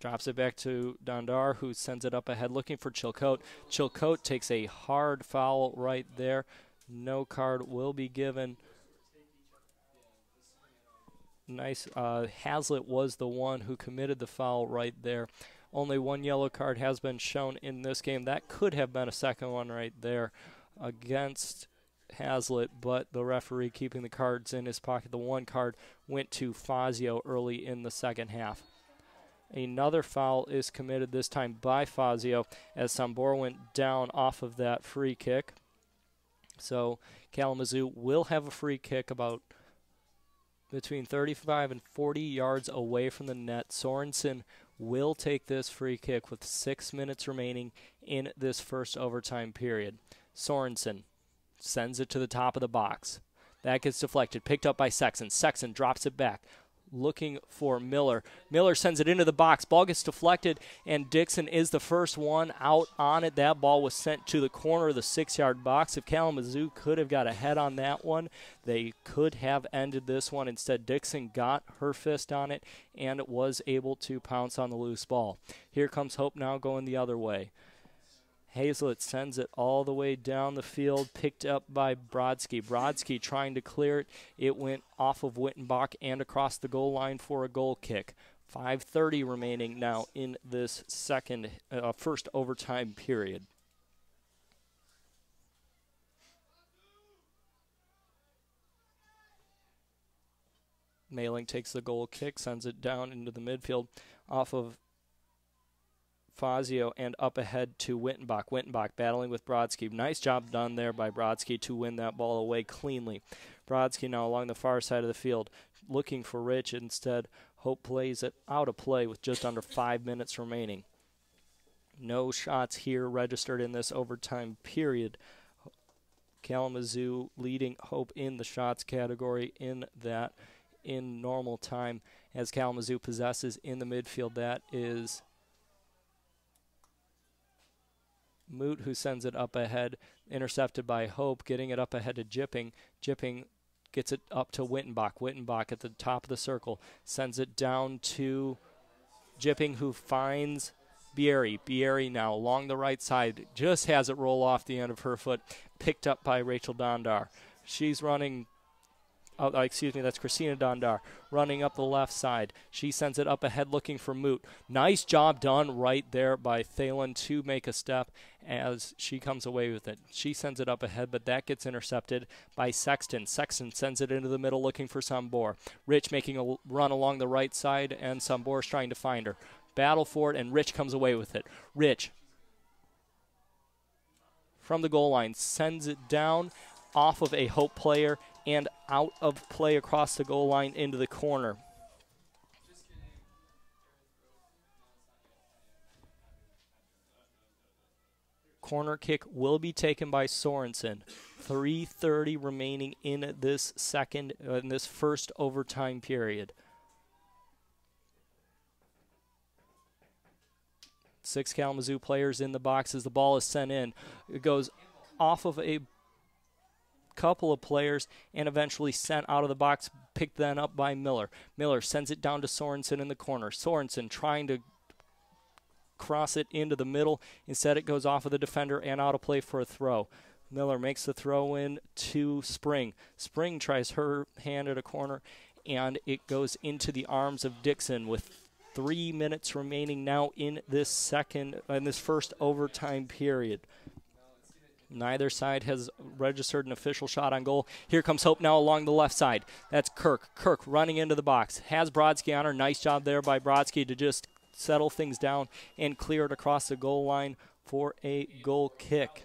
drops it back to Dondar, who sends it up ahead, looking for Chilcote. Chilcote takes a hard foul right there. No card will be given. Nice. Uh, Hazlitt was the one who committed the foul right there. Only one yellow card has been shown in this game. That could have been a second one right there against Hazlitt, but the referee keeping the cards in his pocket. The one card went to Fazio early in the second half. Another foul is committed this time by Fazio as Sambor went down off of that free kick. So Kalamazoo will have a free kick about between 35 and 40 yards away from the net. Sorensen will take this free kick with six minutes remaining in this first overtime period. Sorensen sends it to the top of the box. That gets deflected, picked up by Sexton. Sexton drops it back, looking for Miller. Miller sends it into the box. Ball gets deflected, and Dixon is the first one out on it. That ball was sent to the corner of the six yard box. If Kalamazoo could have got ahead on that one, they could have ended this one. Instead, Dixon got her fist on it and was able to pounce on the loose ball. Here comes Hope now going the other way. Hazlett sends it all the way down the field, picked up by Brodsky. Brodsky trying to clear it. It went off of Wittenbach and across the goal line for a goal kick. 5:30 remaining now in this second, uh, first overtime period. Mailing takes the goal kick, sends it down into the midfield off of Fazio and up ahead to Wittenbach. Wittenbach battling with Brodsky. Nice job done there by Brodsky to win that ball away cleanly. Brodsky now along the far side of the field looking for Rich. Instead, Hope plays it out of play with just under five minutes remaining. No shots here registered in this overtime period. Kalamazoo leading Hope in the shots category in that in normal time as Kalamazoo possesses in the midfield. That is Moot who sends it up ahead, intercepted by Hope, getting it up ahead to Jipping. Jipping gets it up to Wittenbach. Wittenbach at the top of the circle sends it down to Jipping, who finds Bieri. Bieri now along the right side just has it roll off the end of her foot, picked up by Rachel Dondar. She's running uh, excuse me, that's Christina Dondar running up the left side. She sends it up ahead looking for Moot. Nice job done right there by Thalen to make a step as she comes away with it. She sends it up ahead, but that gets intercepted by Sexton. Sexton sends it into the middle looking for Sambor. Rich making a run along the right side, and Sambor's trying to find her. Battle for it, and Rich comes away with it. Rich from the goal line sends it down off of a Hope player and out of play across the goal line into the corner. Corner kick will be taken by Sorensen. 3:30 remaining in this second uh, in this first overtime period. Six Kalamazoo players in the box as the ball is sent in. It goes off of a couple of players and eventually sent out of the box, picked then up by Miller. Miller sends it down to Sorensen in the corner. Sorensen trying to cross it into the middle. Instead, it goes off of the defender and out of play for a throw. Miller makes the throw in to Spring. Spring tries her hand at a corner, and it goes into the arms of Dixon with three minutes remaining now in this second in this first overtime period. Neither side has registered an official shot on goal. Here comes Hope now along the left side. That's Kirk. Kirk running into the box. Has Brodsky on her. Nice job there by Brodsky to just settle things down and clear it across the goal line for a goal kick.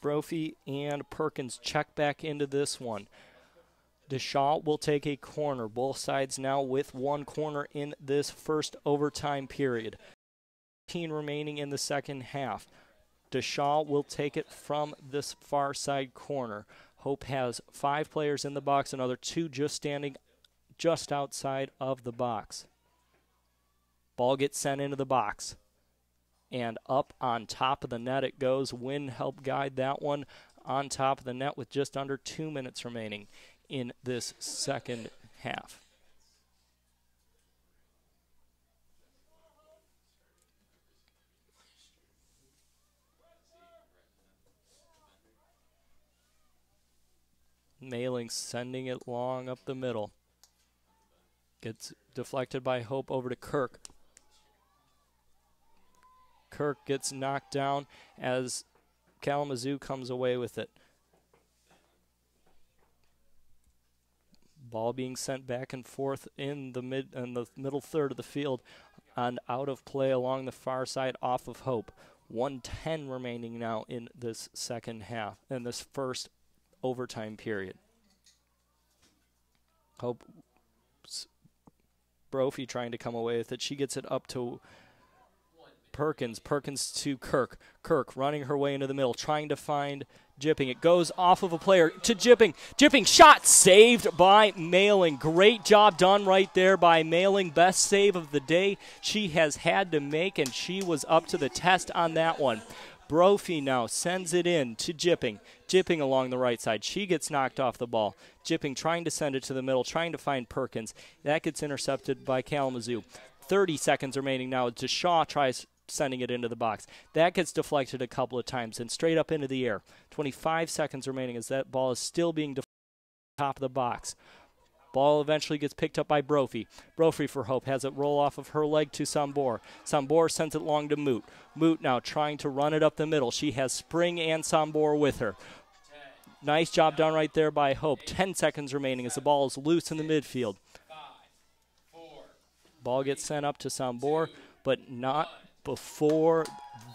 Brophy and Perkins check back into this one. Deshaw will take a corner. Both sides now with one corner in this first overtime period. 15 remaining in the second half. Deshaw will take it from this far side corner. Hope has five players in the box, another two just standing just outside of the box. Ball gets sent into the box. And up on top of the net it goes. Win help guide that one on top of the net with just under two minutes remaining in this second half. Mailing sending it long up the middle. Gets deflected by Hope over to Kirk. Kirk gets knocked down as Kalamazoo comes away with it. Ball being sent back and forth in the mid in the middle third of the field and out of play along the far side off of Hope. 110 remaining now in this second half, in this first overtime period. Hope Brophy trying to come away with it. She gets it up to Perkins. Perkins to Kirk. Kirk running her way into the middle, trying to find Jipping. It goes off of a player to Jipping. Jipping shot saved by Mailing. Great job done right there by Mailing. Best save of the day she has had to make, and she was up to the test on that one. Brophy now sends it in to Jipping. Jipping along the right side. She gets knocked off the ball. Jipping trying to send it to the middle, trying to find Perkins. That gets intercepted by Kalamazoo. 30 seconds remaining now. DeShaw tries sending it into the box. That gets deflected a couple of times and straight up into the air. 25 seconds remaining as that ball is still being deflected top of the box. Ball eventually gets picked up by Brophy. Brophy for Hope has it roll off of her leg to Sambor. Sambor sends it long to Moot. Moot now trying to run it up the middle. She has Spring and Sambor with her. Nice job done right there by Hope. 10 seconds remaining as the ball is loose in the midfield. Ball gets sent up to Sambor, but not before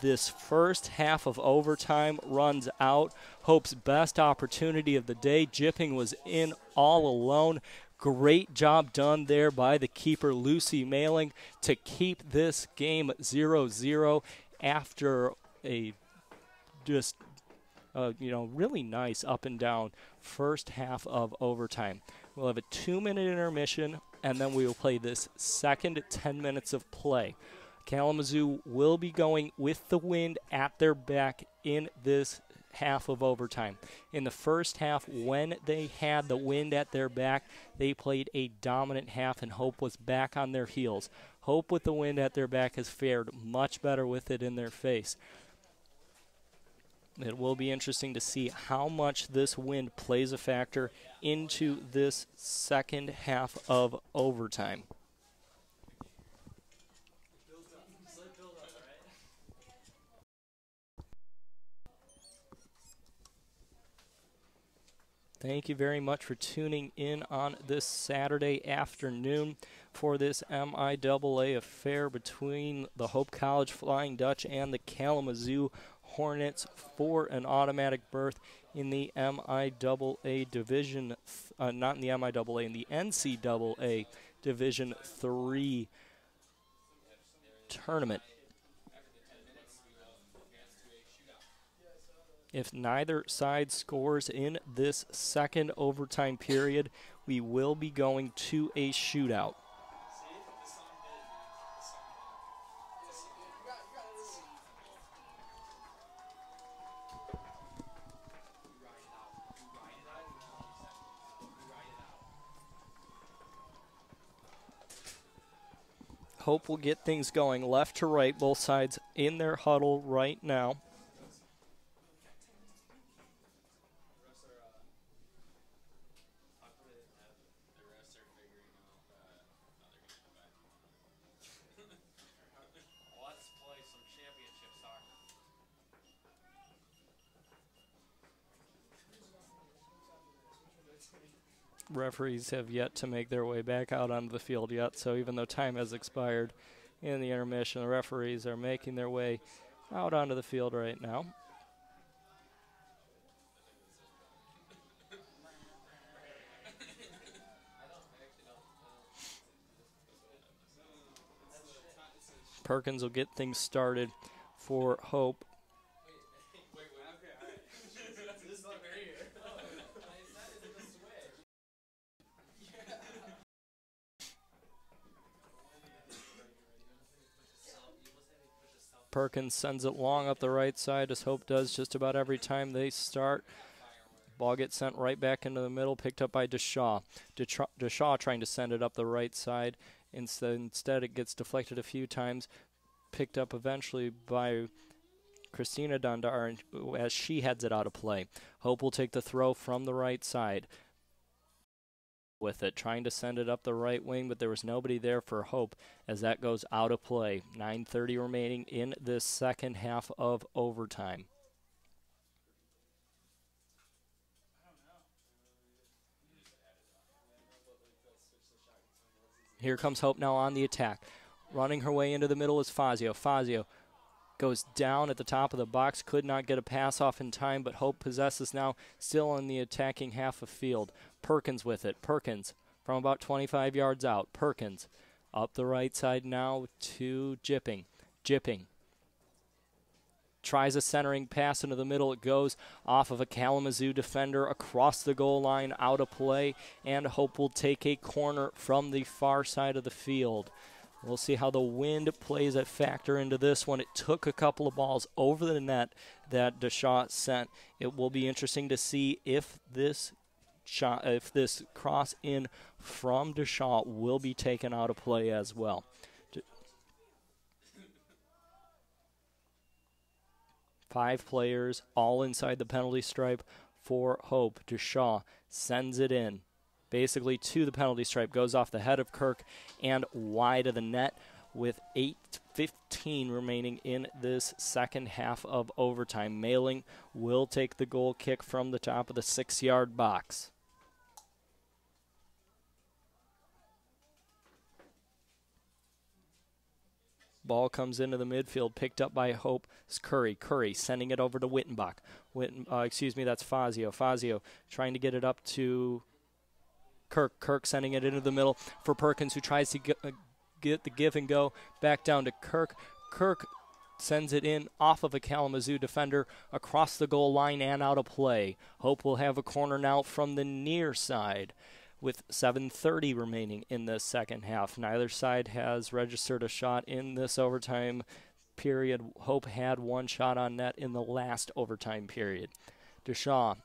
this first half of overtime runs out. Hope's best opportunity of the day. Jipping was in all alone. Great job done there by the keeper, Lucy Mailing, to keep this game 0 0 after a just, uh, you know, really nice up and down first half of overtime. We'll have a two minute intermission, and then we will play this second 10 minutes of play. Kalamazoo will be going with the wind at their back in this half of overtime. In the first half, when they had the wind at their back, they played a dominant half, and Hope was back on their heels. Hope, with the wind at their back, has fared much better with it in their face. It will be interesting to see how much this wind plays a factor into this second half of overtime. Thank you very much for tuning in on this Saturday afternoon for this MIAA affair between the Hope College Flying Dutch and the Kalamazoo Hornets for an automatic berth in the MIAA Division, uh, not in the MIAA, in the NCAA Division 3 tournament. If neither side scores in this second overtime period, we will be going to a shootout. Hope will get things going left to right, both sides in their huddle right now. Referees have yet to make their way back out onto the field yet. So even though time has expired in the intermission, the referees are making their way out onto the field right now. Perkins will get things started for Hope. Perkins sends it long up the right side, as Hope does just about every time they start. Ball gets sent right back into the middle, picked up by Deshaw. Deshaw trying to send it up the right side. Instead, it gets deflected a few times, picked up eventually by Christina Dundar as she heads it out of play. Hope will take the throw from the right side with it, trying to send it up the right wing, but there was nobody there for Hope as that goes out of play. 9:30 remaining in this second half of overtime. Here comes Hope now on the attack. Running her way into the middle is Fazio. Fazio goes down at the top of the box, could not get a pass off in time, but Hope possesses now, still in the attacking half of field. Perkins with it. Perkins from about 25 yards out. Perkins up the right side now to Jipping. Jipping tries a centering pass into the middle. It goes off of a Kalamazoo defender across the goal line, out of play, and Hope will take a corner from the far side of the field. We'll see how the wind plays a factor into this one. It took a couple of balls over the net that Deshaw sent. It will be interesting to see if this shot, if this cross in from Deshaw will be taken out of play as well. Five players, all inside the penalty stripe for Hope. Deshaw sends it in basically to the penalty stripe, goes off the head of Kirk and wide of the net with 8.15 remaining in this second half of overtime. Mailing will take the goal kick from the top of the six yard box. Ball comes into the midfield, picked up by Hope Curry. Curry sending it over to Wittenbach. Witten, uh, excuse me, that's Fazio. Fazio trying to get it up to Kirk. Kirk sending it into the middle for Perkins, who tries to get, uh, get the give and go back down to Kirk. Kirk sends it in off of a Kalamazoo defender across the goal line and out of play. Hope will have a corner now from the near side with 7.30 remaining in the second half. Neither side has registered a shot in this overtime period. Hope had one shot on net in the last overtime period. Deshaw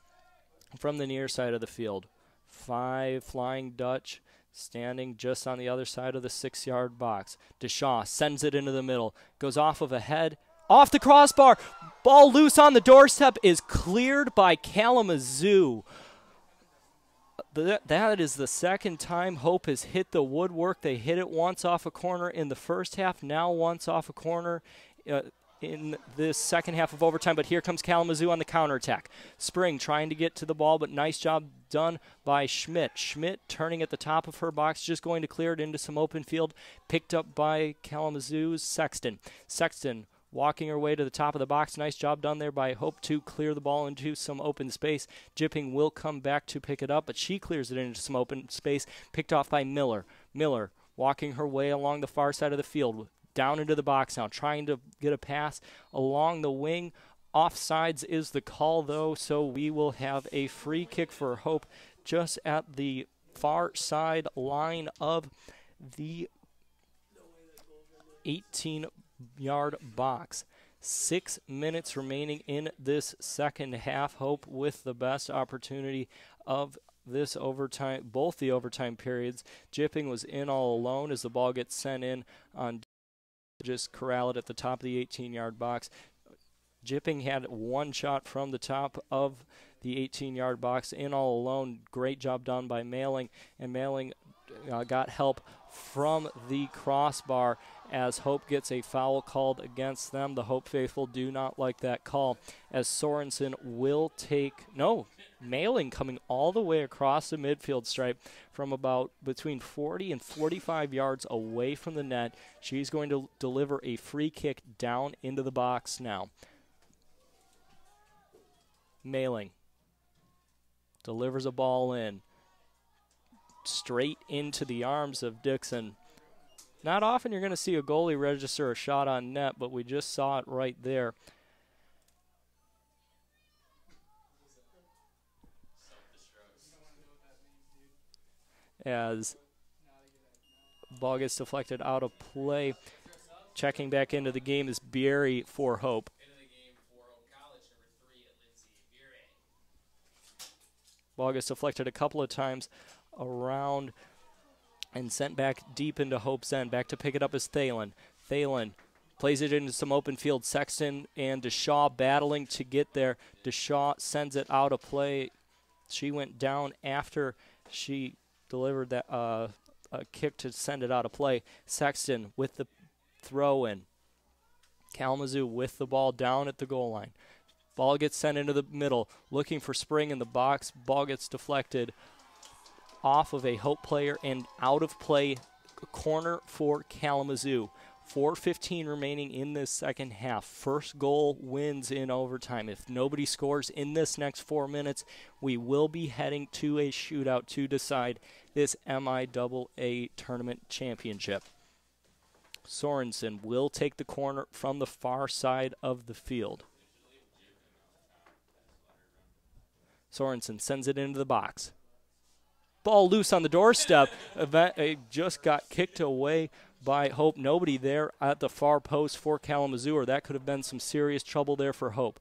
from the near side of the field. Five flying Dutch standing just on the other side of the six yard box. Deshaw sends it into the middle, goes off of a head, off the crossbar. Ball loose on the doorstep is cleared by Kalamazoo. That is the second time Hope has hit the woodwork. They hit it once off a corner in the first half, now once off a corner uh, in this second half of overtime. But here comes Kalamazoo on the counterattack. Spring trying to get to the ball, but nice job done by Schmidt. Schmidt turning at the top of her box, just going to clear it into some open field, picked up by Kalamazoo's Sexton. Sexton walking her way to the top of the box. Nice job done there by Hope to clear the ball into some open space. Jipping will come back to pick it up, but she clears it into some open space, picked off by Miller. Miller walking her way along the far side of the field, down into the box now, trying to get a pass along the wing. Offsides is the call, though, so we will have a free kick for Hope just at the far side line of the 18 yard box. Six minutes remaining in this second half. Hope with the best opportunity of this overtime, both the overtime periods. Jipping was in all alone as the ball gets sent in on just corral it at the top of the 18 yard box. Jipping had one shot from the top of the 18 yard box in all alone. Great job done by Mailing, and Mailing uh, got help from the crossbar as Hope gets a foul called against them. The Hope faithful do not like that call as Sorensen will take no mailing coming all the way across the midfield stripe from about between 40 and 45 yards away from the net. She's going to deliver a free kick down into the box now. Mailing delivers a ball in straight into the arms of Dixon. Not often you're going to see a goalie register a shot on net, but we just saw it right there. As ball gets deflected out of play. Checking back into the game is Bieri for Hope. Ball gets deflected a couple of times around and sent back deep into Hope's end. Back to pick it up is Thalen. Thalen plays it into some open field. Sexton and Deshaw battling to get there. Deshaw sends it out of play. She went down after she delivered that uh, a kick to send it out of play. Sexton with the throw in. Kalamazoo with the ball down at the goal line. Ball gets sent into the middle, looking for Spring in the box. Ball gets deflected off of a Hope player and out of play corner for Kalamazoo. 4.15 remaining in this second half. First goal wins in overtime. If nobody scores in this next four minutes, we will be heading to a shootout to decide this MIAA tournament championship. Sorensen will take the corner from the far side of the field. Sorensen sends it into the box. Ball loose on the doorstep. Event, it just got kicked away by Hope. Nobody there at the far post for Kalamazoo, or that could have been some serious trouble there for Hope.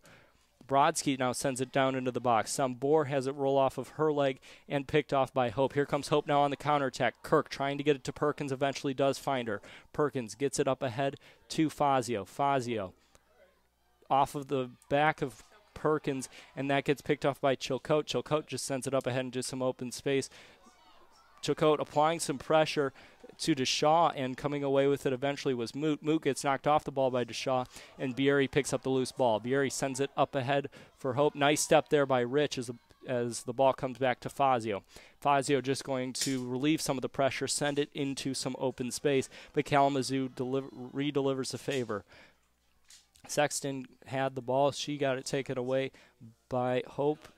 Brodsky now sends it down into the box. Sambor has it roll off of her leg and picked off by Hope. Here comes Hope now on the counterattack. Kirk trying to get it to Perkins, eventually does find her. Perkins gets it up ahead to Fazio. Fazio off of the back of Perkins, and that gets picked off by Chilcote. Chilcote just sends it up ahead into some open space. Chilcote applying some pressure to Deshaw and coming away with it eventually was Moot. Moot gets knocked off the ball by Deshaw, and Bieri picks up the loose ball. Bieri sends it up ahead for Hope. Nice step there by Rich as the, as the ball comes back to Fazio. Fazio just going to relieve some of the pressure, send it into some open space, but Kalamazoo deliver, re-delivers a favor. Sexton had the ball. She got it taken away by Hope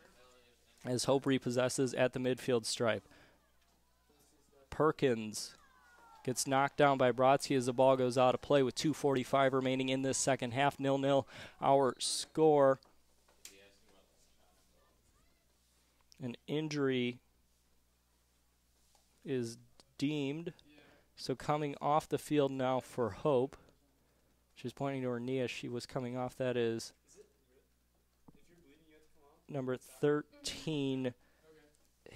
as Hope repossesses at the midfield stripe. Perkins gets knocked down by Brodsky as the ball goes out of play with 2.45 remaining in this second half. Nil nil. Our score. An injury is deemed. So coming off the field now for Hope. She's pointing to her knee as she was coming off. That is number 13,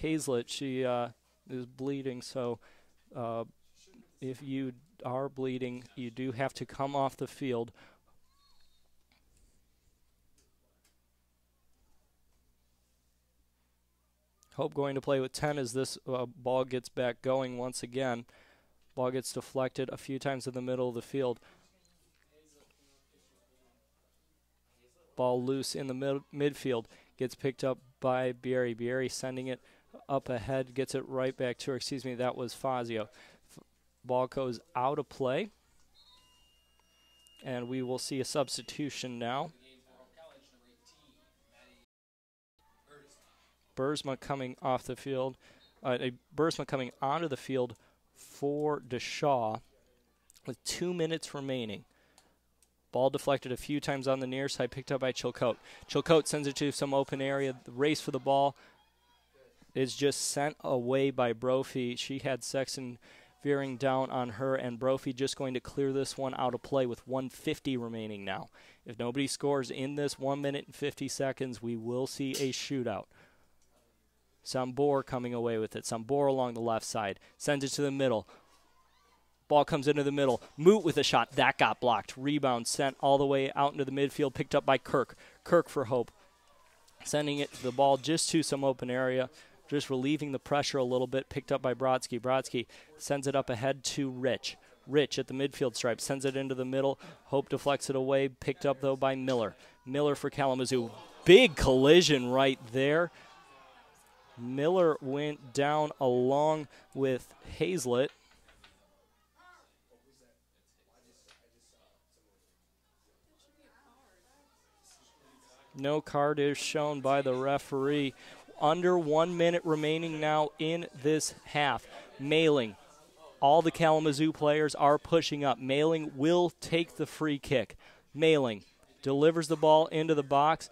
Hazlet. She uh, is bleeding, so uh, if you are bleeding, you do have to come off the field. Hope going to play with 10 as this uh, ball gets back going once again. Ball gets deflected a few times in the middle of the field. Ball loose in the mid- midfield. Gets picked up by Bieri. Bieri sending it up ahead. Gets it right back to her. Excuse me, that was Fazio. Ball goes out of play. And we will see a substitution now. Bursma coming off the field. Uh, Bursma coming onto the field for Deshaw with two minutes remaining. Ball deflected a few times on the near side, picked up by Chilcote. Chilcote sends it to some open area. The race for the ball is just sent away by Brophy. She had Sexton veering down on her, and Brophy just going to clear this one out of play with 150 remaining now. If nobody scores in this 1 minute and 50 seconds, we will see a shootout. Sambor coming away with it. Sambor along the left side. Sends it to the middle. Ball comes into the middle. Moot with a shot. That got blocked. Rebound sent all the way out into the midfield. Picked up by Kirk. Kirk for Hope. Sending it to the ball just to some open area. Just relieving the pressure a little bit. Picked up by Brodsky. Brodsky sends it up ahead to Rich. Rich at the midfield stripe. Sends it into the middle. Hope deflects it away. Picked up, though, by Miller. Miller for Kalamazoo. Big collision right there. Miller went down along with Hazlett. No card is shown by the referee. Under one minute remaining now in this half. Mailing. All the Kalamazoo players are pushing up. Mailing will take the free kick. Mailing delivers the ball into the box,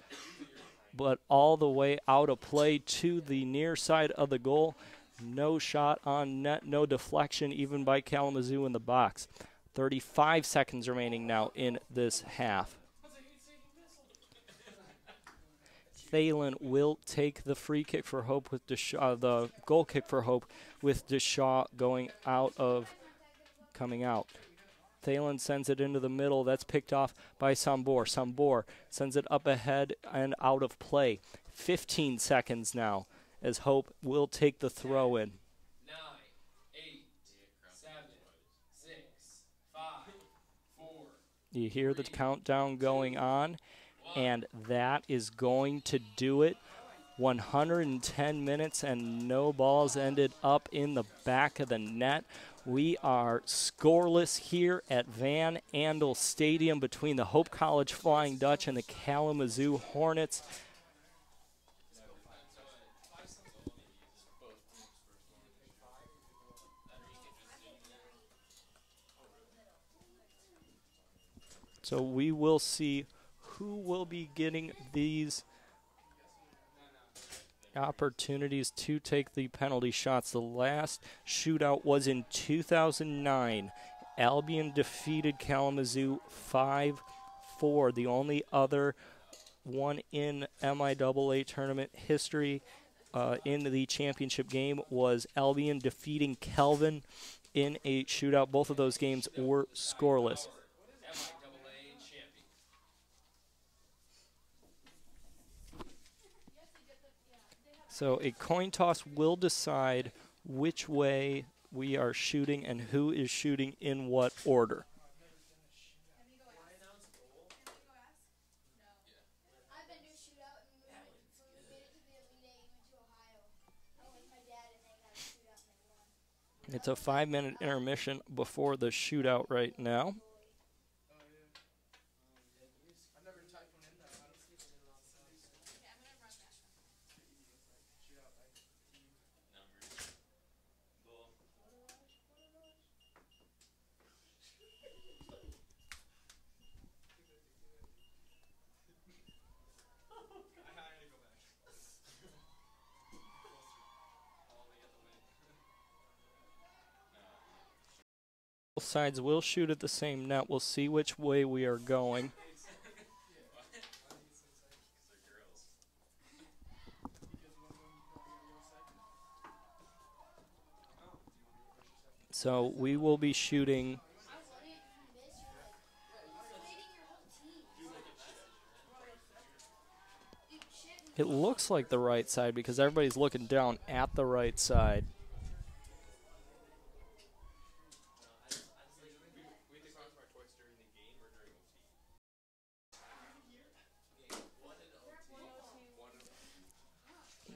but all the way out of play to the near side of the goal. No shot on net, no deflection even by Kalamazoo in the box. 35 seconds remaining now in this half. Thalen will take the free kick for Hope with Deshaw, uh, the goal kick for Hope with Deshaw going out of, coming out. Thalen sends it into the middle. That's picked off by Sambor. Sambor sends it up ahead and out of play. 15 seconds now as Hope will take the throw in. You hear the countdown going on, and that is going to do it. 110 minutes and no balls ended up in the back of the net. We are scoreless here at Van Andel Stadium between the Hope College Flying Dutch and the Kalamazoo Hornets. So we will see who will be getting these opportunities to take the penalty shots. The last shootout was in 2009. Albion defeated Kalamazoo 5 4. The only other one in MIAA tournament history uh, in the championship game was Albion defeating Calvin in a shootout. Both of those games were scoreless. So a coin toss will decide which way we are shooting and who is shooting in what order. It's a five minute intermission before the shootout right now. Sides will shoot at the same net. We'll see which way we are going. So we will be shooting. It looks like the right side because everybody's looking down at the right side. We take crossbar twice during the game or during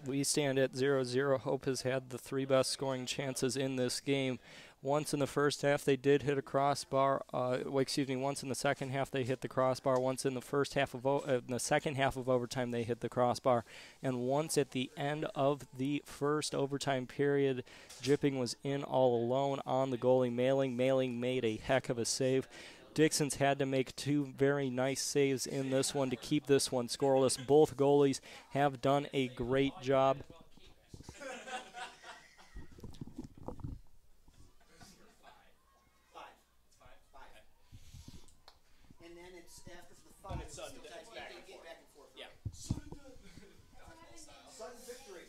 OT? Stand at 0 0. Hope has had the three best scoring chances in this game. Once in the first half, they did hit a crossbar. Uh, excuse me. Once in the second half, they hit the crossbar. Once in the first half of uh, the second half of overtime, they hit the crossbar. And once at the end of the first overtime period, Jipping was in all alone on the goalie. Mailing, Mailing made a heck of a save. Dixon's had to make two very nice saves in this one to keep this one scoreless. Both goalies have done a great job. Five. Five. And then it's after the five. It's still tied. Get- get- get back and forth. Yeah. Sudden victory.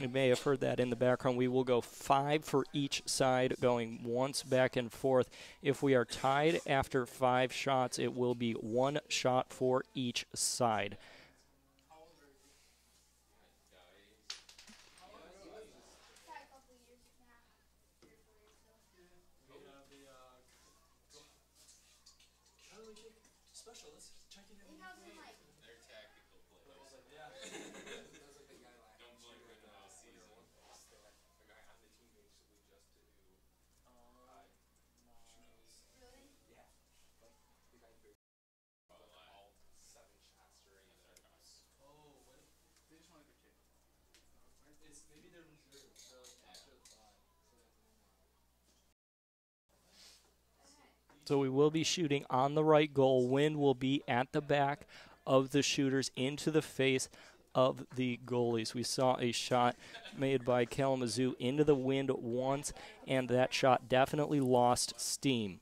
You may have heard that in the background. We will go five for each side, going once back and forth. If we are tied after five shots, it will be one shot for each side. Got a couple years now. Three or four years ago. He knows him like They're tactical players. Don't blink in the season. really. So we will be shooting on the right goal. Wind will be at the back of the shooters into the face of the goalies. We saw a shot made by Kalamazoo into the wind once, and that shot definitely lost steam.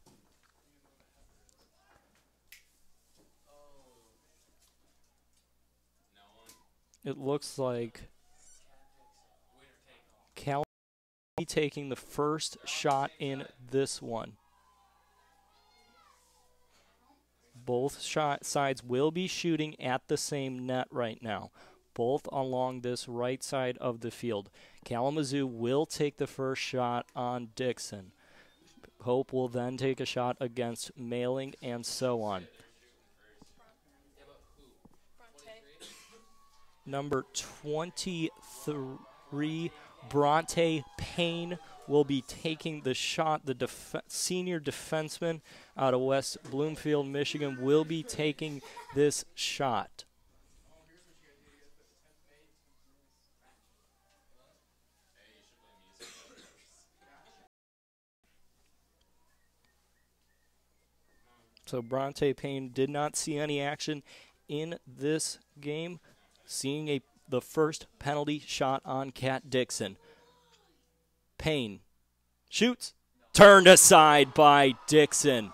It looks like Cal taking the first shot in this one. Both sides will be shooting at the same net right now, both along this right side of the field. Kalamazoo will take the first shot on Dixon. Hope will then take a shot against Mailing and so on. number 23, Bronte Payne, will be taking the shot. The def- senior defenseman out of West Bloomfield, Michigan, will be taking this shot. So Bronte Payne did not see any action in this game, seeing a the first penalty shot on Kat Dixon. Payne shoots, turned aside by Dixon.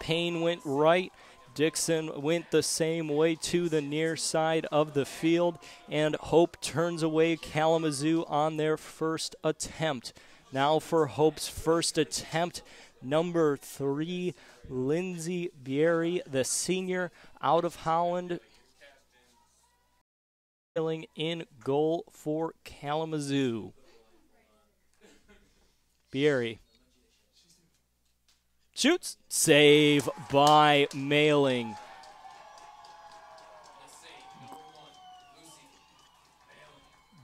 Payne went right. Dixon went the same way to the near side of the field, and Hope turns away Kalamazoo on their first attempt. Now for Hope's first attempt, number three, Lindsay Bieri, the senior out of Holland, in goal for Kalamazoo. Bieri shoots, save by Mailing.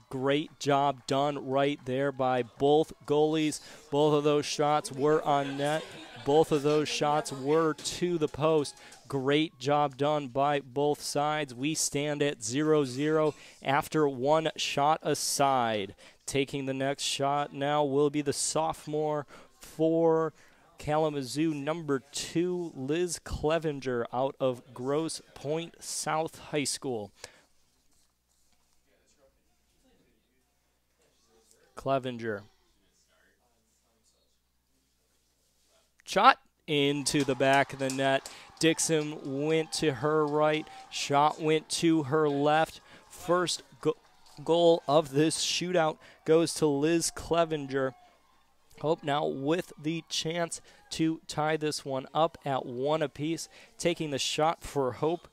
Great job done right there by both goalies. Both of those shots were on net. Both of those shots were to the post. Great job done by both sides. We stand at 0 0 after one shot aside. Taking the next shot now will be the sophomore for Kalamazoo, number two, Liz Clevenger out of Grosse Pointe South High School. Clevenger. Shot into the back of the net. Dixon went to her right. Shot went to her left. First go- goal of this shootout goes to Liz Clevenger. Hope now with the chance to tie this one up at one apiece. Taking the shot for Hope.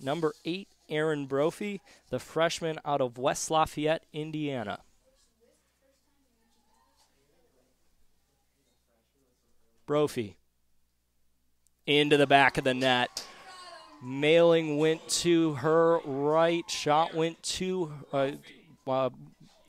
Number eight, Erin Brophy, the freshman out of West Lafayette, Indiana. Brophy into the back of the net. Mailing went to her right. Shot went to, uh, uh,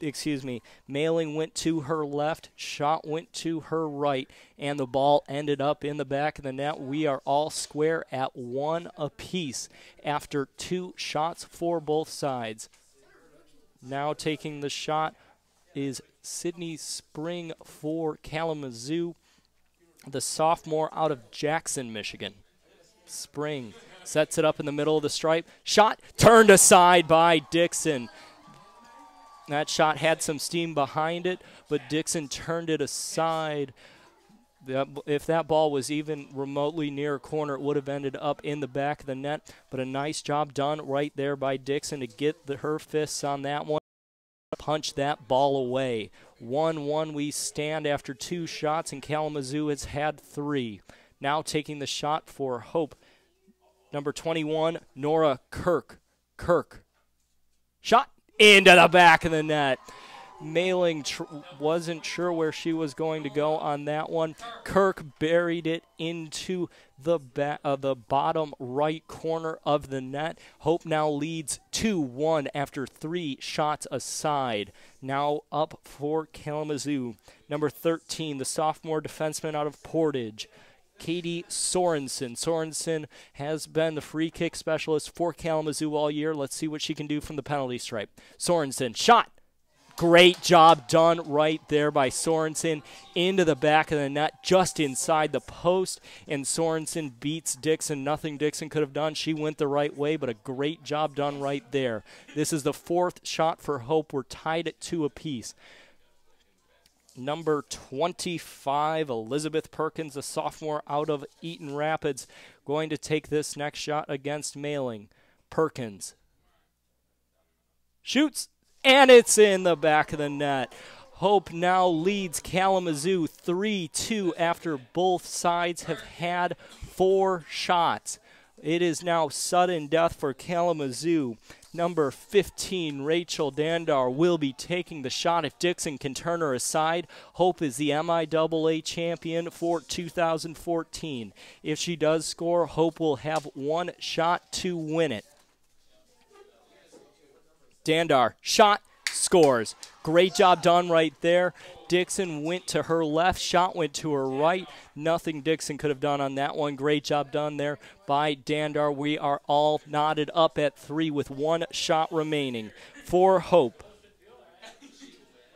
excuse me, Mailing went to her left. Shot went to her right. And the ball ended up in the back of the net. We are all square at one apiece after two shots for both sides. Now taking the shot is Sydney Spring for Kalamazoo, the sophomore out of Jackson, Michigan. Spring sets it up in the middle of the stripe. Shot turned aside by Dixon. That shot had some steam behind it, but Dixon turned it aside. If that ball was even remotely near a corner, it would have ended up in the back of the net. But a nice job done right there by Dixon to get the, her fists on that one. Punch that ball away. 1 1 we stand after two shots, and Kalamazoo has had three. Now taking the shot for Hope. Number 21, Nora Kirk. Kirk. Shot into the back of the net. Mailing wasn't sure where she was going to go on that one. Kirk buried it into the ba- uh, the bottom right corner of the net. Hope now leads 2-1 after 3 shots aside. Now up for Kalamazoo. Number 13, the sophomore defenseman out of Portage. Katie Sorensen. Sorensen has been the free kick specialist for Kalamazoo all year. Let's see what she can do from the penalty stripe. Sorensen, shot. Great job done right there by Sorensen into the back of the net, just inside the post. And Sorensen beats Dixon. Nothing Dixon could have done. She went the right way, but a great job done right there. This is the fourth shot for Hope. We're tied at two apiece number 25, Elizabeth Perkins, a sophomore out of Eaton Rapids, going to take this next shot against Mailing. Perkins shoots, and it's in the back of the net. Hope now leads Kalamazoo 3 2 after both sides have had four shots. It is now sudden death for Kalamazoo. Number 15, Rachel Dandar, will be taking the shot if Dixon can turn her aside. Hope is the MIAA champion for 2014. If she does score, Hope will have one shot to win it. Dandar, shot, scores. Great job done right there. Dixon went to her left, shot went to her right. Nothing Dixon could have done on that one. Great job done there by Dandar. We are all knotted up at three with one shot remaining for Hope.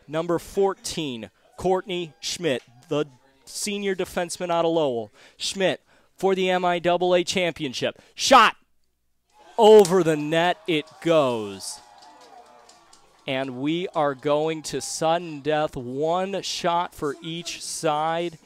Number 14, Courtney Schmidt, the senior defenseman out of Lowell. Schmidt for the MIAA championship. Shot over the net it goes. And we are going to sudden death, one shot for each side.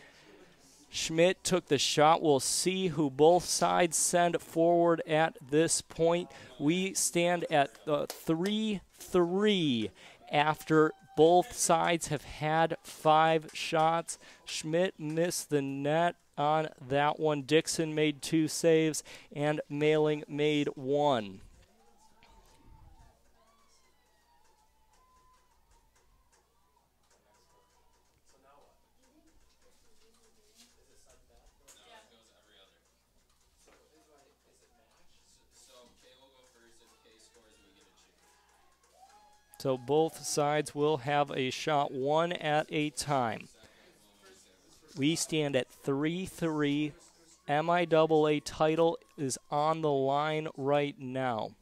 Schmidt took the shot. We'll see who both sides send forward at this point. We stand at the 3 3 after both sides have had five shots. Schmidt missed the net on that one. Dixon made two saves, and Mailing made one. So both sides will have a shot one at a time. We stand at 3 3. MIAA title is on the line right now.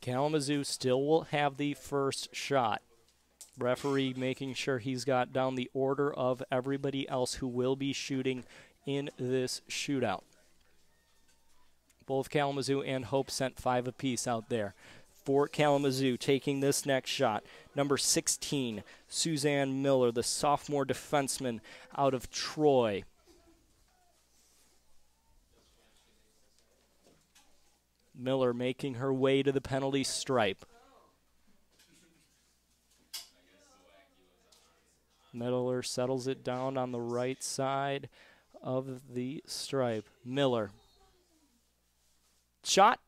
Kalamazoo still will have the first shot. Referee making sure he's got down the order of everybody else who will be shooting in this shootout. Both Kalamazoo and Hope sent five apiece out there for Kalamazoo taking this next shot. Number 16, Suzanne Miller, the sophomore defenseman out of Troy. Miller making her way to the penalty stripe. Miller settles it down on the right side of the stripe. Miller. Shot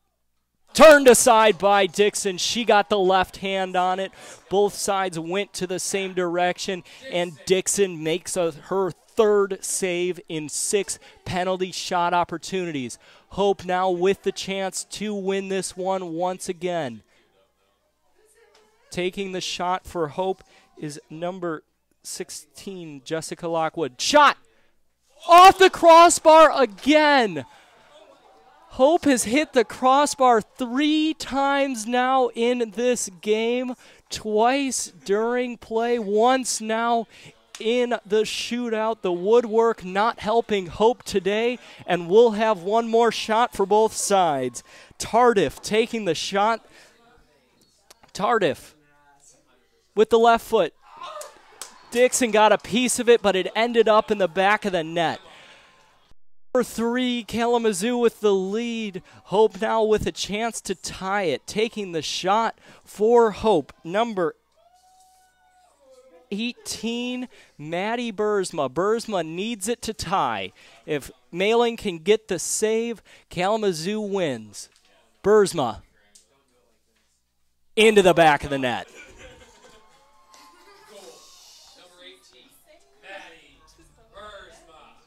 turned aside by Dixon. She got the left hand on it. Both sides went to the same direction, and Dixon makes a, her third save in six penalty shot opportunities. Hope now with the chance to win this one once again. Taking the shot for Hope is number 16, Jessica Lockwood. Shot off the crossbar again. Hope has hit the crossbar three times now in this game, twice during play, once now in the shootout. The woodwork not helping Hope today, and we'll have one more shot for both sides. Tardif taking the shot. Tardif with the left foot. Dixon got a piece of it, but it ended up in the back of the net. Number three, Kalamazoo with the lead. Hope now with a chance to tie it. Taking the shot for Hope. Number 18, Maddie Bursma. Bursma needs it to tie. If Mailing can get the save, Kalamazoo wins. Bursma into the back of the net.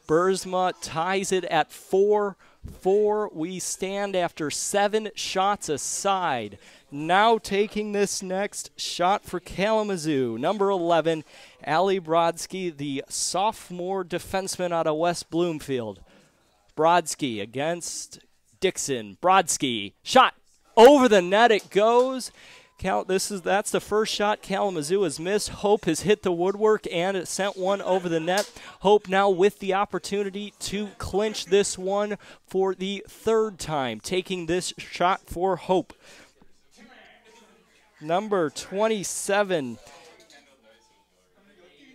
Bursma ties it at 4 4. We stand after seven shots aside. Now taking this next shot for Kalamazoo. Number 11, Ali Brodsky, the sophomore defenseman out of West Bloomfield. Brodsky against Dixon. Brodsky, shot over the net it goes. Cal, this is that's the first shot Kalamazoo has missed. Hope has hit the woodwork and it sent one over the net. Hope now with the opportunity to clinch this one for the third time, taking this shot for Hope. Number 27,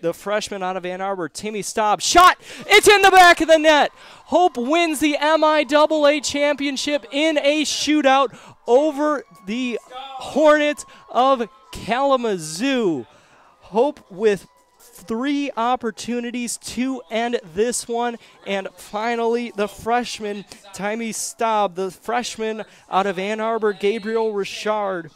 the freshman out of Ann Arbor, Timmy Staub. Shot! It's in the back of the net. Hope wins the MIAA championship in a shootout over the Hornets of Kalamazoo. Hope with three opportunities to end this one. And finally, the freshman, Timmy Staub, the freshman out of Ann Arbor, Gabriel Richard.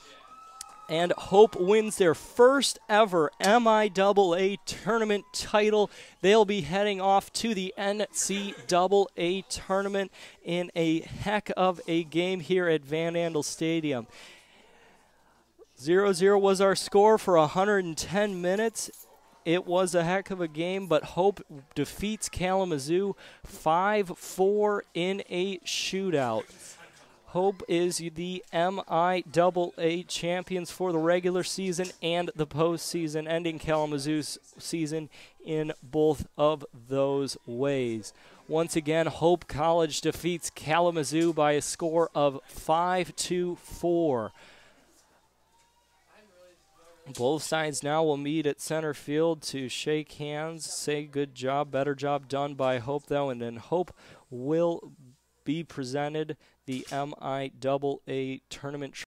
And Hope wins their first ever MIAA tournament title. They'll be heading off to the NCAA tournament in a heck of a game here at Van Andel Stadium. 0 0 was our score for 110 minutes. It was a heck of a game, but Hope defeats Kalamazoo 5 4 in a shootout. Hope is the MIAA champions for the regular season and the postseason, ending Kalamazoo's season in both of those ways. Once again, Hope College defeats Kalamazoo by a score of 5 to 4. Both sides now will meet at center field to shake hands, say good job, better job done by Hope, though, and then Hope will be presented the MIAA tournament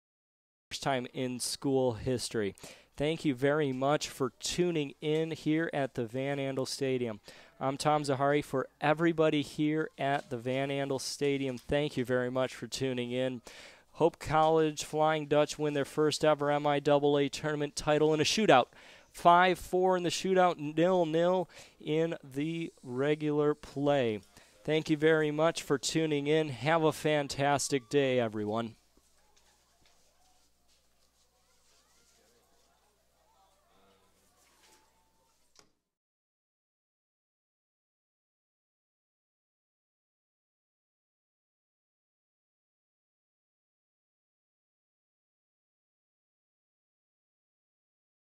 first time in school history. Thank you very much for tuning in here at the Van Andel Stadium. I'm Tom Zahari for everybody here at the Van Andel Stadium. Thank you very much for tuning in. Hope College Flying Dutch win their first ever MIAA tournament title in a shootout. 5 4 in the shootout, nil nil in the regular play. Thank you very much for tuning in. Have a fantastic day, everyone.